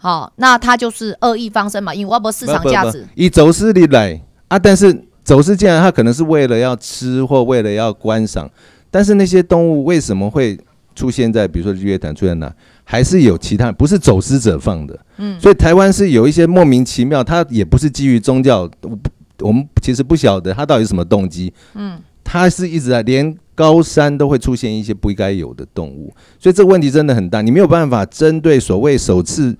好、那他就是恶意放生嘛，因为我不市场价值。以走私的来啊，但是走私进来，它可能是为了要吃或为了要观赏，但是那些动物为什么会出现在比如说日月潭出现哪？还是有其他，不是走私者放的。嗯所以台湾是有一些莫名其妙，它也不是基于宗教，我不我们其实不晓得它到底是什么动机。嗯，它是一直在连高山都会出现一些不应该有的动物，所以这个问题真的很大，你没有办法针对所谓首次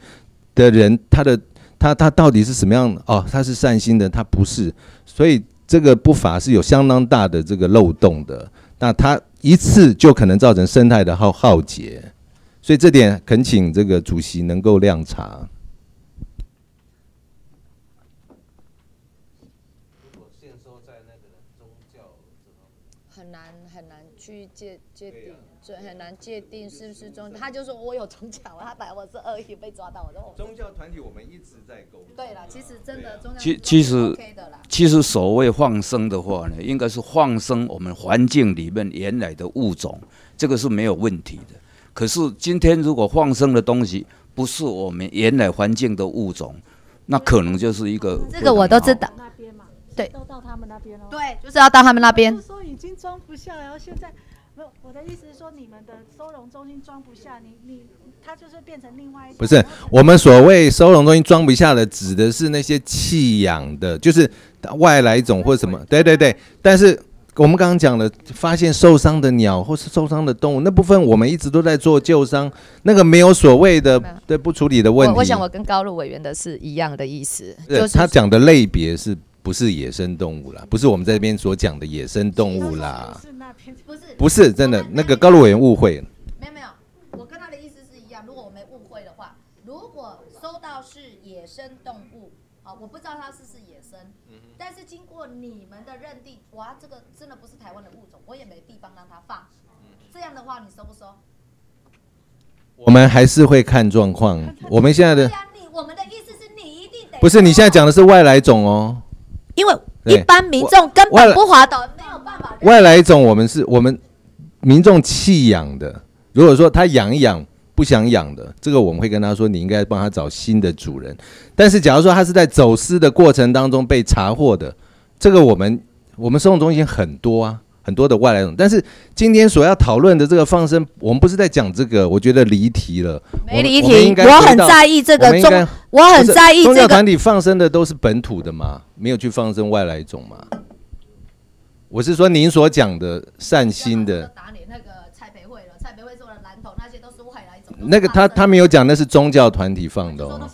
的人，他的他他到底是什么样哦？他是善心的，他不是，所以这个不法是有相当大的这个漏洞的。那他一次就可能造成生态的浩浩劫，所以这点恳请这个主席能够量查。很难很难去界界定，所以很难界定是不是宗教。他就说我有宗教，他本来我是恶意被抓到，我说宗教团体我们一直在沟通。对了，其实真的宗教其其实 OK 的啦。其实所谓放生的话呢，应该是放生我们环境里面原来的物种，这个是没有问题的。可是今天如果放生的东西不是我们原来环境的物种，那可能就是一个这个我都知道。对，都到他们那边了。对，就是要到他们那边就。是说已经装不下，然后现在的意思是说，你们的收容中心装不下，你你它就是变成另外一种不是我们所谓收容中心装不下的，指的是那些弃养的，就是外来种或什么。对对对，但是我们刚刚讲了，发现受伤的鸟或是受伤的动物那部分，我们一直都在做救伤，那个没有所谓的对不处理的问题。我我想我跟高路委员的是一样的意思，对就是他讲的类别是不是野生动物啦？不是我们这边所讲的野生动物啦。不是不是真的，那个高路委员误会了。没有没有，我跟他的意思是一样。如果我没误会的话，如果收到是野生动物，啊，我不知道它是不是野生，但是经过你们的认定，哇，这个真的不是台湾的物种，我也没地方让它放。这样的话，你收不收？我们还是会看状况。我们现在的你我们的意思是你一定得不是你现在讲的是外来种哦。因为一般民众根本不滑倒。外来种我们是我们民众弃养的，如果说他养一养不想养的，这个我们会跟他说，你应该帮他找新的主人。但是假如说他是在走私的过程当中被查获的，这个我们我们收容中心很多啊，很多的外来种。但是今天所要讨论的这个放生，我们不是在讲这个，我觉得离题了。没离题，我很该回到在意这个中我很在意这个宗教团体放生的都是本土的嘛，没有去放生外来种嘛。我是说您所讲的善心的，打脸那个蔡培慧了，蔡培慧说的蓝头那些都是外来种。那个他他没有讲那是宗教团体放的哦。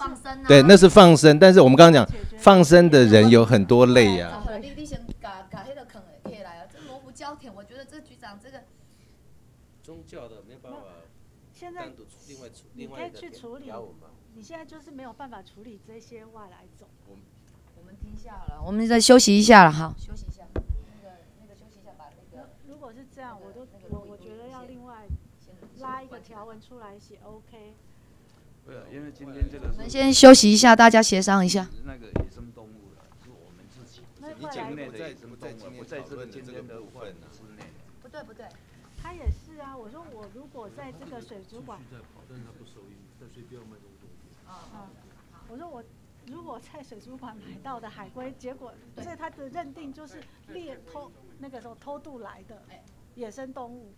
对，那是放生，但是我们刚刚讲放生的人有很多类啊。你你先把把迄个坑起来啊，这模糊焦点我宗教的没办法现在单独另外处你可以另外去处理你现在就是没有办法处理这些外来种。我们停下了，我们再休息一下了哈。休息一下，那个那个休息一下，把那个如果是这样，我就我我觉得要另外拉一个条文出来写 OK。对啊，因为今天这个我们先休息一下，大家协商一下。那个野生动物了，是我们自己，那不是境内的野生动物，不在这个今天的部分之内。不对不对，他也是啊。我说我如果在这个水族馆，啊，我说我如果在水族馆买到的海龟，结果所以他的认定就是猎偷那个时候偷渡来的野生动物，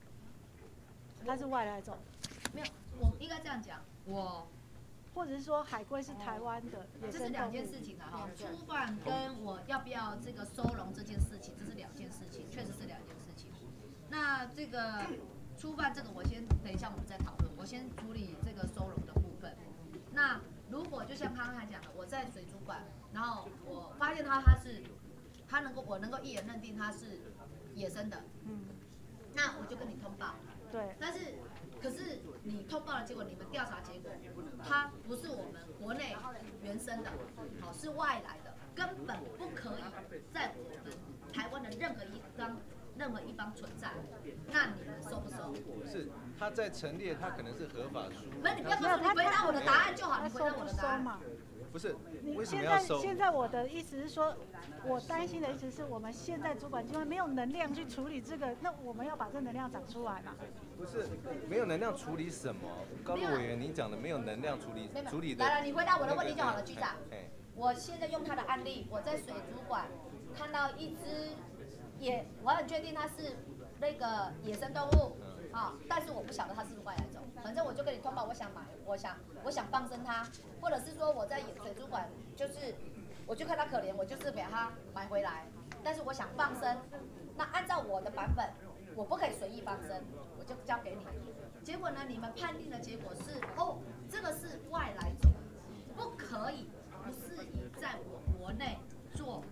它是外来种，没有，我应该这样讲，我或者是说海龟是台湾的野生动物。这是两件事情的哈。初犯跟我要不要这个收容这件事情，这是两件事情，确实是两件事情。那这个初犯这个，我先等一下我们再讨论，我先处理这个收容的部分。那如果就像刚才讲的，我在水族馆，然后我发现他他是，他能够我能够一眼认定他是野生的，嗯，那我就跟你通报。对。但是，可是你通报了结果，你们调查结果，它不是我们国内原生的，好是外来的，根本不可以在我们台湾的任何一方任何一方存在。那你们收不收？不是，他在陈列，他可能是合法输入。不是，你不要告诉我，你回答我的答案就好，你回答我的答案。不是，你为什么现要收？在现在我的意思是说，我担心的意思是我们现在主管机关没有能量去处理这个，那我们要把这能量长出来嘛。不是，没有能量处理什么？高路委员，你讲的没有能量处理处理的。来了，你回答我的问题就好了，局长。哎我现在用他的案例，我在水族馆看到一只野，我很确定它是那个野生动物啊，但是我不晓得它是不是外来种。反正我就跟你通报，我想买，我想我想放生它，或者是说我在水族馆就是，我就看它可怜，我就是把它买回来，但是我想放生，那按照我的版本，我不可以随意放生，我就交给你。结果呢，你们判定的结果是，哦，这个是外来种，不可以，不适宜在我国内做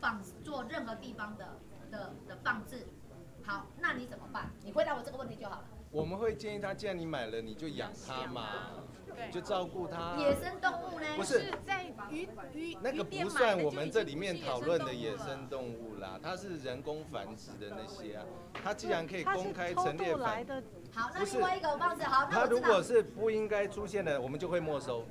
放做任何地方的的的放置。好，那你怎么办？你回答我这个问题就好了。我们会建议他，既然你买了，你就养它嘛，就照顾它。野生动物呢？不是在鱼鱼那个不算我们这里面讨论的野生动物啦，它是人工繁殖的那些啊。它既然可以公开陈列繁，好，那不是另外一个放置，好，那它如果是不应该出现的，我们就会没收，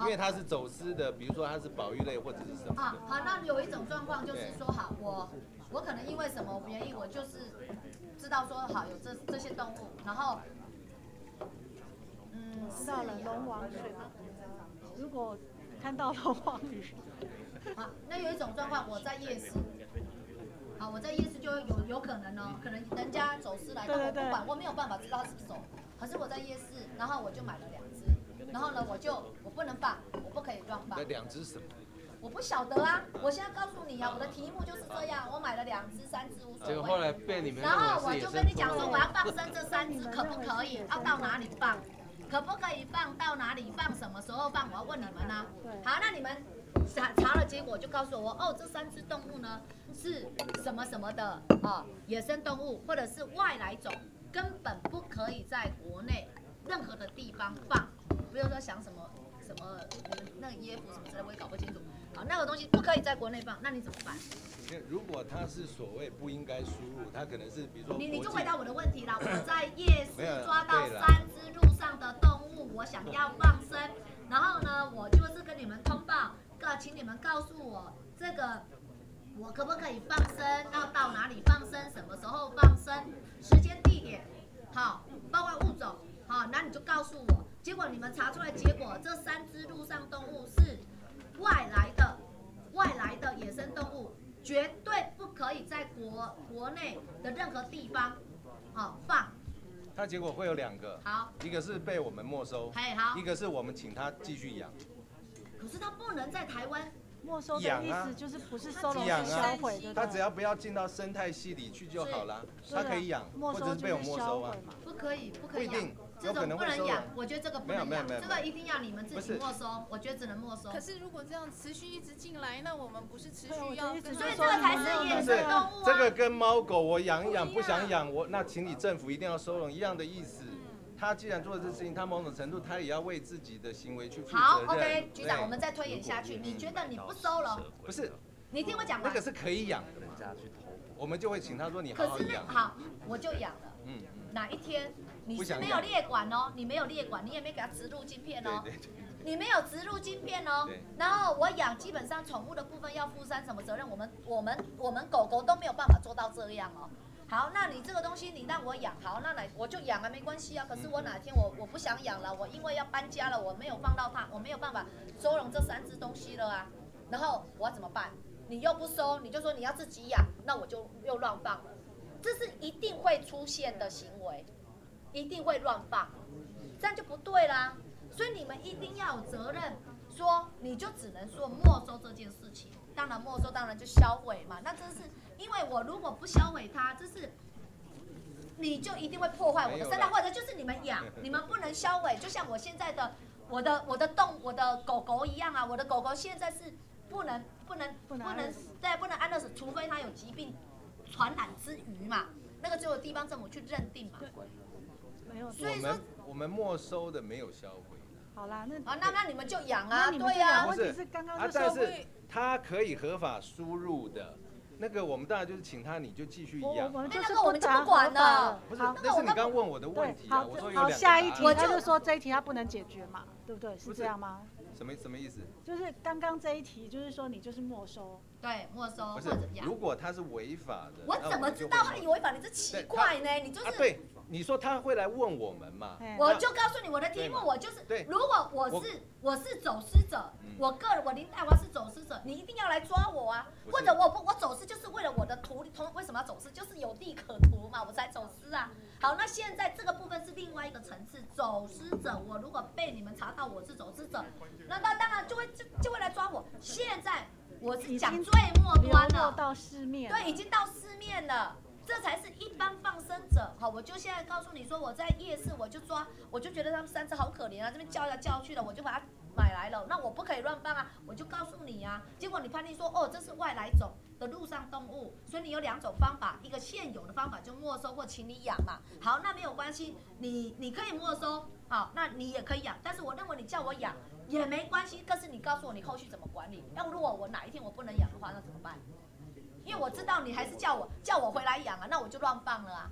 因为它是走私的，比如说它是保育类或者是什么啊。，好，那有一种状况就是说，好，我我可能因为什么原因，我就是知道说，好有这这些动物，然后，嗯，知道了，龙王鱼。如果看到龙王鱼，好，那有一种状况，我在夜市，好，我在夜市就有有可能哦，可能人家走私来，但我对对对不管，我没有办法知道他是不是走，可是我在夜市，然后我就买了两只，然后呢，我就我不能放，我不可以乱放那，两只什么？我不晓得啊，我现在告诉你啊，我的题目就是这样，我买了两只、三只无所谓。结果后来被你们然后我就跟你讲说，我要放生这三只，可不可以？要到哪里放？可不可以放到哪里放？什么时候放？我要问你们呢、好，那你们查查了结果就告诉我，哦，这三只动物呢是什么什么的啊、野生动物或者是外来种，根本不可以在国内任何的地方放。不要说想什么什么你们那个椰腐什么之类，我也搞不清楚。好，那个东西不可以在国内放，那你怎么办？你看如果它是所谓不应该输入，它可能是比如说你你就回答我的问题啦。我在夜市抓到三只路上的动物，我想要放生，然后呢，我就是跟你们通报，告请你们告诉我这个我可不可以放生，要到哪里放生，什么时候放生，时间地点，好，包括物种，好，那你就告诉我。结果你们查出来结果，这三只路上动物是外来的，外来的野生动物，绝对不可以在国国内的任何地方，好放。它结果会有两个，好，一个是被我们没收，嘿好。一个是我们请他继续养，可是它不能在台湾没收的意养啊。思就是不是收容是销毁，对不对？它只要不要进到生态系里去就好了，它可以养，或者是被我没收啊。不可以，不可以养。不一定，这种不能养，我觉得这个不能养，这个一定要你们自己没收，我觉得只能没收。可是如果这样持续一直进来，那我们不是持续要的意思跟他是说这个才是野生动物啊这个跟猫狗我养一养不想养我，那请你政府一定要收容一样的意思。他既然做了这事情，他某种程度他也要为自己的行为去负责任。好，OK，局长，我们再推演下去，你觉得你不收容，不是你听我讲完那个。是可以养的，人家去偷，我们就会请他说你好可是那好养。好，我就养了。嗯，哪一天你是没有列管哦，你没有列管，你也没给它植入晶片哦，对对你没有植入晶片哦。然后我养，基本上宠物的部分要负担什么责任？我们我们我们狗狗都没有办法做到这样哦。好，那你这个东西你让我养，好，那来我就养啊，没关系啊。可是我哪天我我不想养了，我因为要搬家了，我没有放到它，我没有办法收容这三只东西了啊。然后我要怎么办？你又不收，你就说你要自己养，那我就又乱放了。这是一定会出现的行为，一定会乱放，这样就不对啦。所以你们一定要有责任，说你就只能说没收这件事情。当然没收，当然就销毁嘛。那这是因为我如果不销毁它，这是你就一定会破坏我的生态，或者就是你们养，你们不能销毁。就像我现在的我的我的动我的狗狗一样啊，我的狗狗现在是不能不能不能能安乐死对不能安乐死，除非它有疾病传染之余嘛，那个只有地方政府去认定嘛。没有。所以说我们我们没收的没有销毁。好啦，那啊，那那你们就养啊，对呀、养问题不是是刚刚啊，但是他可以合法输入的，那个我们当然就是请他，你就继续我养。我们就是那个我们就打不管了不是好，那是你刚刚问我的问题啊，好我说有好，下一题他就说这一题他不能解决嘛，对不对？是这样吗？什么什么意思？就是刚刚这一题，就是说你就是没收，对，没收不是或者，养如。果他是违法的，我怎么知道他有违法？你这奇怪呢？你就是、啊，对，你说他会来问我们嘛？我就告诉你我的题目，我就是对，如果我我是我是走私者，嗯我个人我林黛华是走私者，你一定要来抓我啊！或者我不我走私就是为了我的图同为什么要走私？就是有利可图嘛，我才走私啊。好，那现在这个部分是另外一个层次，走私者，我如果被你们查到我是走私者，那那当然就会就就会来抓我。现在我是讲最末端了，到市面了，对，已经到市面了。这才是一般放生者，好，我就现在告诉你说，我在夜市我就抓，我就觉得他们三只好可怜啊，这边叫来叫去的，我就把它买来了，那我不可以乱放啊，我就告诉你啊，结果你判定说，哦，这是外来种的陆上动物，所以你有两种方法，一个现有的方法就没收或请你养嘛，好，那没有关系，你你可以没收，好，那你也可以养，但是我认为你叫我养也没关系，可是你告诉我你后续怎么管理，要如果我哪一天我不能养的话，那怎么办？因为我知道你还是叫我叫我回来养啊，那我就乱放了啊。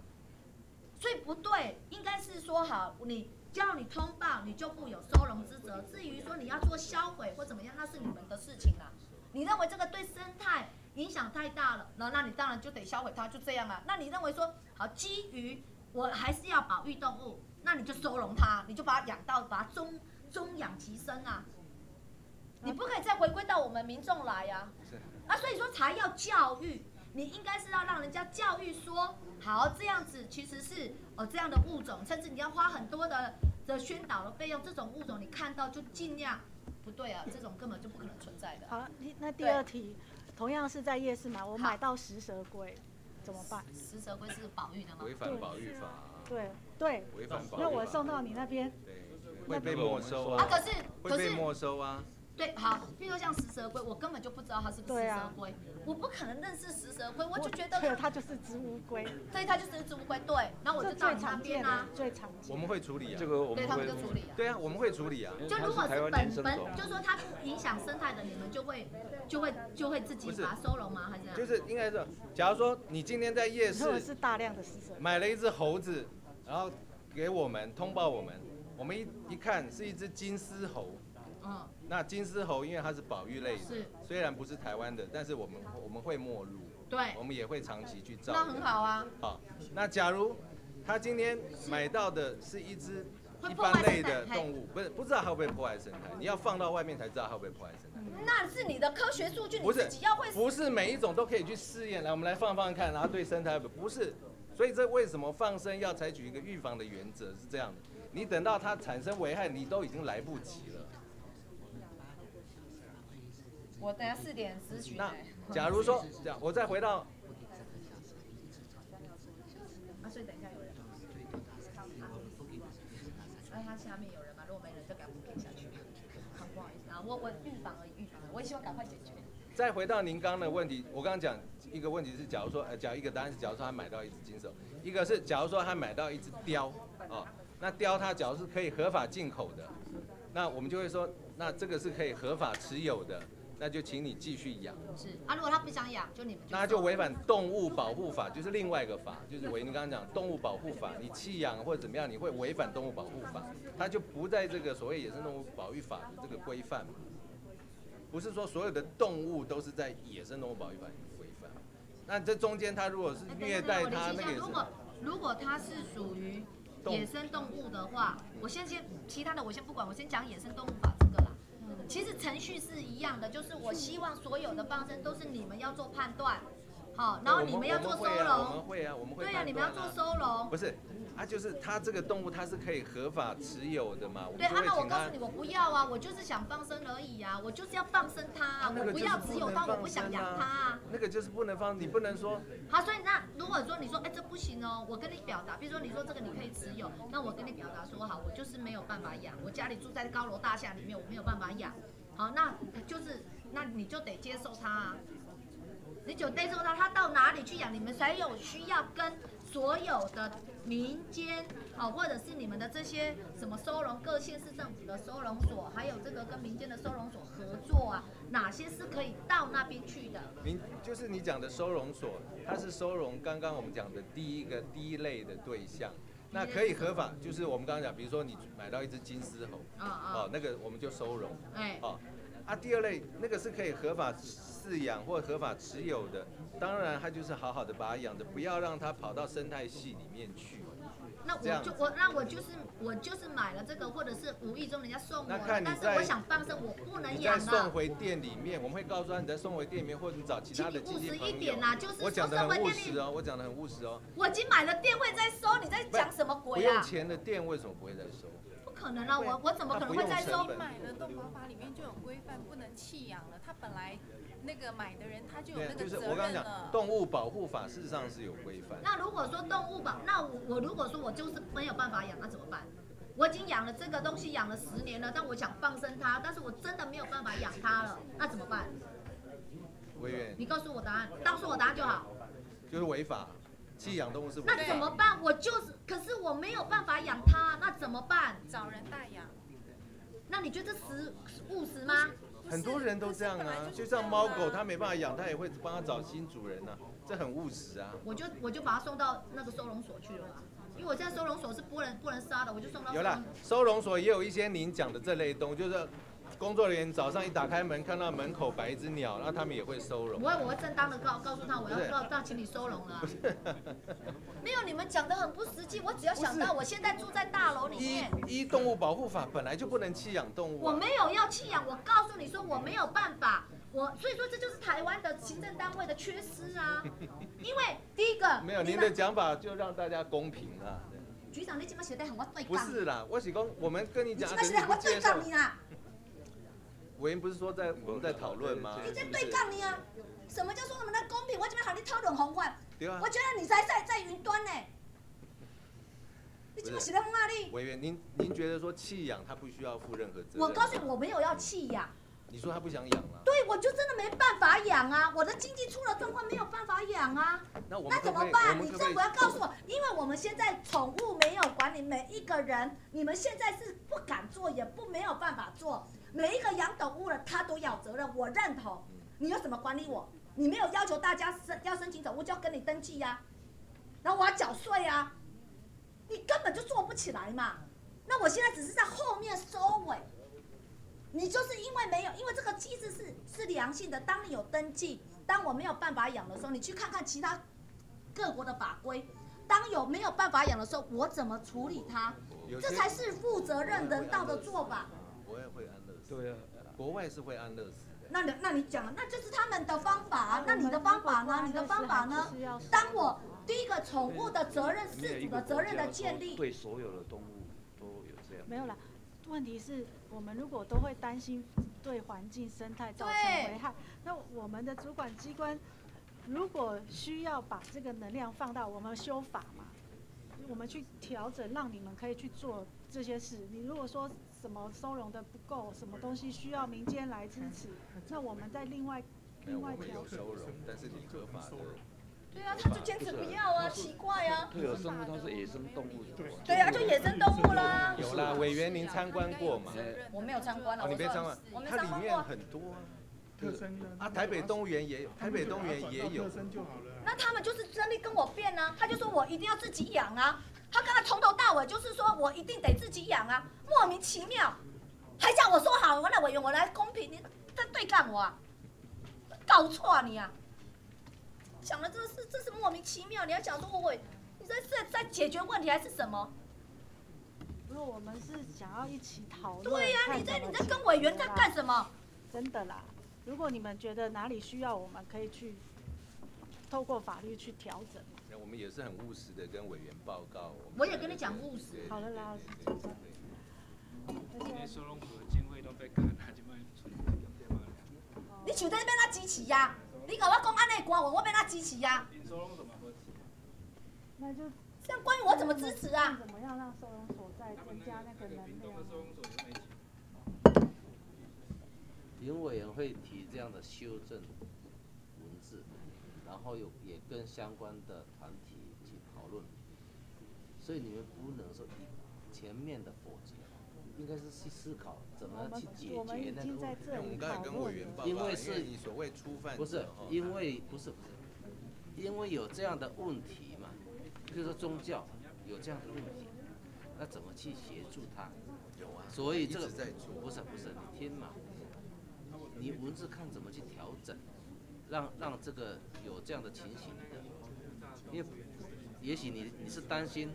所以不对，应该是说好，你叫你通报，你就负有收容之责。至于说你要做销毁或怎么样，那是你们的事情啦。你认为这个对生态影响太大了，那那你当然就得销毁它，就这样啊。那你认为说好，基于我还是要保育动物，那你就收容它，你就把它养到把它中中养其身啊。你不可以再回归到我们民众来呀、所以说才要教育，你应该是要让人家教育说，好这样子其实是呃这样的物种，甚至你要花很多的的宣导的费用，这种物种你看到就尽量不对啊，这种根本就不可能存在的。好，你那第二题，同样是在夜市买，我买到食蛇龟，怎么办？食蛇龟是保育的吗？违反保育法，对对，违反保育那我送到你那边，会被没收啊可是会被可是没收啊。对，好，譬如说像食蛇龟，我根本就不知道它是不是食蛇龟，我不可能认识食蛇龟，我就觉得，它就是只乌龟，对，它就是只乌龟，对，然后我就最到你那常见边啊，，最常见。我们会处理啊，这个我对他们会处理啊。对啊，我们会处理啊。就如果是本本，就说它不影响生态的，你们就会就会就会自己把它收容吗？还是就是应该是，假如说你今天在夜市是大量的食蛇，买了一只猴子，然后给我们通报我们，我们一一看是一只金丝猴。嗯，那金丝猴因为它是保育类的是，虽然不是台湾的，但是我们我们会没入，对我们也会长期去照那。很好啊。好，那假如他今天买到的是一只一般类的动物，不是不知道它会不会破坏生态，你要放到外面才知道它会不会破坏生态。那是你的科学数据，你不是自己要会。不是每一种都可以去试验。来，我们来放放看，然后对生态不是。所以这为什么放生要采取一个预防的原则是这样的？你等到它产生危害，你都已经来不及了。我等下四点咨询。那假如说，这样我再回到啊，所以等一下有人。那他下面有人吗？如果没人，就赶快给下去。好，不好意思啊，我我预防而已，预防了。我也希望赶快解决。再回到您刚刚的问题，我刚刚讲一个问题是，假如说，呃，假如一个答案是，假如说他买到一只金手，一个是假如说他买到一只雕，哦，那雕它假如是可以合法进口的，那我们就会说，那这个是可以合法持有的，那就请你继续养。是啊，如果他不想养，就你们那就违反动物保护法，就是另外一个法，就是违您刚刚讲动物保护法，你弃养或者怎么样，你会违反动物保护法，它就不在这个所谓野生动物保育法的这个规范嘛。不是说所有的动物都是在野生动物保育法里面规范。那这中间，他如果是虐待它，那个如果如果它是属于野生动物的话，我先先其他的我先不管，我先讲野生动物法。其实程序是一样的，就是我希望所有的放生都是你们要做判断，好，然后你们要做收我们容，会啊，我们会对呀、判你们要做收容。不是，啊，就是它这个动物它是可以合法持有的嘛，我对啊，那我告诉你，我不要啊，我就是想放生而已啊，我就是要放生它啊，我不要只有它，我不想养它啊。那个就是不能放，你不能说好，所以那如果说你说，哎，这不行哦，我跟你表达，比如说你说这个你可以持有，那我跟你表达说，好，我就是没有办法养，我家里住在高楼大厦里面，我没有办法养，好，那就是那你就得接受它啊，你就得接受它，它到哪里去养，你们才有需要跟所有的民间，好，或者是你们的这些什么收容各县市政府的收容所，还有这个跟民间的收容所合作啊，哪些是可以到那边去的？民就是你讲的收容所，它是收容刚刚我们讲的第一个第一类的对象。那可以合法，就是我们刚刚讲，比如说你买到一只金丝猴，啊啊哦，那个我们就收容，哎哦，啊，第二类那个是可以合法饲养或合法持有的，当然它就是好好的把它养着，不要让它跑到生态系里面去。那我就我那我就是我就是买了这个，或者是无意中人家送我但是我想放生，我不能你养啊。再送回店里面，我们会告诉他你再送回店里面，或者你找其他的亲戚请你务实。一点啦就是我讲的很务实哦，我讲的很务实哦。我已经买了店会再收，你在讲什么鬼啊？用钱的店为什么不会再收？不可能啊！我我怎么可能会再收它不用成？本买了动保法里面就有规范，不能弃养了。他本来那个买的人他就有那，个责就是我刚刚讲任了。动物保护法，事实上是有规范。那如果说动物保，那我我如果说我就是没有办法养，那怎么办？我已经养了这个东西养了十年了，但我想放生它，但是我真的没有办法养它了，那怎么办？委员你告诉我答案，告诉我答案就好。就是违法，弃养动物是违那。怎么办？我就是，可是我没有办法养它，那怎么办？找人代养。那你觉得实务实吗？很多人都这样啊，就像猫狗，它没办法养，它也会帮它找新主人啊，这很务实啊。我就我就把它送到那个收容所去了啊，因为我现在收容所是不能不能杀的，我就送到有了。，收容所也有一些您讲的这类动物，就是工作人员早上一打开门看到门口摆一只鸟，那他们也会收容。我会我会正当的告告诉他我要不是要要请你收容了。没有，你们讲的很不实际。我只要想到我现在住在大楼里面，依动物保护法本来就不能弃养动物、我没有要弃养，我告诉你说我没有办法，我所以说这就是台湾的行政单位的缺失啊。因为第一个没有，您的讲法就让大家公平啊。局长，你怎么写的很我对不？是啦，我是讲我们跟你讲，你怎么写的很我对杠你啦？委员不是说在我们在讨论吗？你在对抗你啊？什么叫做我们的公平？我这边和你讨论红款，对啊我觉得你才在在云端呢。你怎么写的很啊你？委员，您您觉得说弃养他不需要负任何责任？我告诉你，我没有要弃养。你说他不想养了，对，我就真的没办法养啊，我的经济出了状况，没有办法养啊。那我们那怎么办？你政府要告诉我，因为我们现在宠物没有管理，每一个人，你们现在是不敢做，也不没有办法做。每一个养动物的他都有责任，我认同。你有什么管理我？你没有要求大家申要申请宠物就要跟你登记呀、然后我要缴税啊，你根本就做不起来嘛。那我现在只是在后面收尾。你就是因为没有，因为这个机制是是良性的。当你有登记，当我没有办法养的时候，你去看看其他各国的法规。当有没有办法养的时候，我怎么处理它这才是负责任人道的做法。我也会。对啊，国外是会安乐死的。那你那你讲，那就是他们的方法啊。那你的方法呢？你的方法呢？当我第一个宠物的责任、饲主的责任的建立，对所有的动物都有这样。没有啦。问题是我们如果都会担心对环境生态造成危害，那我们的主管机关如果需要把这个能量放到我们修法嘛，我们去调整，让你们可以去做这些事。你如果说什么收容的不够，什么东西需要民间来支持，那我们再另外另外调有收容，但是你合法的。对啊，他就坚持不要啊，奇怪啊。特有生物它是野生动物，对啊，就野生动物啦。有啦，委员您参观过吗？我没有参观了，哦，你我说没参观我，没它里面参观过。很多啊。特征啊，台北动物园也有，台北动物园也有。那他们就是真的跟我辩啊，他就说我一定要自己养啊，他刚才从头到尾就是说我一定得自己养啊，莫名其妙，还叫我说好，我来委员我来公平，你在对干我啊，搞错啊你啊，讲的这是这是莫名其妙，你要讲说我委，你在在在解决问题还是什么？不是我们是想要一起讨论，对呀、看你在你在跟委员在干什么？真的啦，如果你们觉得哪里需要，我们可以去透过法律去调整。那我们也是很务实的跟委员报告。我也跟你讲务实对好了啦，那收容所的经费都被砍了，就卖存用电嘛。你想在要哪支持呀？你跟我讲安尼关我，我要哪支持呀？收容所嘛，我那就这样关于我怎么支持啊？怎么样让收容所再增加那个能量？林委员会提这样的修正文字，然后有也跟相关的团体去讨论，所以你们不能说以前面的否决，应该是去思考怎么去解决那个问题。经在这里我们刚才跟讨论了。委员报告，因因为是你所谓初犯不是哦因为不是不是，因为有这样的问题嘛，比如说宗教有这样的问题，那怎么去协助他？有啊所以这个不是不是，你听嘛，你文字看怎么去调整，让让这个有这样的情形的，因为也许你你是担心，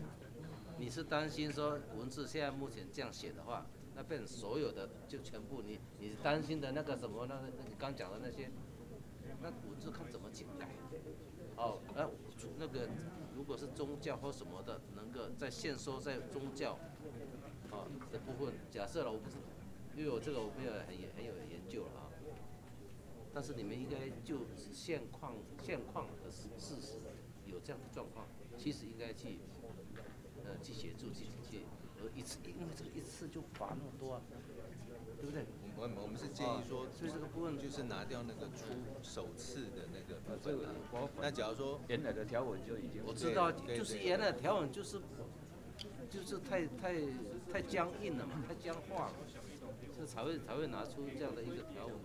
你是担心说文字现在目前这样写的话，那变成所有的就全部你你担心的那个什么那个那你刚讲的那些，那文字看怎么去改。哦，那那个如果是宗教或什么的，能够在限缩在宗教，啊的部分，假设了我不是，因为我这个我没有很很有研究了，但是你们应该就现况现况的事实有这样的状况，其实应该去呃去协助去去，而一次因为这个一次就罚那么多啊，对不对？我们我们是建议说，所以这个部分就是拿掉那个出首次的那个部分啊。那假如说原来的条文就已经我知道，就是原来的条文就是就是太太太僵硬了嘛，太僵化了，这才会才会拿出这样的一个条文。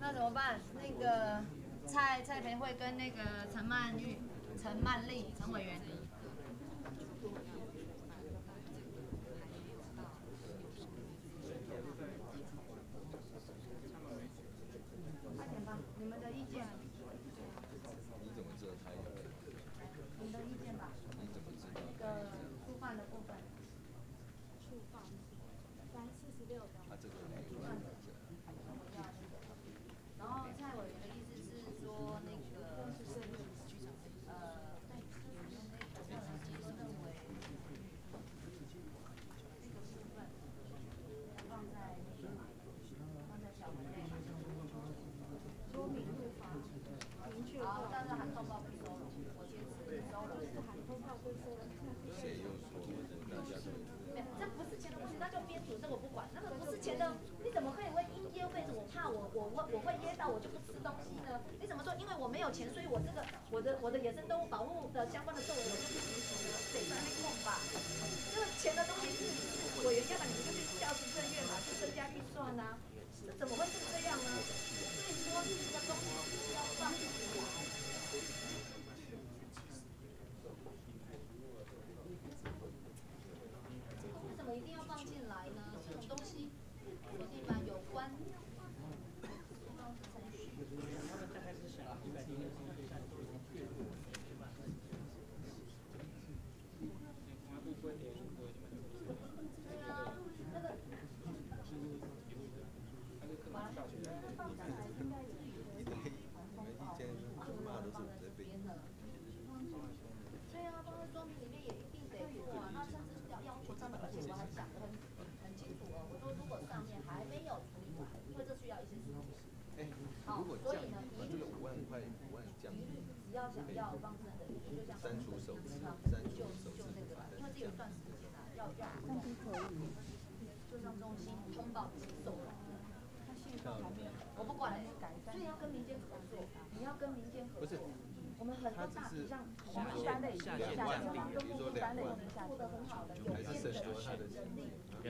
那怎么办？那个蔡蔡培慧跟那个陈曼玉、陈曼丽、陈委员，类，下线下线跟木木三类做的很好的，有还是些省多他的人力，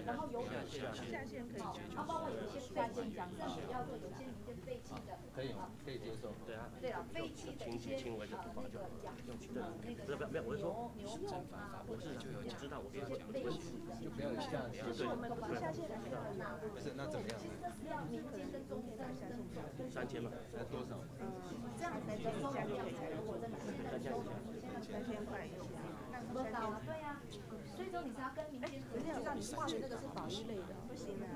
然后有有些下线可以好，啊，包括有些废弃政府要做，有些民间废弃的，可以可以接受。对啊，对了，废弃的一些呃那个养对，呃那个不是不是没有，我是说牛牛肉啊，或不是者是我知道，我跟你讲，就不要下线就是我们不是那怎么样其实这是要民间跟中间跟跟三千嘛，那多少？这样才能收量才如果真的现在收现在三千块以下，多高啊？对呀，所以说你是要跟民间合作，就像你画的那个是法律类的，不行啊。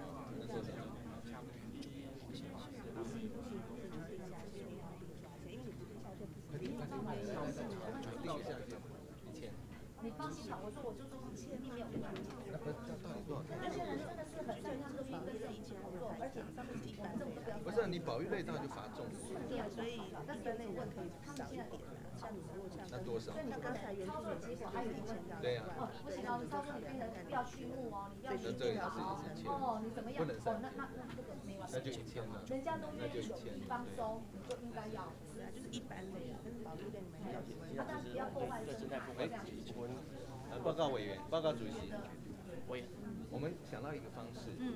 你放心吧，我说我就说前面没有跟他们讲。那不是那到底多少？那些人真的是很擅长这个跟政府合作，而且上面是一般政府都不要。不是啊你保育类当然就罚重了。对啊，所以但是有类问可以少一点像你如果像那刚才原住民结果还有一千张。对啊哦，不行哦，你超过你变成不要畜牧哦，你不要畜牧那这个也是哦一千哦，你怎么样？不能哦，那那那这个没完。那就一千了人家都那就愿意有一千地方收，你就应该要。是啊，就是一般类啊，跟保育类你们要喜欢。啊，但是不要破坏生态，这样子。呃，报告委员，报告主席，我也，我们想到一个方式，嗯，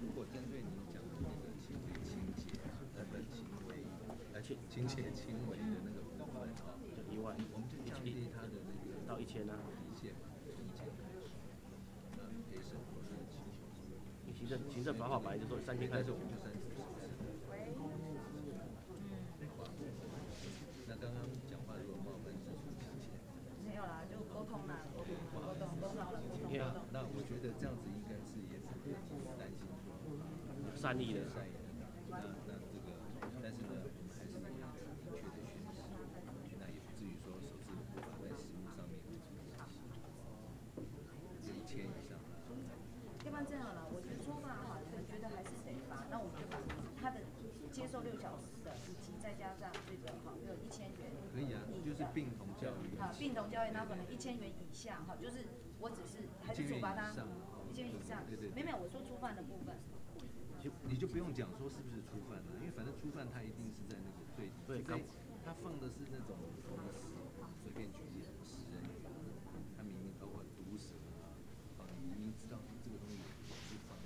如果针对您讲的那个行为情节啊，呃，不行为，而且情节轻微的那个部分。啊，就一万，我们就降低他的那个到一千啊，一千开始，是请求，你行政行政法法本来就说三千开始，就三十，喂，那刚刚讲话如果冒犯自主情节，没有啦，就沟通啦，沟通，沟通，沟通了，沟通，沟那通。那我觉得这样子应该是也是不用担心说善意的善意的，那那这个，但是呢，我们还是有一个明确的宣誓，那也不至于说手指无法在实物上面有这个东西，就一千以上。要不然这样了，我觉得出发哈，你们觉得还是得罚，那我们就把他的接受六小时的，以及再加上这个哈，就一千元。可以啊，就是并同教育。啊，并同交易，那可能一千元以下哈，就是我只是还是处罚他一千元以上，对对对没有没有，我说初犯的部分。就你就不用讲说是不是初犯了，因为反正初犯他一定是在那个最对除非他放的是那种随便举例食人鱼，他明明包括毒蛇啊，啊，你明明知道这个东西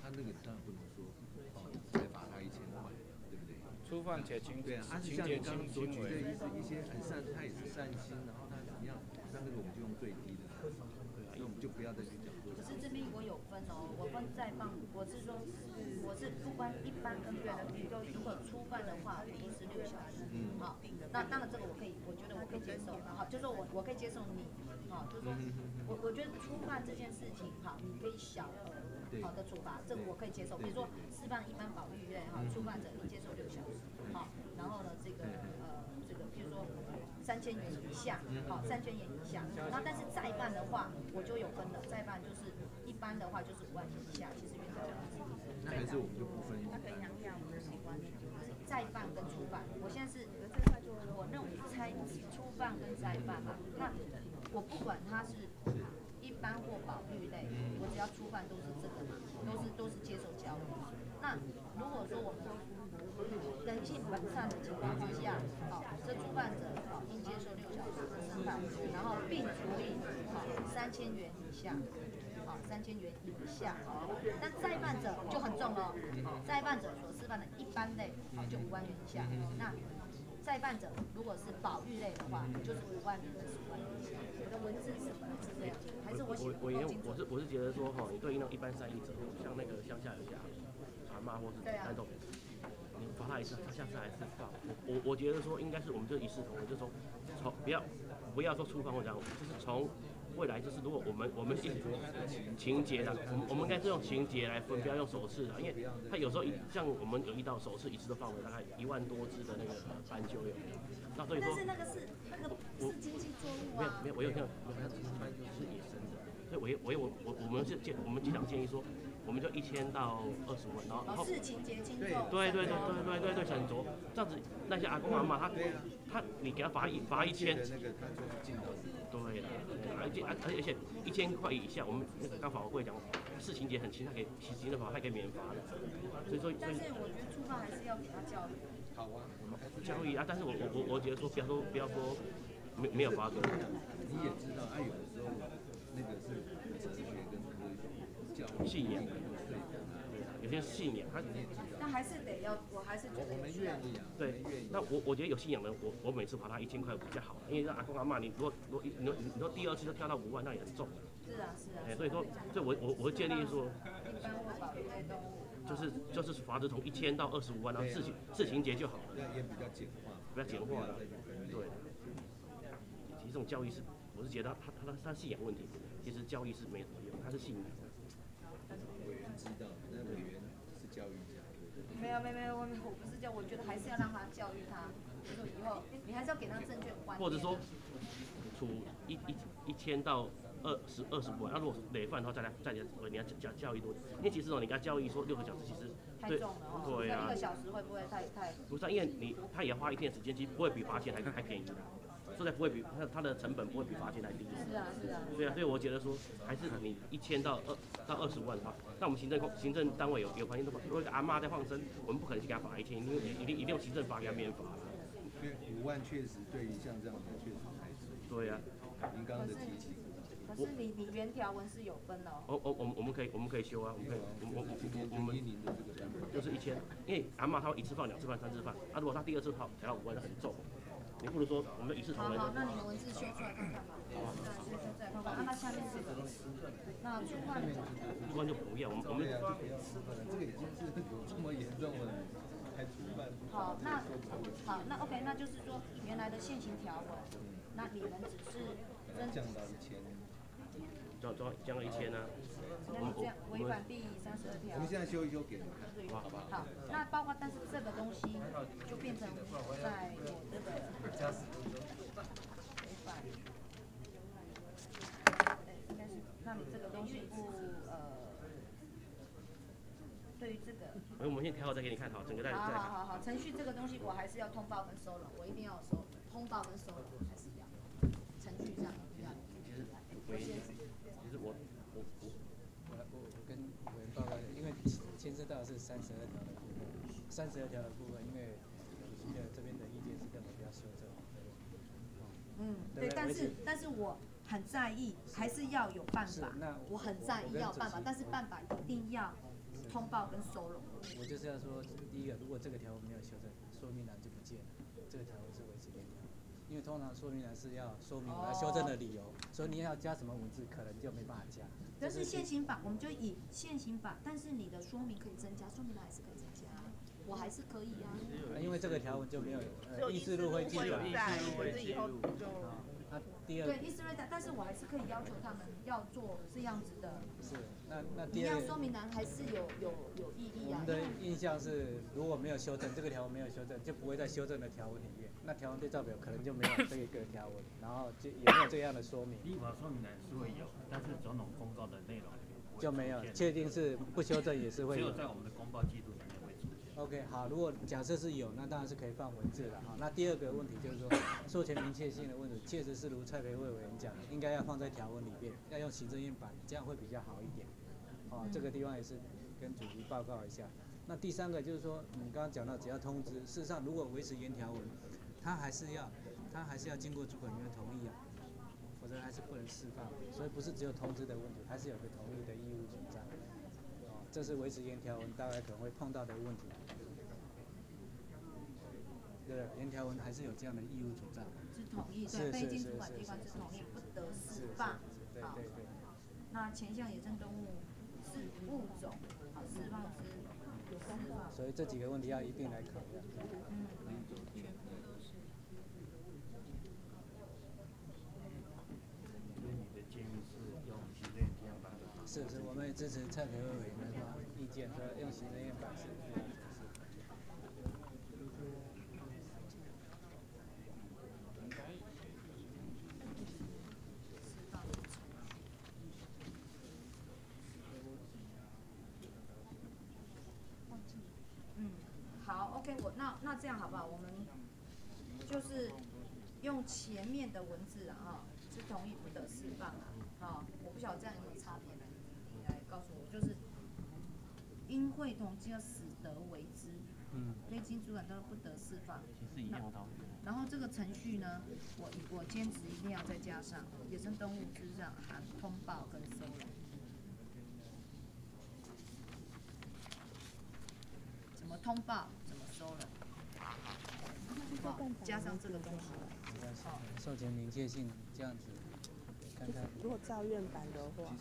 他那个当然不能说哦，再罚他一千块，对不对？初犯且轻对啊，他是像你刚刚所举的一些一些很善，他也是善心，然后他怎么样，那那个我们就用最低的，所以我们就不要再去讲说可是这边我有分再放，我是说，我是不关一般跟别人，就如说如果初犯的话，一定是六小时，好，那当然这个我可以，我觉得我可以接受的，好，就说我我可以接受你，好，就是说我我觉得初犯这件事情，好，你可以小额好的处罚，这个我可以接受，比如说示范一般保育类哈，初犯者你接受六小时，好，然后呢这个呃这个比如说三千元以下，好，三千元以下，那但是再办的话，我就有分了，再办就是一般的话就是五万元以下，其实原则上是那还是我们就不分一它可以般。养养我们的习惯，就是再办跟初办。我现在是我认为猜初办跟再办嘛，那我不管它是一般或保育类，我只要初办都是这个嘛，都是都是接受教育。那如果说我们人性本善的情况之下，好，这初办者好应接受六小时的审判，然后并处以好三千元以下。好，三千元以下，那再犯者就很重了。再犯者所示范的一般类，好就五万元以下。那再犯者如果是保育类的话，就是五万元跟十万元以下。我的文字是这样，还是我写我我是我是觉得说哈，你对于那种一般善意者，像那个乡下有家传骂或是对啊那种，你罚他一次，他下次还是放。我我我觉得说应该是我们就一视同仁，就说从不要不要说触犯或者就是从未来就是如果我们我们一情节的，我们我们应该是用情节来分，不要用首次的，因为他有时候一像我们有遇到首次一次都放了大概一万多只的那个斑鸠有没有？那所以说但是那个是那个是经济作物啊。没有没有，我有看，我看其实斑鸠是野生的，所以我也我也我我我们是建我们经常建议说，我们就一千到二十万，然后情结清对后，对对对对对对，很多这样子，那些阿公阿妈他他你给他罚一罚一千，那个他就进到对了，而且而而且一千块以下，我们那个刚法务会讲，事情节很轻，他可以行的法他可以免罚的，所以说所以但是我觉得触犯还是要给他教育。好啊，我们还是教育啊，但是我我我我觉得说不要说不要说没没有罚则，你也知道，啊，有的时候那个是哲学跟科学教信仰对有些信仰，他但还是得要，我还是觉得有需要。对，那我我觉得有信仰的，我我每次罚他一千块比较好，因为让阿公阿妈，你如果如果你说你说第二次就跳到五万，那也很重。是啊是啊。哎，所以说，所以我我我会建议说，一般会保育类动物。就是就是罚则从一千到二十五万，然后事情事情结就好了，那也比较简化，比较简化了，对。其实这种教育是，我是觉得他他他他信仰问题，其实教育是没什么用，他是信仰。没有没有没有，我我不是叫，我觉得还是要让他教育他，就是以后你还是要给他正确的观念。或者说，处一一一千到二十二十五万，那如果是累犯的话，再来再来，你要教教育多，因为其实哦，你给他教育说六个小时，其实对太重了哦。对啊那一个，小时会不会太太？不是啊，因为你他也要花一天时间，其实不会比罚钱还还便宜的，说才不会比他他的成本不会比罚金还低。是啊是啊。对啊，所以我觉得说，还是你一千到二到二十万的话，那我们行政行政单位有有环境都如果阿妈在放生，我们不可能去给他罚一千，因为一定一定用行政罚给他免罚。因为五万确实对于像这样的确实还是。对呀、您刚刚的提醒，可是你你原条文是有分的哦。我我我们我们可以我们可以修啊，我们可以我们我们我们就是一千，因为阿妈她会一次放、两次放、三次放，啊，如果她第二次放调到五万，那很重。你不如说我们就一视同仁。好好，那你们文字修出来看看吧。对，修修出来看看。啊，那下面是？那出换的讲一般就不要，我们我们对啊，就不要吃饭了，这个已经是有这么严重了，还触犯。好，那好，那 OK，那就是说原来的现行条文，那你们只是增降到一千。降降降了一千呢。那你这样违反第三十二条。我们现在修一修给你们看，好不好？好，那包括但是这个东西就变成在我这个违反，对，应该是，那你这个东西不呃，对于这个。哎，我们先调好再给你看，好，整个再再好好看。好好，程序这个东西我还是要通报跟收容，我一定要有收通报跟收容还是要程序上要。其实唯一，其实我我我我我我跟委员报告，因为牵涉到的是三十二条的部分，三十二条的部分，因为主席的这边的意见是认为要修正。嗯，对，但是但是我很在意，还是要有办法。那我很在意要办法，但是办法一定要通报跟收容。我就是要说，第一个，如果这个条文没有修正，说明栏就不见了，这个条文是维持原条。因为通常说明栏是要说明我要修正的理由，所以你要加什么文字，可能就没办法加。但是现行法，我们就以现行法，但是你的说明可以增加，说明栏还是可以增加，我还是可以啊。因为这个条文就没有呃议事录会记录，可是以后就那第二对，意思瑞达，但是我还是可以要求他们要做这样子的。是那那一第二样说明栏还是有有有意义啊我们。的印象是，如果没有修正这个条文没有修正，就不会在修正的条文里面。那条文对照表可能就没有 这一个条文，然后就也没有这样的说明。立法说明栏是会有，但是总统公告的内容就没有，确定是不修正也是会有只有。在我们的公报记录。OK，好，如果假设是有，那当然是可以放文字了哈。那第二个问题就是说，授权明确性的问题，确实是如蔡培慧委员讲的，应该要放在条文里面，要用行政院版，这样会比较好一点。哦，这个地方也是跟主席报告一下。那第三个就是说，你刚刚讲到只要通知，事实上如果维持原条文，他还是要，他还是要经过主管机关同意啊，否则还是不能释放。所以不是只有通知的问题，还是有个同意的义务主张。哦，这是维持原条文大概可能会碰到的问题。对不对，原条文还是有这样的义务主张。是同意，是对，被是是经主管是机关是同意，不得是释放。好对对对。那前项野生动物是物种，好释放之。所以这几个问题要一并来考量。嗯，是是，我们也支持蔡培伟那个意见说用行政院办事。嗯，好，OK，我那那这样好不好？我们就是用前面的文字啊，哈，是同意不得释放啊。哈，我不晓得这样。因会同就要死得为之，嗯，类经主管都不得释放，其实一样的道理。然后这个程序呢，我我坚持一定要再加上野生动物之上含通报跟收容。怎么通报？怎么收容？好，加上这个东西。授权明确性这样子，看看。如果照院版的话，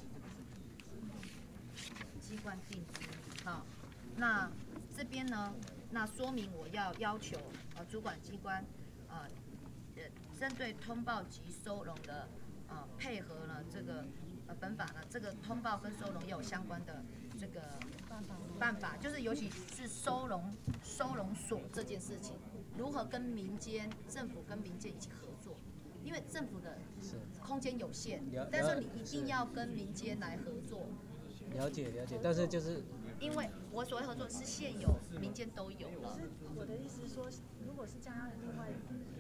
机关定之。好，那这边呢？那说明我要要求呃主管机关呃呃针对通报及收容的呃配合呢这个呃本法呢这个通报跟收容也有相关的这个办法，就是尤其是收容收容所这件事情，如何跟民间政府跟民间一起合作。因为政府的空间有限，但是你一定要跟民间来合作。了解了解，但是就是因为我所谓合作是现有民间都有了，我的意思是说，如果是这样，要另外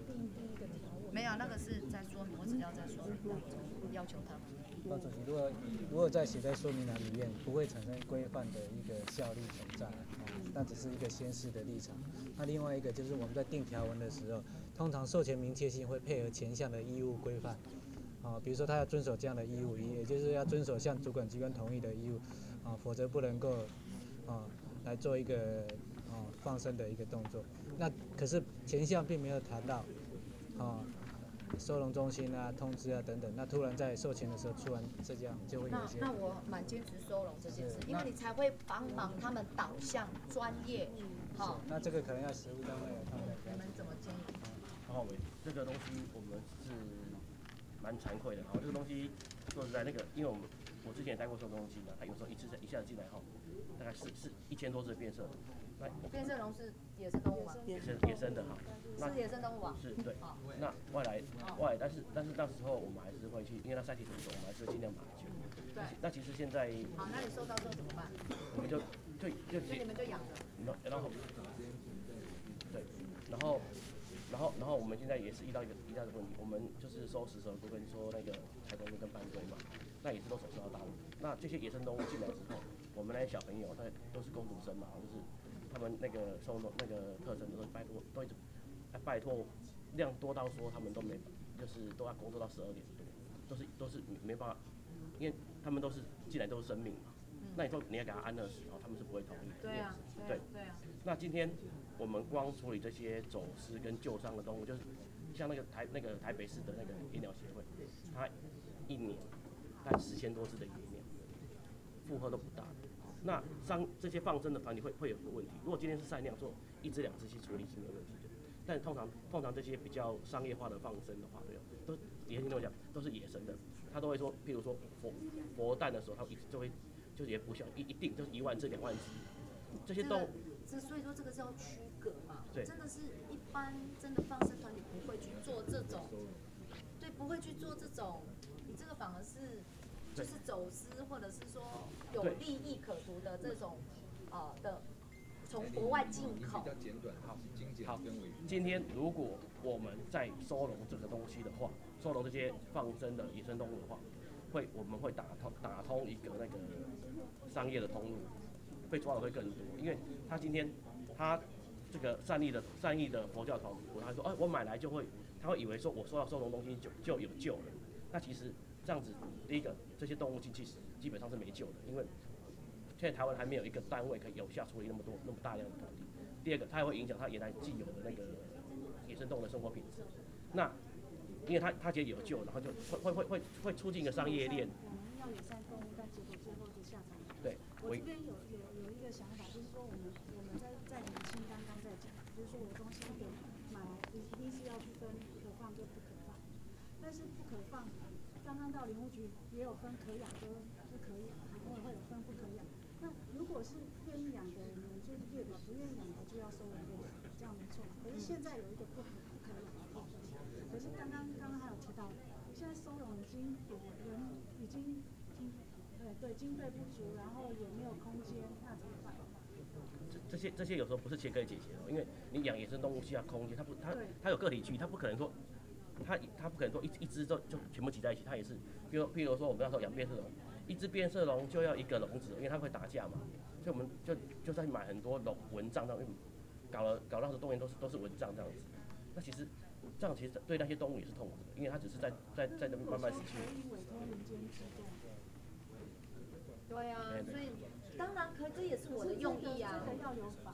定第一个条文。没有那个是在说明，我只要在说明当中要求他们。那主席，如果如果在写在说明栏里面，不会产生规范的一个效力存在，啊，那只是一个宣示的立场。那另外一个就是我们在定条文的时候，通常授权明确性会配合前项的义务规范。啊，比如说他要遵守这样的义务，也就是要遵守向主管机关同意的义务，啊，否则不能够啊来做一个啊放生的一个动作。那可是前项并没有谈到啊收容中心啊、通知啊等等，那突然在售前的时候突然这样就会有那一些那我蛮坚持收容这件事，因为你才会帮忙他们导向专业。好，那这个可能要实务单位来他们你们怎么建议？然后我这个东西我们是蛮惭愧的，好，这个东西说实在那个，因为我们我之前也待过这种东西的，它有时候一次一下子进来后，大概是是一千多只变色龙，那变色龙是野生动物吗？野生野生的哈，那是野生动物啊。是对，那外来外来，但是但是那时候我们还是会去，因为它赛体很多，我们还是会尽量把它去。对那其实现在好，那你收到之后怎么办？我们就就就所以你们就养着。然后然后对，然后然后然后我们现在也是遇到一个一个问题，我们就是收食蛇部分说那个柴公跟斑龟嘛，那也是都手收到大陆。那这些野生动物进来之后，我们那些小朋友，他都是工读生嘛，就是他们那个收容那个特征都是拜托都一直哎拜托量多到说他们都没就是都要工作到十二点多，都是都是没办法，因为他们都是进来都是生命嘛。那你说你要给他安乐死，哦，他们是不会同意的。对啊，对啊对啊。那今天我们光处理这些走私跟旧伤的动物，就是像那个台那个台北市的那个医疗协会，他一年大概十千多只的野鸟，负荷都不大。那伤这些放生的团体会会有个问题，如果今天是善量做一只两只去处理是没有问题的，但通常通常这些比较商业化的放生的话，对，都野生动讲都是野生的，他都会说，譬如说佛佛诞的时候，他一就会就也不像一一定就是一万只两万只，这些动物这所以说这个是要区隔嘛，对真的是一般真的放生团体不会去做这种，对，不会去做这种，你这个反而是就是走私或者是说有利益可图的这种呃的从国外进口，简短，好，精简好，今天如果我们在收容这个东西的话，收容这些放生的野生动物的话，会我们会打通打通一个那个商业的通路，被抓的会更多，因为他今天他这个善意的善意的佛教徒，他说，哎，我买来就会，他会以为说我收到收容东西就就有救了，那其实这样子，第一个这些动物进去基本上是没救的，因为现在台湾还没有一个单位可以有效处理那么多那么大量的土地。第二个，它也会影响它原来既有的那个野生动物的生活品质。那因为它它觉得有救，然后就会会会会会促进一个商业链。我们要友善动物，但结果最后就下场。对，我这边有有有一个想法，就是说我们我们在在年轻刚刚在讲，就是说我东西给买来一定是要去分可放跟不可放，但是不可放，到林务局也有分可养跟不可养，然后会有分不可养。那如果是愿意养的，你们就是越保；不愿意养的就要收容这样没错。可是现在有一个不可不可养的部分，可是刚刚刚刚还有提到，现在收容已经有人已经经对对经费不足，然后也没有空间，那怎么办？这这些这些有时候不是钱可以解决的，因为你养野生动物需要空间，它不它对它有个体区，它不可能说它它不可能说一一只就就全部挤在一起，它也是，比如譬如说我们那时候养变色龙，一只变色龙就要一个笼子，因为它会打架嘛，所以我们就就在买很多笼蚊帐，然后搞了搞到的动物园都是都是蚊帐这样子。那其实这样其实对那些动物也是痛苦的，因为它只是在在在那边慢慢死去。对啊所以当然可以，这也是我的用意啊。这个要有法。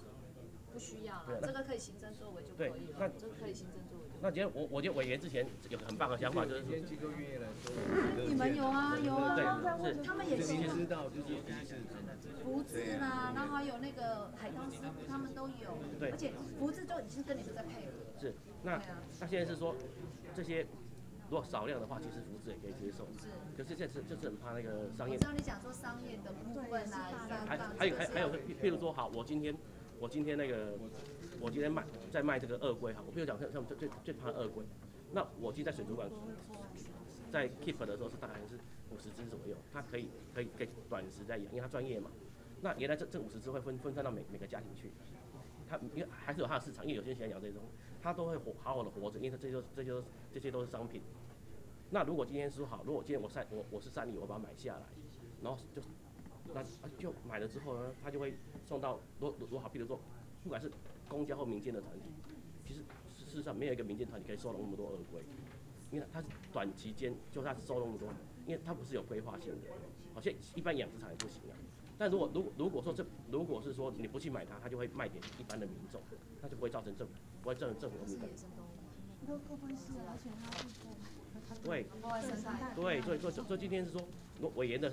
不需要啊，这个可以行政作为就可以了，这个可以行政作为。那今天我我觉得委员之前有个很棒的想法，就是说机构愿意来说，你们有啊有啊，对是他们也是知道就是第一次福字呢，然后还有那个海康师傅，他们都有。对而且福字就已经跟你们在配合。是，那那现在是说这些如果少量的话，其实福字也可以接受。是可是这次就是很怕那个商业我知，道你讲说商业的部分啊，还上还有还还有譬如说，好，我今天我今天那个我今天卖在卖这个鳄龟哈，我朋友讲像像我们最最最怕鳄龟，那我今天在水族馆在 keep 的时候是大概是五十只左右，它可以可以可以短时在养，因为它专业嘛。那原来这这五十只会分分散到每每个家庭去，它因为还是有它的市场，因为有些人喜欢养这种，它都会活好好的活着，因为它这些这就这些都是商品。那如果今天说好，如果今天我善我我是善意，我把它买下来，然后就那就买了之后呢，它就会送到如果如好，比如说不管是公家或民间的团体，其实事实上没有一个民间团体可以收容那么多鳄龟，因为它是短期间就它收容那么多，因为它不是有规划性的，好像一般养殖场也不行啊。但如果如果如果说这如果是说你不去买它，它就会卖给一般的民众，那就不会造成政府不会造成政府的敏感。都都分析了，而且它是做对对，所以所以所以今天是说，我委员的，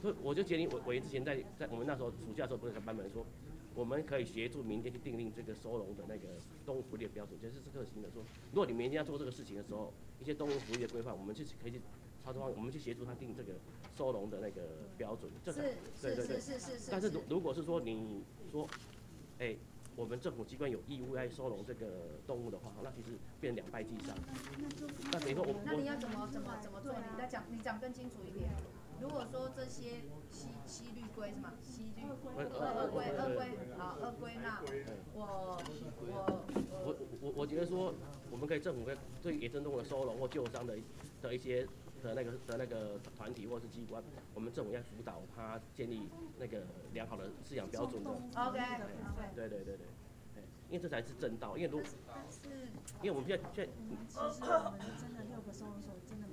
所以我就建议委委员之前在在我们那时候暑假的时候不是开版本说，我们可以协助民间去订定这个收容的那个动物福利的标准，就是这个行的。说，如果你民间要做这个事情的时候，一些动物福利的规范，我们去可以去操作方，我们去协助他定这个收容的那个标准，这个是对对对是是是是但是是如如果是说你说，哎。我们政府机关有义务来收容这个动物的话，那其实变成两败俱伤。那等于说我那你要怎么怎么怎么做？你再讲，你讲更清楚一点。如果说这些西西绿龟是吗？西绿鳄鳄龟鳄鳄龟好二龟，那我我我我我觉得说，我们可以政府可以对野生动物的收容或救伤的的一些的那个的那个团体或是机关，我们政府要辅导他建立那个良好的饲养标准的。OK 对对对对，哎因为这才是正道。因为如但是因为我们现在现在其实我们真的六个收容所真的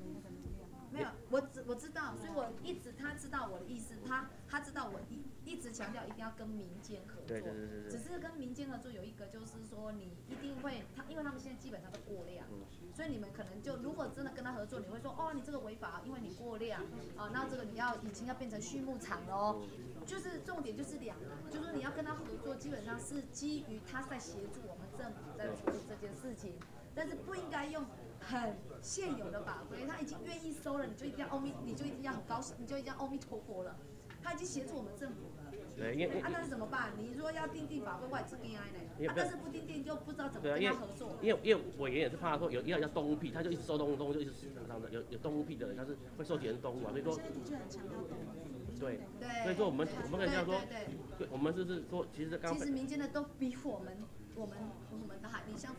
没有，我知我知道，所以我一直他知道我的意思，他他知道我一一直强调一定要跟民间合作，对对对对对。只是跟民间合作有一个就是说你一定会他，因为他们现在基本上都过量，所以你们可能就如果真的跟他合作，你会说哦你这个违法，因为你过量啊，那这个你要已经要变成畜牧场了哦，就是重点就是两个，就是说你要跟他合作，基本上是基于他在协助我们政府在处理这件事情，但是不应该用很现有的法规，他已经愿意收了，你就一定要阿弥，你就一定要很高兴，你就一定要阿弥陀佛了。他已经协助我们政府了，对因为啊，但是怎么办？你如果要定定法规，我也是跟呢，啊，但是不定定就不知道怎么跟他合作。因为因为委员也是怕说有要要动物癖，他就一直收动物动物就一直市场上的有有动物癖的人，他是会收别人动物啊，所以说现在的确很强调。对对所以说我们我们可以这样说对我们就是说，其实刚其实民间的都比我们我们我们的海，你像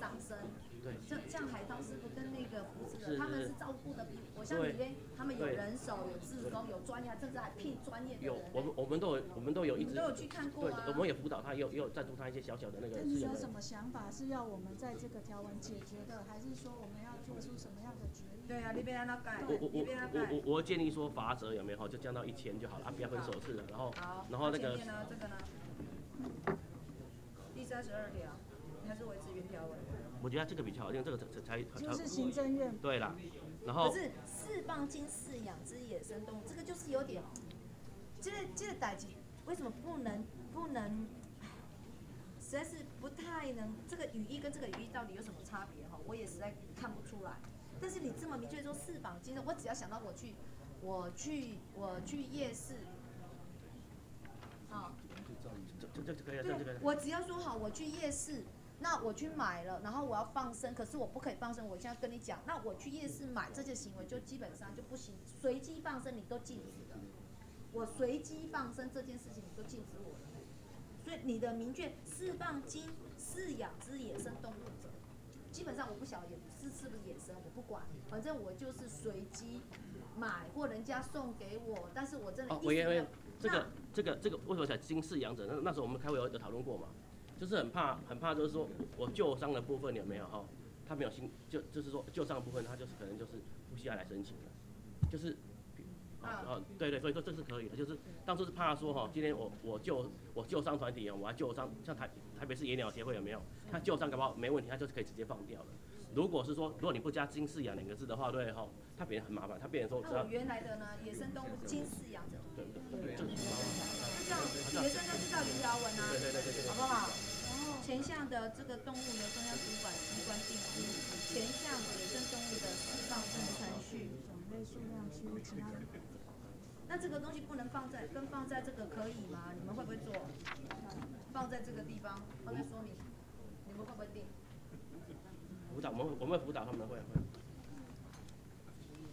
不可能去伤身，对像像海涛师傅跟那个福字是的，他们是是照顾的比我像对里面他们有人手、有志工、有专业，甚至还聘专业的有人。我们我们都有我们都有一直都有去看过啊。对，我们也辅导他，也有也有赞助他一些小小的那个但资源的。是有什么想法是要我们在这个条文解决的，还是说我们要做出什么样的决议？对啊，你别让他改，我我我。我我我建议说罚则有没有，就降到一千就好了啊，不要分首次了，然后，然后那个第三十二条，还是维持原条文。我觉得这个比较好，因为这个才才才就是行政院对啦，然后可是释放金饲养之野生动物，这个就是有点，这个这个代际为什么不能不能？实在是不太能，这个语义跟这个语义到底有什么差别哈？我也实在看不出来。但是你这么明确说释放精神，我只要想到我去，我去我去夜市，啊，这这这我只要说好，我去夜市，那我去买了，然后我要放生，可是我不可以放生。我现在跟你讲，那我去夜市买这些行为就基本上就不行，随机放生你都禁止了。我随机放生这件事情，你都禁止我了。所以你的明确释放金饲养之野生动物者，基本上我不晓得是是不是野生，我不管，反正我就是随机买或人家送给我，但是我真的哦，一直没有委员，这个这个这个为什么讲金饲养者？那那时候我们开会有有讨论过嘛，就是很怕很怕，就是说我旧伤的部分有没有哈？他没有新就就是说旧伤的部分，他就是可能就是不需要来申请的，就是。啊哦，对对，所以说这是可以的，就是当初是怕说哈，今天我我救我救伤团体啊，我要救伤，像台台北市野鸟协会有没有？他救伤搞不好没问题，他就是可以直接放掉了。如果是说，如果你不加“金饲养”两个字的话，对哈，它变得很麻烦，它变成说那我原来的呢，野生动物金饲养者，对对对，就是就叫野生动物叫一条文啊，对对对对对好不好？前项的这个动物由中央主管机关定之，前项野生动物的释放生程序，种类、数量、区域、其他的。那这个东西不能放在跟放在这个可以吗？你们会不会做？放在这个地方，放在说明，你们会不会定？辅导，我们我们会辅导他们会会。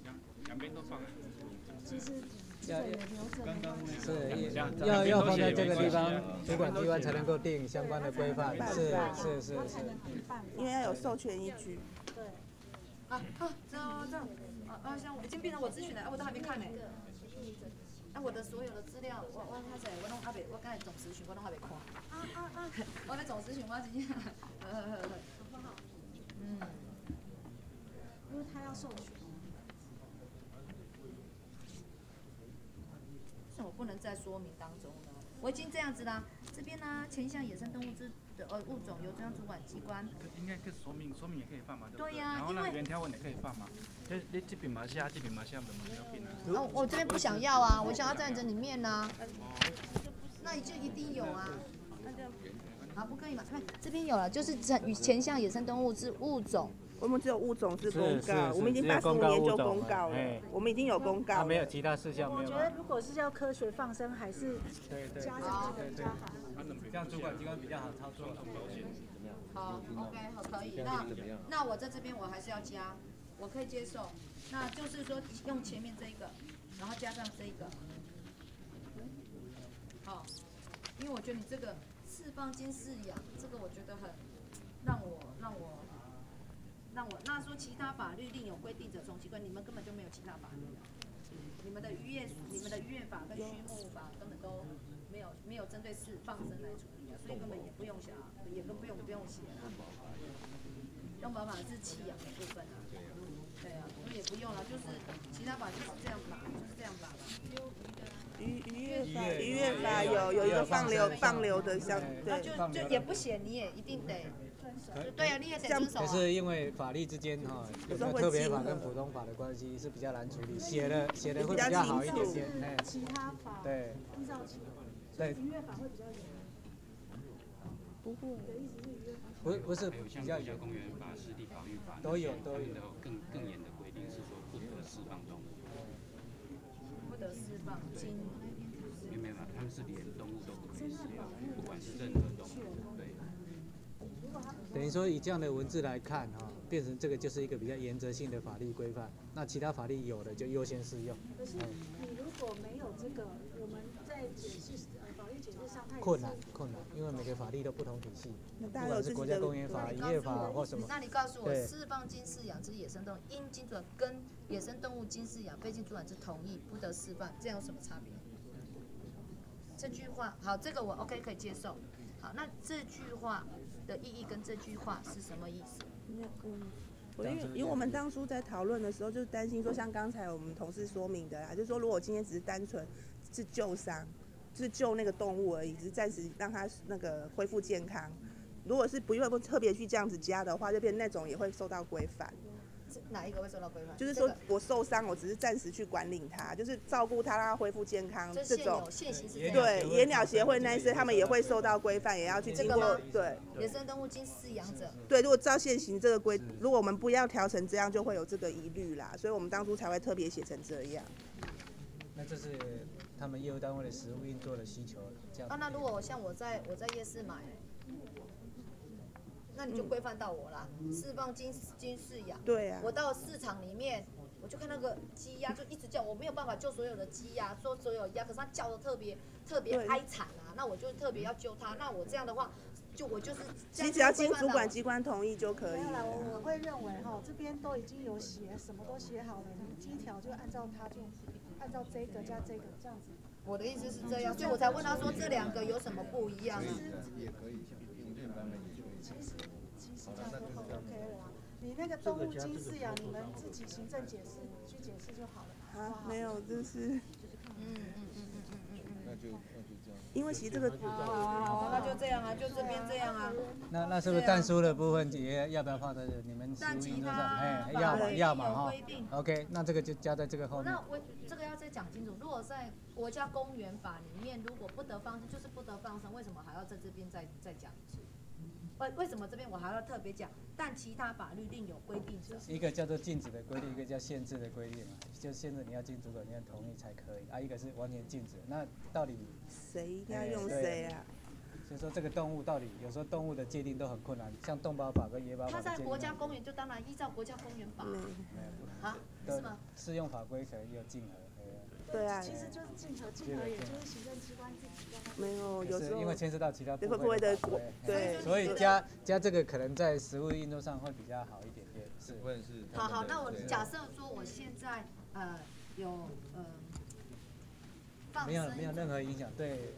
两两边都放。其实要刚刚那是要要放在这个地方，主管机关才能够定相关的规范。是是是是。因为要有授权依据。对。啊啊，这样这样，啊啊，像已经变成我咨询了，啊，我都还没看呢。啊，我的所有的资料，我我看谁，我拢还没，我刚才总咨询我拢还没看。啊啊啊！我在总咨询，我真正，呵呵呵。嗯。因为他要授权。为什么不能在说明当中呢？我已经这样子啦，这边呢，前项野生动物之的呃物种由中央主管机关。应该可以说明，说明也可以放嘛，对不对呀然后那原条文也可以放嘛。你你这边嘛下，这边嘛下，本嘛要变啊。哦，我这边不想要啊，我想要在这里面呢、那你就一定有啊。那这样啊，不可以嘛？不，这边有了，就是前与前项野生动物之物种。我们只有物种是是公告，我们已经八十五年就公告了哎，我们已经有公告了。没有其他事项我觉得？如果是要科学放生，还是对对加上这个比较好。这样主管机关比较好操作。好，OK，好，可以。那那我在这边我还是要加，我可以接受。那就是说用前面这一个，然后加上这一个。好，因为我觉得你这个释放经饲养，这个我觉得很让我让我让我那说其他法律另有规定者，从机关你们根本就没有其他法律啊。你们的渔业、你们的渔业法跟畜牧法根本都没有没有针对是放生来处理啊，所以根本也不用写啊，也都不用不用写啊。用法法是弃养的部分啊，对啊，我们也不用了，就是其他法就是这样法，就是这样法了。渔渔业法，渔业法有有一个放流放流的相，那对，就就也不写，你也一定得就对啊，你也得遵守啊。可是因为法律之间哈，有没有特别法跟普通法的关系是比较难处理，写的写的会比较好一点点。哎，其他法对依照其对渔业法会比较严。不会。你的意思是渔业法？不是不是比较国家公园法、湿地法律法都有都有他们有更更严的规定，是说不得释放动物。没有没有，他们是连动物都不可以释放，不管是任何动物，对。等于说以这样的文字来看哈，变成这个就是一个比较原则性的法律规范，那其他法律有的就优先适用。可是你如果没有这个，我们在解释困难困难，因为每个法律都不同体系，不大家有自己的管是国家公园法、渔业法或什么。那你告诉我，释放金饲养之野生动物，因经主管跟野生动物金饲养非经主管之同意，不得释放，这样有什么差别？这句话好，这个我 OK 可以接受。好，那这句话的意义跟这句话是什么意思？因为因为我们当初在讨论的时候，就是担心说，像刚才我们同事说明的啦，就是说，如果今天只是单纯是旧伤，就是救那个动物而已，只是暂时让它那个恢复健康。如果是不用不特别去这样子加的话，就变那种也会受到规范。哪一个会受到规范？就是说我受伤，我只是暂时去管理它，就是照顾它，让它恢复健康。这种现行是这样对野鸟协会那一些，他们也会受到规范，也要去经过？对。野生动物经饲养者，对，如果照现行这个规，如果我们不要调成这样，就会有这个疑虑啦。所以我们当初才会特别写成这样。那这是他们业务单位的实物运作的需求，这样。啊，那如果像我在我在夜市买，那你就规范到我啦，释放金金饲养。对啊我到市场里面，我我就看那个鸡鸭就一直叫，我没有办法救所有的鸡鸭，说所有鸭，可是它叫的特别特别对哀惨啊，那我就特别要救它。那我这样的话，就我就是这样其实只要经主管机关同意就可以没有啦，我了。我会认为哈，这边都已经有写，什么都写好了，你第一条就按照它就按照这个加这个这样子。我的意思是这样，所以我才问他说这两个有什么不一样啊？也可以，像行政版本也可以。其实其实这样就 OK 了啦。你那个动物精饲养，你们自己行政解释去解释就好了。啊，没有，就是嗯嗯嗯嗯嗯。因为其实这个好啊好啊，那就这样啊，就这边这样啊。那那是不是蛋酥的部分也要不要放在你们食物运作上？哎，要嘛要嘛哈。OK，那这个就加在这个后面那。我这个要再讲清楚。如果在国家公园法里面，如果不得放生，就是不得放生，为什么还要在这边再再讲一次？为为什么这边我还要特别讲？但其他法律另有规定就是。一个叫做禁止的规定，一个叫限制的规定嘛，就限制你要经主管机关同意才可以啊，一个是完全禁止。那到底谁要用谁啊？所以说这个动物到底有时候动物的界定都很困难，像动保法跟野保法他在国家公园就当然依照国家公园法啊，对是吗？适用法规可能也有竞合。对啊其实就是竞合，竞合也就是行政机关自己没有，有时候因为牵涉到其他对部会的分法规对所以加加这个可能在实务运作上会比较好一点点。是，问是好好，那我假设说我现在呃有呃放没有生没有任何影响，对。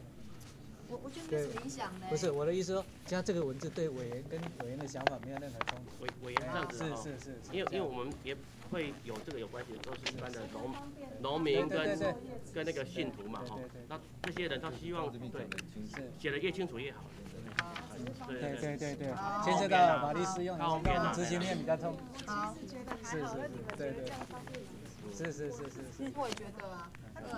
我我觉得没什么影响呢。不是我的意思说，加这个文字对委员跟委员的想法没有任何冲突。委委员这样子是哦是是是，因为因为我们也会有这个有关系的，都是一般的农农民跟跟那个信徒嘛哈。那这些人他希望对写的越清楚越好。对对对对好，牵涉到法律适用，好然后执行面比较痛。好，是是是对对是是是是是。我也觉得啊，那个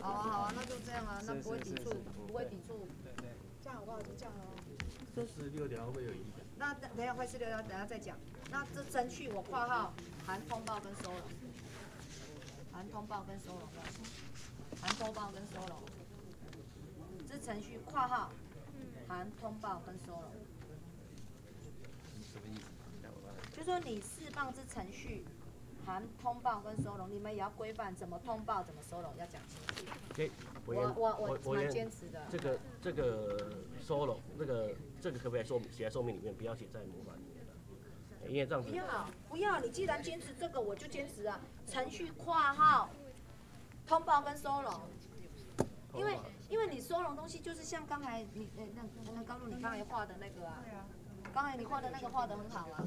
好啊好啊，那就这样啊，那不会抵触，不会抵触。对对。这样好不好？就这样哦。四十六条会有影响。那等等下会是六幺，等下再讲。那这程序我括号含通报跟收容，含通报跟收容的，含通报跟收容。这程序括号含通报跟收容。什么意思？就说你释放这程序含通报跟收容，你们也要规范怎么通报、怎么收容，要讲清楚。我我我蛮坚持的这个这个收容，那个这个可不可以说写在说明里面，不要写在模板里面的？因为这样子不要不要，你既然坚持这个，我就坚持啊。程序括号通报跟收容，因为因为你收容东西就是像刚才你呃那那高露你刚才画的那个啊，刚才你画的那个画的很好啊。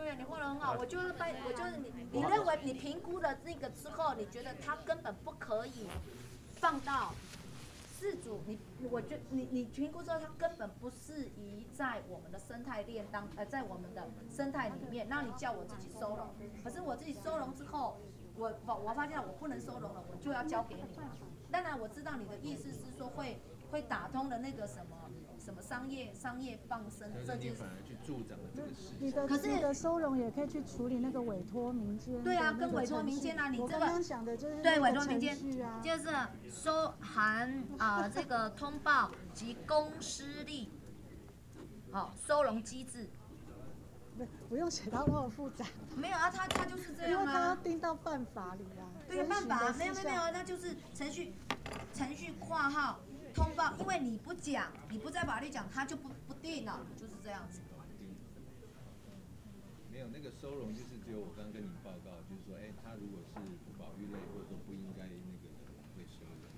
对啊，你画的很好，我就是被我就是你，你认为你评估了那个之后，你觉得它根本不可以放到四组，你我觉你你评估之后，它根本不适宜在我们的生态链当呃在我们的生态里面，那你叫我自己收容，可是我自己收容之后，我我我发现我不能收容了，我就要交给你。当然我知道你的意思是说会会打通了那个什么什么商业商业放生但这件事是你反。而去助长了这个事情。可是你的收容也可以去处理那个委托民间。对啊，跟委托民间啊，你这个我刚刚想的就是对委托民间就是收含啊、这个通报及公司力，好、收容机制。不不用写到那么复杂。没有啊，他他就是这样因为他要啊。定到办法里啊。对，办法没有没有没有，那就是程序程序括号通报，因为你不讲，你不在法律讲，他就不不定了，就是这样子。没有那个收容，就是只有我刚跟你报告，就是说，哎，他如果是保育类或者说不应该那个的会收容。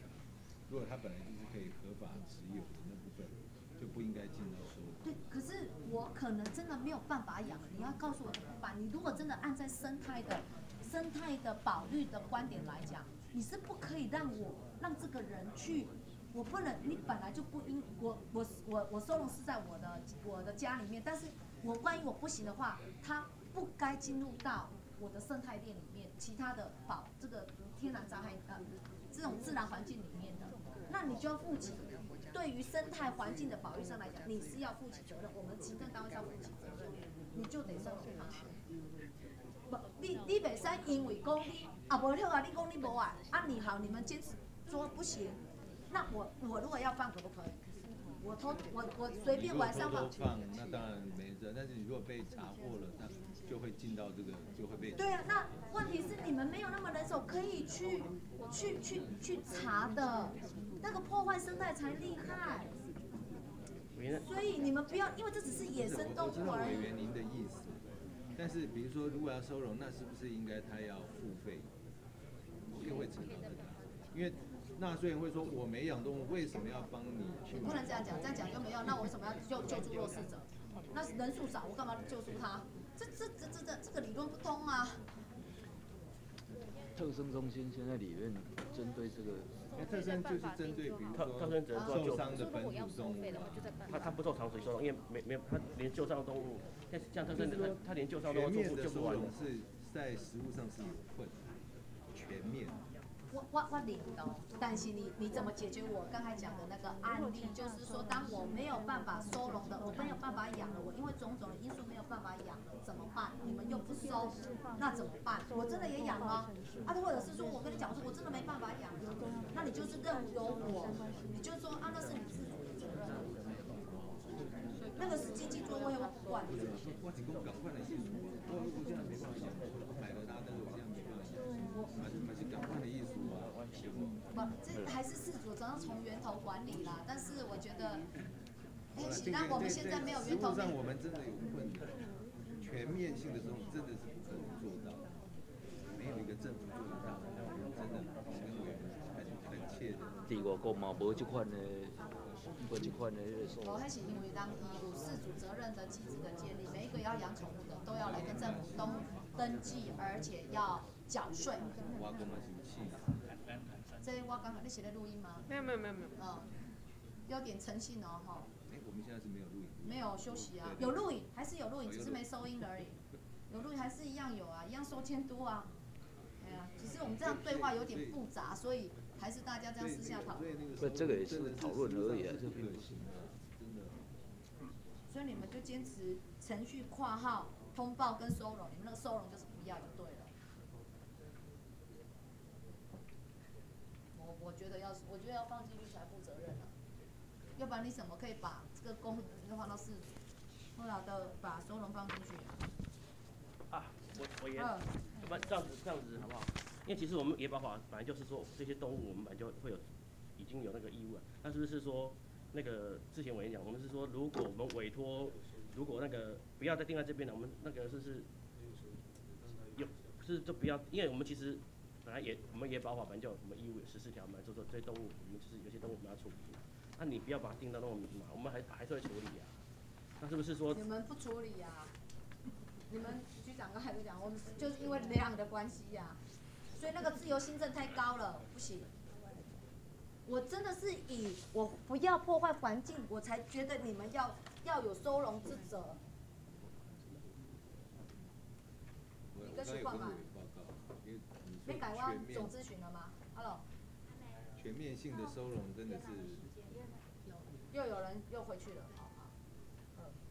如果他本来就是可以合法持有的那部分，就不应该进到收容。对，可是我可能真的没有办法养，你要告诉我怎么办？你如果真的按在生态的生态的保育的观点来讲，你是不可以让我让这个人去，我不能，你本来就不应我我我我收容是在我的我的家里面，但是我万一我不行的话，他不该进入到我的生态链里面，其他的保这个天然灾害呃这种自然环境里面的，那你就要负起对于生态环境的保育上来讲，你是要负起责任，我们行政单位是要负起责任，你就得收容它。不，你你袂使因为讲你啊无好啊，你讲你无啊，啊你好，你们坚持说不行，那我我如果要放可不可以？我偷我我随便晚上放你如果偷偷放，那当然没人了，但是你如果被查获了，那就会进到这个，就会被对啊，那问题是你们没有那么人手可以去去去去查的，那个破坏生态才厉害。所以你们不要，因为这只是野生动我知道物而已。委员您的意思，但是比如说如果要收容，那是不是应该他要付费？就会扯到这个，因为纳税人会说我没养动物，为什么要帮你？你不能这样讲，这样讲就没有。那我为什么要救救助弱势者？那人数少，我干嘛救助他？这这这这这这个理论不通啊！特生中心现在里面针对这个，那特生就是针对比如特特生受伤的本土动物，他他不做长水收容，因为没没有他连救伤动物，像像特生的他他连救伤动物全救面的收不救不完容是在食物上是有困难，全面。我我我领懂，但是你你怎么解决我刚才讲的那个案例？就是说，当我没有办法收容的，我没有办法养了，我因为种种的因素没有办法养了，怎么办？你们又不收，那怎么办？我真的也养吗？啊，或者是说我跟你讲说，我真的没办法养，那你就是任由我，你就说啊，那是你自主的责任，那个是经济作为我管养，我买了它，但是我现在没办法养，买买是赶快的艺术啊！结果不，这还是事主，总要从源头管理啦。但是我觉得，哎，这个那我们现在没有源头实物上我们真的有困难，全面性的时候真的是不可能做到，没有一个政府做得到。那我们真的跟委员很很切的。第外国嘛无这款的，无这款的那个说我还是因为当义务事主责任的机制的建立，每一个要养宠物的都要来跟政府登登记，而且要缴税。我公嘛是气这我刚刚你写在录音吗？没有没有没有没有。嗯，有点诚信哦，哈。哎，我们现在是没有录影。没有休息啊，对有录影还是有录影，只是没收音而已。有录影还是一样有啊，一样收监督啊。哎呀，只是我们这样对话有点复杂，所以还是大家这样私下讨论。不，这个也是讨论而已啊，这并不是。真的。所以你们就坚持程序括号通报跟收容，你们那个收容就是不要就对了。我我觉得要，我觉得要放进去才负责任啊，要不然你怎么可以把这个公就放到事主，后来的把收容放进去啊？啊，我我也要，不然这样子这样子好不好？因为其实我们野保法本来就是说这些动物我们本来就会有已经有那个义务了，那是不是说那个之前我也讲，我们是说如果我们委托，如果那个不要再定在这边了，我们那个是是有是就不要，因为我们其实本来也我们也保法本来就有什么义务有十四条嘛，就说这些动物我们就是有些动物我们要处理嘛，那你不要把它定到那么明嘛，我们还还是会处理啊。那是不是说你们不处理呀、你们局长刚才就讲，我们就是因为量的关系呀、所以那个自由新政太高了，不行。我真的是以我不要破坏环境，我才觉得你们要要有收容之责。我你跟徐焕嘛我刚才有跟委员报告，因为你说被改挖全面总咨询了吗？Hello，全面性的收容真的是又有人又回去了。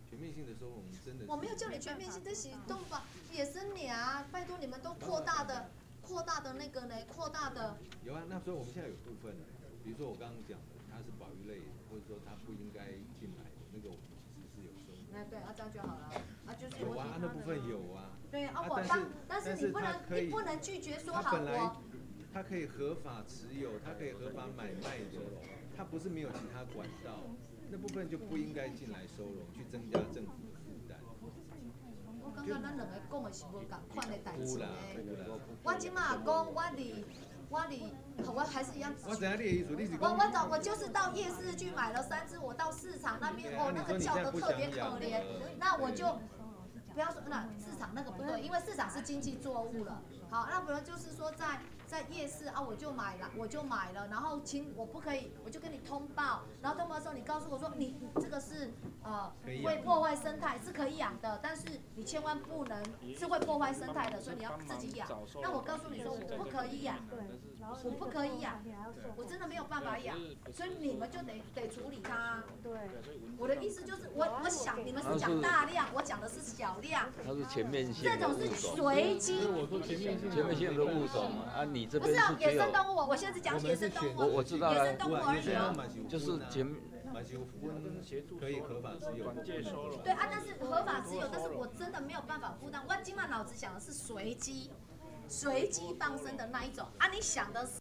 全面性的收容真的。我没有叫你全面性的行动吧，野生鸟啊，拜托你们都扩大的、扩大的那个呢，扩大的。有啊，那所以我们现在有部分，比如说我刚刚讲的，它是保育类，或者说它不应该进来的那个，我们其实是有收的。哎，对，啊，这样就好了，啊，就是有啊，那部分有啊。对啊，啊我当但是你不能你不能拒绝说好我。他可以合法持有，他可以合法买卖的，他不是没有其他管道，那部分就不应该进来收容，去增加政府的负担。我感觉咱两个讲的是无共款的代志呢。我即马讲，我离我离，我还是一样。我怎样你的意思？你是我我找我就是到夜市去买了三只，我到市场那边哦，那个叫的特别可怜，那我就不要说那市场那个不对，因为市场是经济作物了。好，那不然就是说在在夜市啊，我就买了，我就买了，然后请我不可以，我就跟你通报，然后通报的时候你告诉我说你你这个是呃会破坏生态，是可以养的，但是你千万不能是会破坏生态的，所以你要自己养。那我告诉你说我不可以养，我不可以养，我真的没有办法养，所以你们就得得处理它。对，我的意思就是，我我想你们是讲大量，我讲的是小量。它是全面性这种是随机。前面性的物种啊，你这边是野生动物，我现在是讲野生动物，我我知道了，野生动物而已就是前。可以合法持有，对啊，但是合法持有，但是我真的没有办法负担。我今晚脑子想的是随机。随机放生的那一种。啊你想的是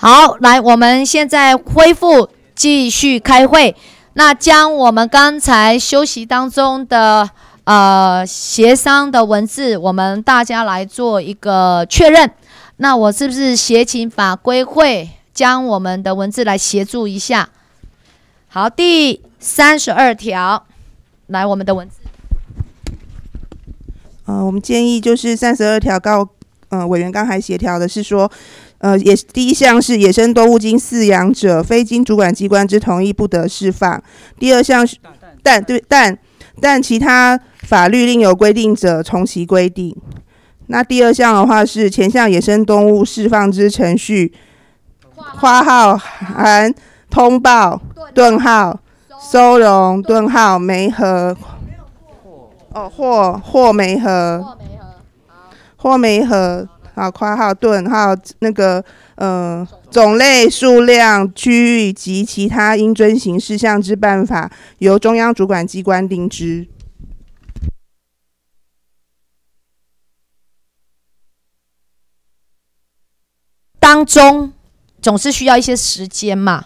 好，来，我们现在恢复继续开会。那将我们刚才休息当中的呃协商的文字，我们大家来做一个确认。那我是不是协请法规会将我们的文字来协助一下？好，第三十二条，来我们的文字。呃，我们建议就是三十二条告，呃，委员刚才协调的是说，呃，也第一项是野生动物经饲养者，非经主管机关之同意不得释放；第二项是但对但但其他法律另有规定者，从其规定。那第二项的话是前项野生动物释放之程序，花号含通报顿号收容顿号梅和哦或或梅和或梅和啊括号顿号那个呃种类数量区域及其他应遵行事项之办法，由中央主管机关定之。当中总是需要一些时间嘛，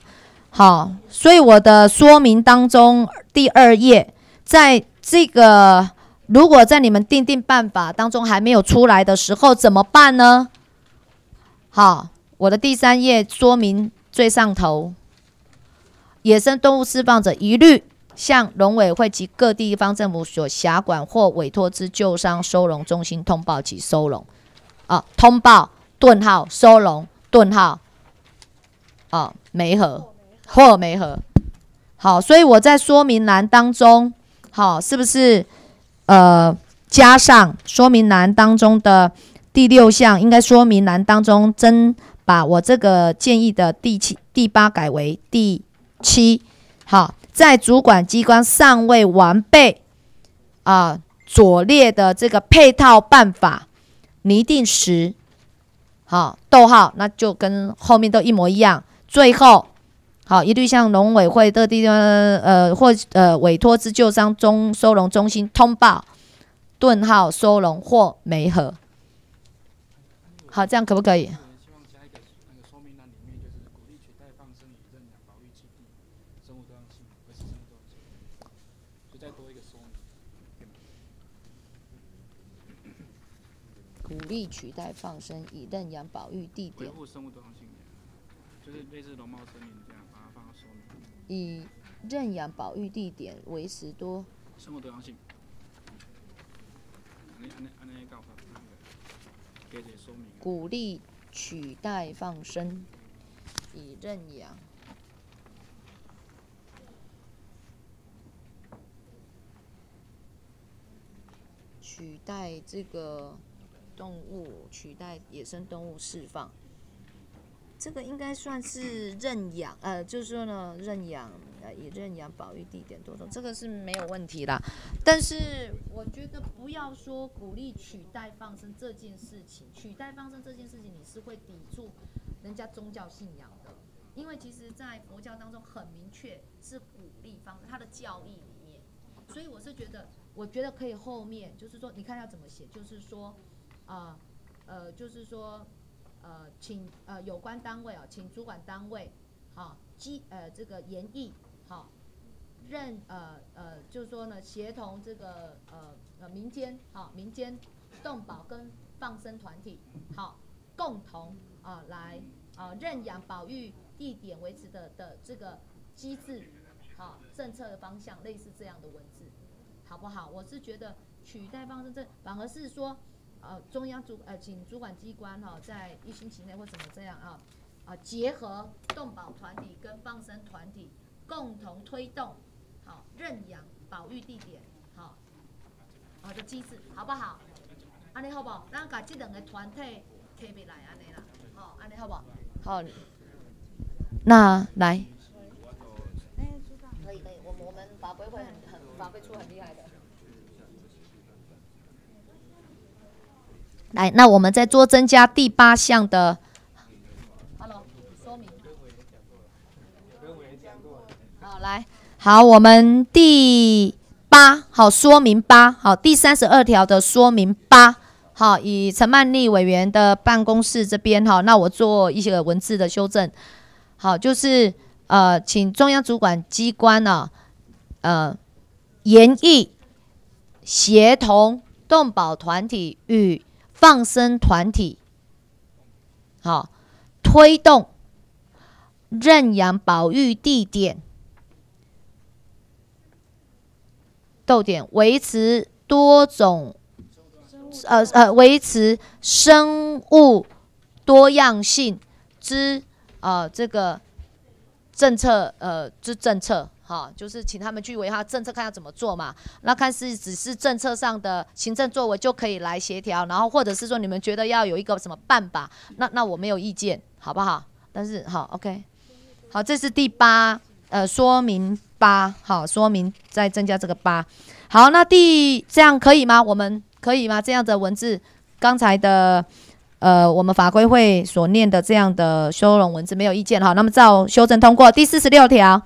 好，所以我的说明当中第二页，在这个如果在你们定定办法当中还没有出来的时候怎么办呢？好，我的第三页说明最上头，野生动物释放者一律向农委会及各地方政府所辖管或委托之救伤收容中心通报及收容，啊，通报顿号收容。顿号，啊，没合或没合，好，所以我在说明栏当中，好，是不是呃加上说明栏当中的第六项，应该说明栏当中真把我这个建议的第七、第八改为第七，好，在主管机关尚未完备啊左列的这个配套办法拟定时。好，逗号，那就跟后面都一模一样。最后，好，一律向农委会的地方呃或呃委托之救伤中收容中心通报，顿号收容或没合。好，这样可不可以？鼓励取代放生，以认养保育地点。维护生物多样性，就是类似农猫森林这样。以认养保育地点维持多。鼓励取代放生，以认养。取代这个。动物取代野生动物释放，这个应该算是认养，呃，就是说呢，认养，呃，以认养保育地点多种，这个是没有问题啦。但是我觉得不要说鼓励取代放生这件事情，取代放生这件事情，你是会抵触人家宗教信仰的，因为其实，在佛教当中很明确是鼓励放生，它的教义里面，所以我是觉得，我觉得可以后面就是说，你看要怎么写，就是说。啊，呃，就是说，呃，请呃有关单位啊，请主管单位，好，基呃这个研议，好，认呃呃，就是说呢，协同这个呃呃民间，好，民间动保跟放生团体，好，共同啊来啊认养保育地点维持的的这个机制，好，政策的方向类似这样的文字，好不好？我是觉得取代放生证反而是说。呃，中央主呃，请主管机关哈，在一星期内或怎么这样啊，啊，结合动保团体跟放生团体，共同推动好认养保育地点好好的机制，好不好？安尼好不好？咱把这两个团体提起来安尼啦，好，安尼好不好？好，那来，可以可以，我们我们法规会很很法规出很厉害的。来，那我们再做增加第八项的，Hello，说明。好，来，好，我们第八，好，说明八，好，第三十二条的说明八，好，以陈曼丽委员的办公室这边哈，那我做一些文字的修正。好，就是呃，请中央主管机关呢、呃，研议协同动保团体与放生团体，好，推动认养保育地点。逗点维持多种，呃呃，维持生物多样性之呃这个政策，呃之政策，哈，就是请他们去维护政策，看要怎么做嘛。那看是只是政策上的行政作为就可以来协调，然后或者是说你们觉得要有一个什么办法，那那我没有意见，好不好？但是好，OK，好，这是第八，呃，说明八，好，说明再增加这个八。好，那第这样可以吗？我们可以吗？这样的文字，刚才的呃，我们法规会所念的这样的修容文字没有意见哈。那么照修正通过第四十六条。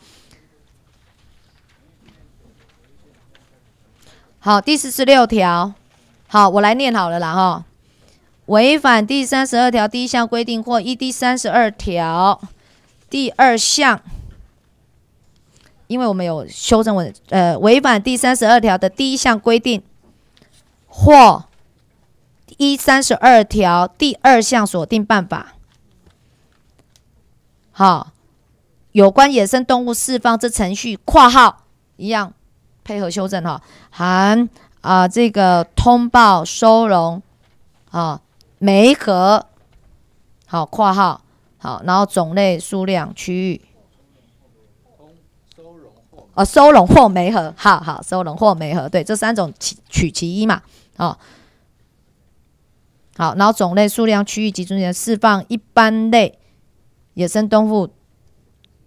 好，第四十六条，好，我来念好了啦哈。违反第三十二条第一项规定或依第三十二条第二项。因为我们有修正文，呃，违反第三十二条的第一项规定，或依三十二条第二项锁定办法，好，有关野生动物释放之程序（括号一样配合修正哈），含啊这个通报收容啊媒合，好（括号好），然后种类、数量、区域。哦，收容或媒合，好好，收容或媒合，对，这三种取取其一嘛，哦，好，然后种类、数量、区域集中点释放一般类野生动物，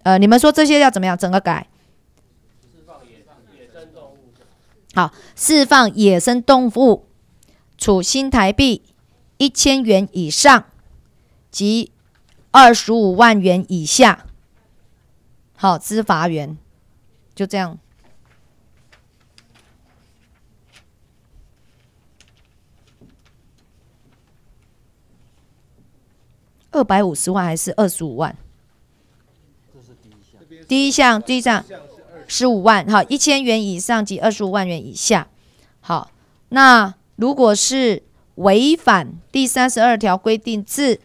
呃，你们说这些要怎么样？整个改？好，释放野生动物，处新台币一千元以上及二十五万元以下，好，资罚员。就这样，二百五十万还是二十五万？第一项，第一项十五万，好，一千元以上及二十五万元以下。好，那如果是违反第三十二条规定，致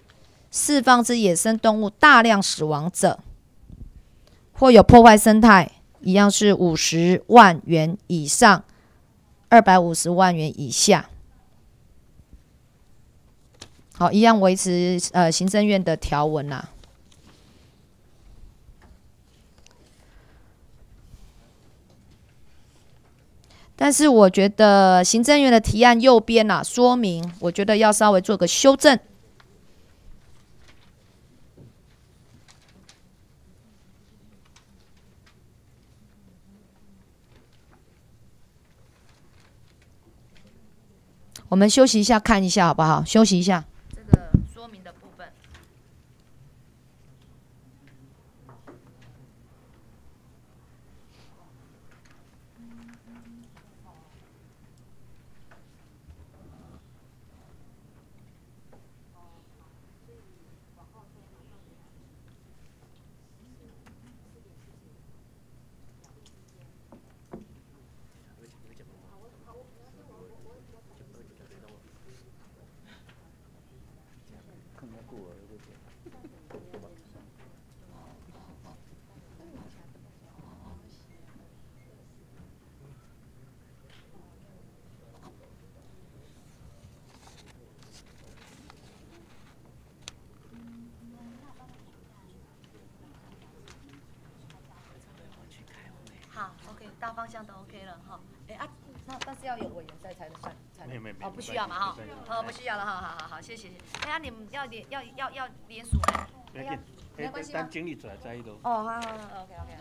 释放之野生动物大量死亡者，或有破坏生态。一样是五十万元以上，二百五十万元以下。好，一样维持呃行政院的条文呐。但是我觉得行政院的提案右边呐说明，我觉得要稍微做个修正。我们休息一下，看一下好不好？休息一下。这个说明的部分。大方向都 OK 了哈，哎啊，那但是要有委员在才能算，才能哦不需要嘛哈，哦不需要了哈，好好好，谢谢。哎呀，你们要连要要要连署吗？没关没关系吗？等整理出来再一都。哦好好好，OK OK。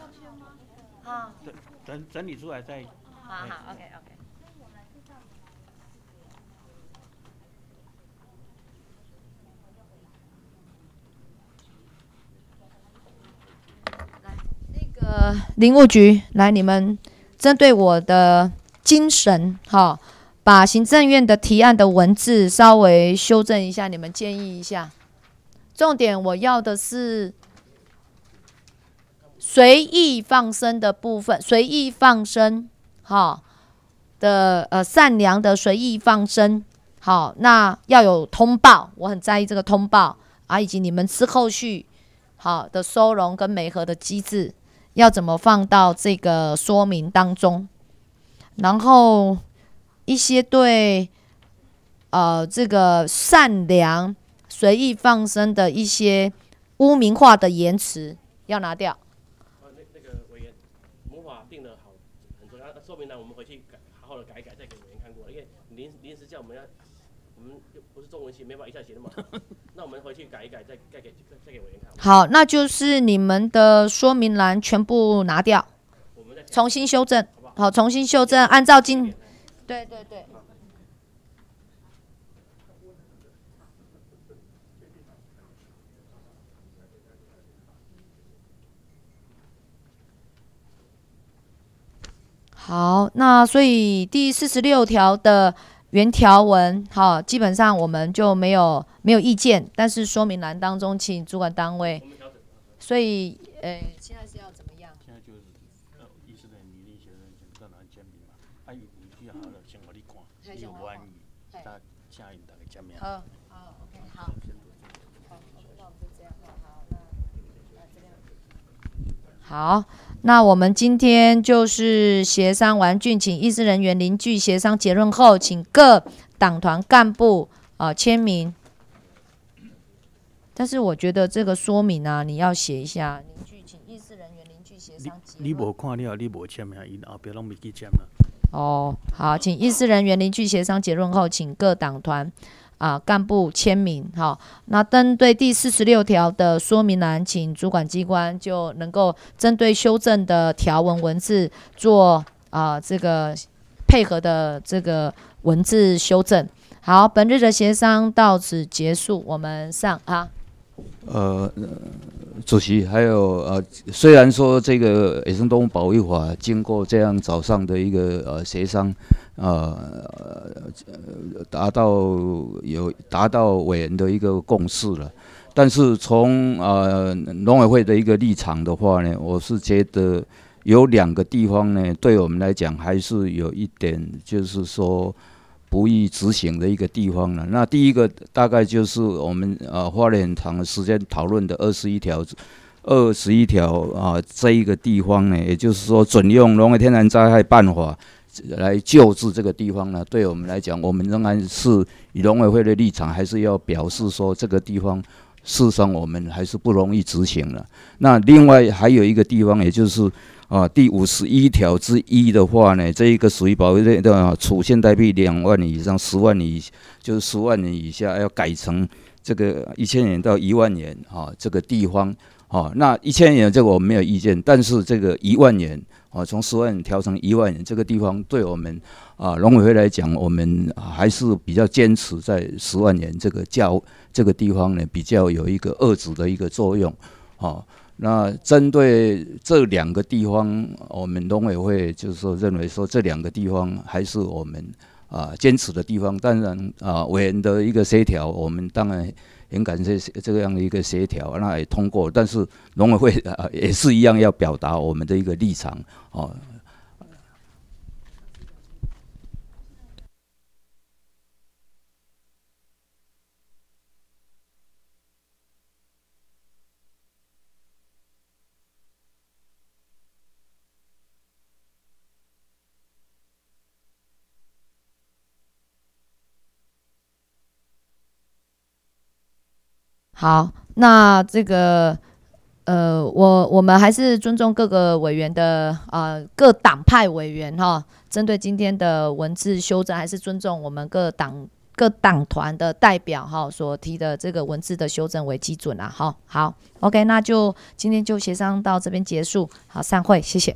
好。整整整理出来再。好好 OK OK。来，那个林务局来，你们。针对我的精神，哈，把行政院的提案的文字稍微修正一下，你们建议一下。重点我要的是随意放生的部分，随意放生，好的呃善良的随意放生，好，那要有通报，我很在意这个通报啊，以及你们之后续好的收容跟媒合的机制，要怎么放到这个说明当中，然后一些对呃这个善良。随意放生的一些污名化的言辞要拿掉。那那个委员，魔法定的好很重要，那说明呢，我们回去改，好好的改一改，再给委员看过。因为临临时叫我们要，我们又不是中文系，没法一下写的嘛。那我们回去改一改，再再给再给委员看。好，那就是你们的说明栏全部拿掉，重新修正，好，重新修正，按照今，对对对。好，那所以第四十六条的原条文，好，基本上我们就没有没有意见，但是说明栏当中，请主管单位。所以，呃，现在是要怎么样？现在就是呃，意思的你那些人到哪签名嘛？啊，有有句好了，先我你看，有关于他下一大概签名。好，好，OK，好。好，那我们就这样，好，那那这样。好。那我们今天就是协商完竣，请议事人员邻居协商结论后，请各党团干部啊签名。但是我觉得这个说明啊，你要写一下，邻居请议事人员邻居协商结论。你无看了，你无签名，因后边拢未去签了。哦，好，请议事人员邻居协商结论后，请各党团。啊，干部签名，好，那针对第四十六条的说明栏，请主管机关就能够针对修正的条文文字做啊这个配合的这个文字修正。好，本日的协商到此结束，我们上啊。呃，主席，还有呃，虽然说这个野生动物保育法经过这样早上的一个呃协商，呃，达到有达到委员的一个共识了，但是从呃农委会的一个立场的话呢，我是觉得有两个地方呢，对我们来讲还是有一点，就是说。不易执行的一个地方了。那第一个大概就是我们呃花了很长的时间讨论的二十一条，二十一条啊这一个地方呢，也就是说准用农业天然灾害办法来救治这个地方呢，对我们来讲，我们仍然是以农委会的立场，还是要表示说这个地方事实上我们还是不容易执行了。那另外还有一个地方，也就是。啊，第五十一条之一的话呢，这一个属于保卫类的，处现代币两万以上，十万以就是十万元以下，要改成这个一千元到一万元啊，这个地方哦，那一千元这个我没有意见，但是这个一万元啊，从十万元调成一万元，这个地方对我们啊农委会来讲，我们还是比较坚持在十万元这个价这个地方呢，比较有一个遏制的一个作用哦。那针对这两个地方，我们农委会就是说认为说这两个地方还是我们啊坚持的地方。当然啊，委员的一个协调，我们当然很感谢这样的一个协调，那也通过。但是农委会啊也是一样要表达我们的一个立场哦。好，那这个，呃，我我们还是尊重各个委员的呃，各党派委员哈，针对今天的文字修正，还是尊重我们各党各党团的代表哈所提的这个文字的修正为基准啊。好，好，OK，那就今天就协商到这边结束，好，散会，谢谢。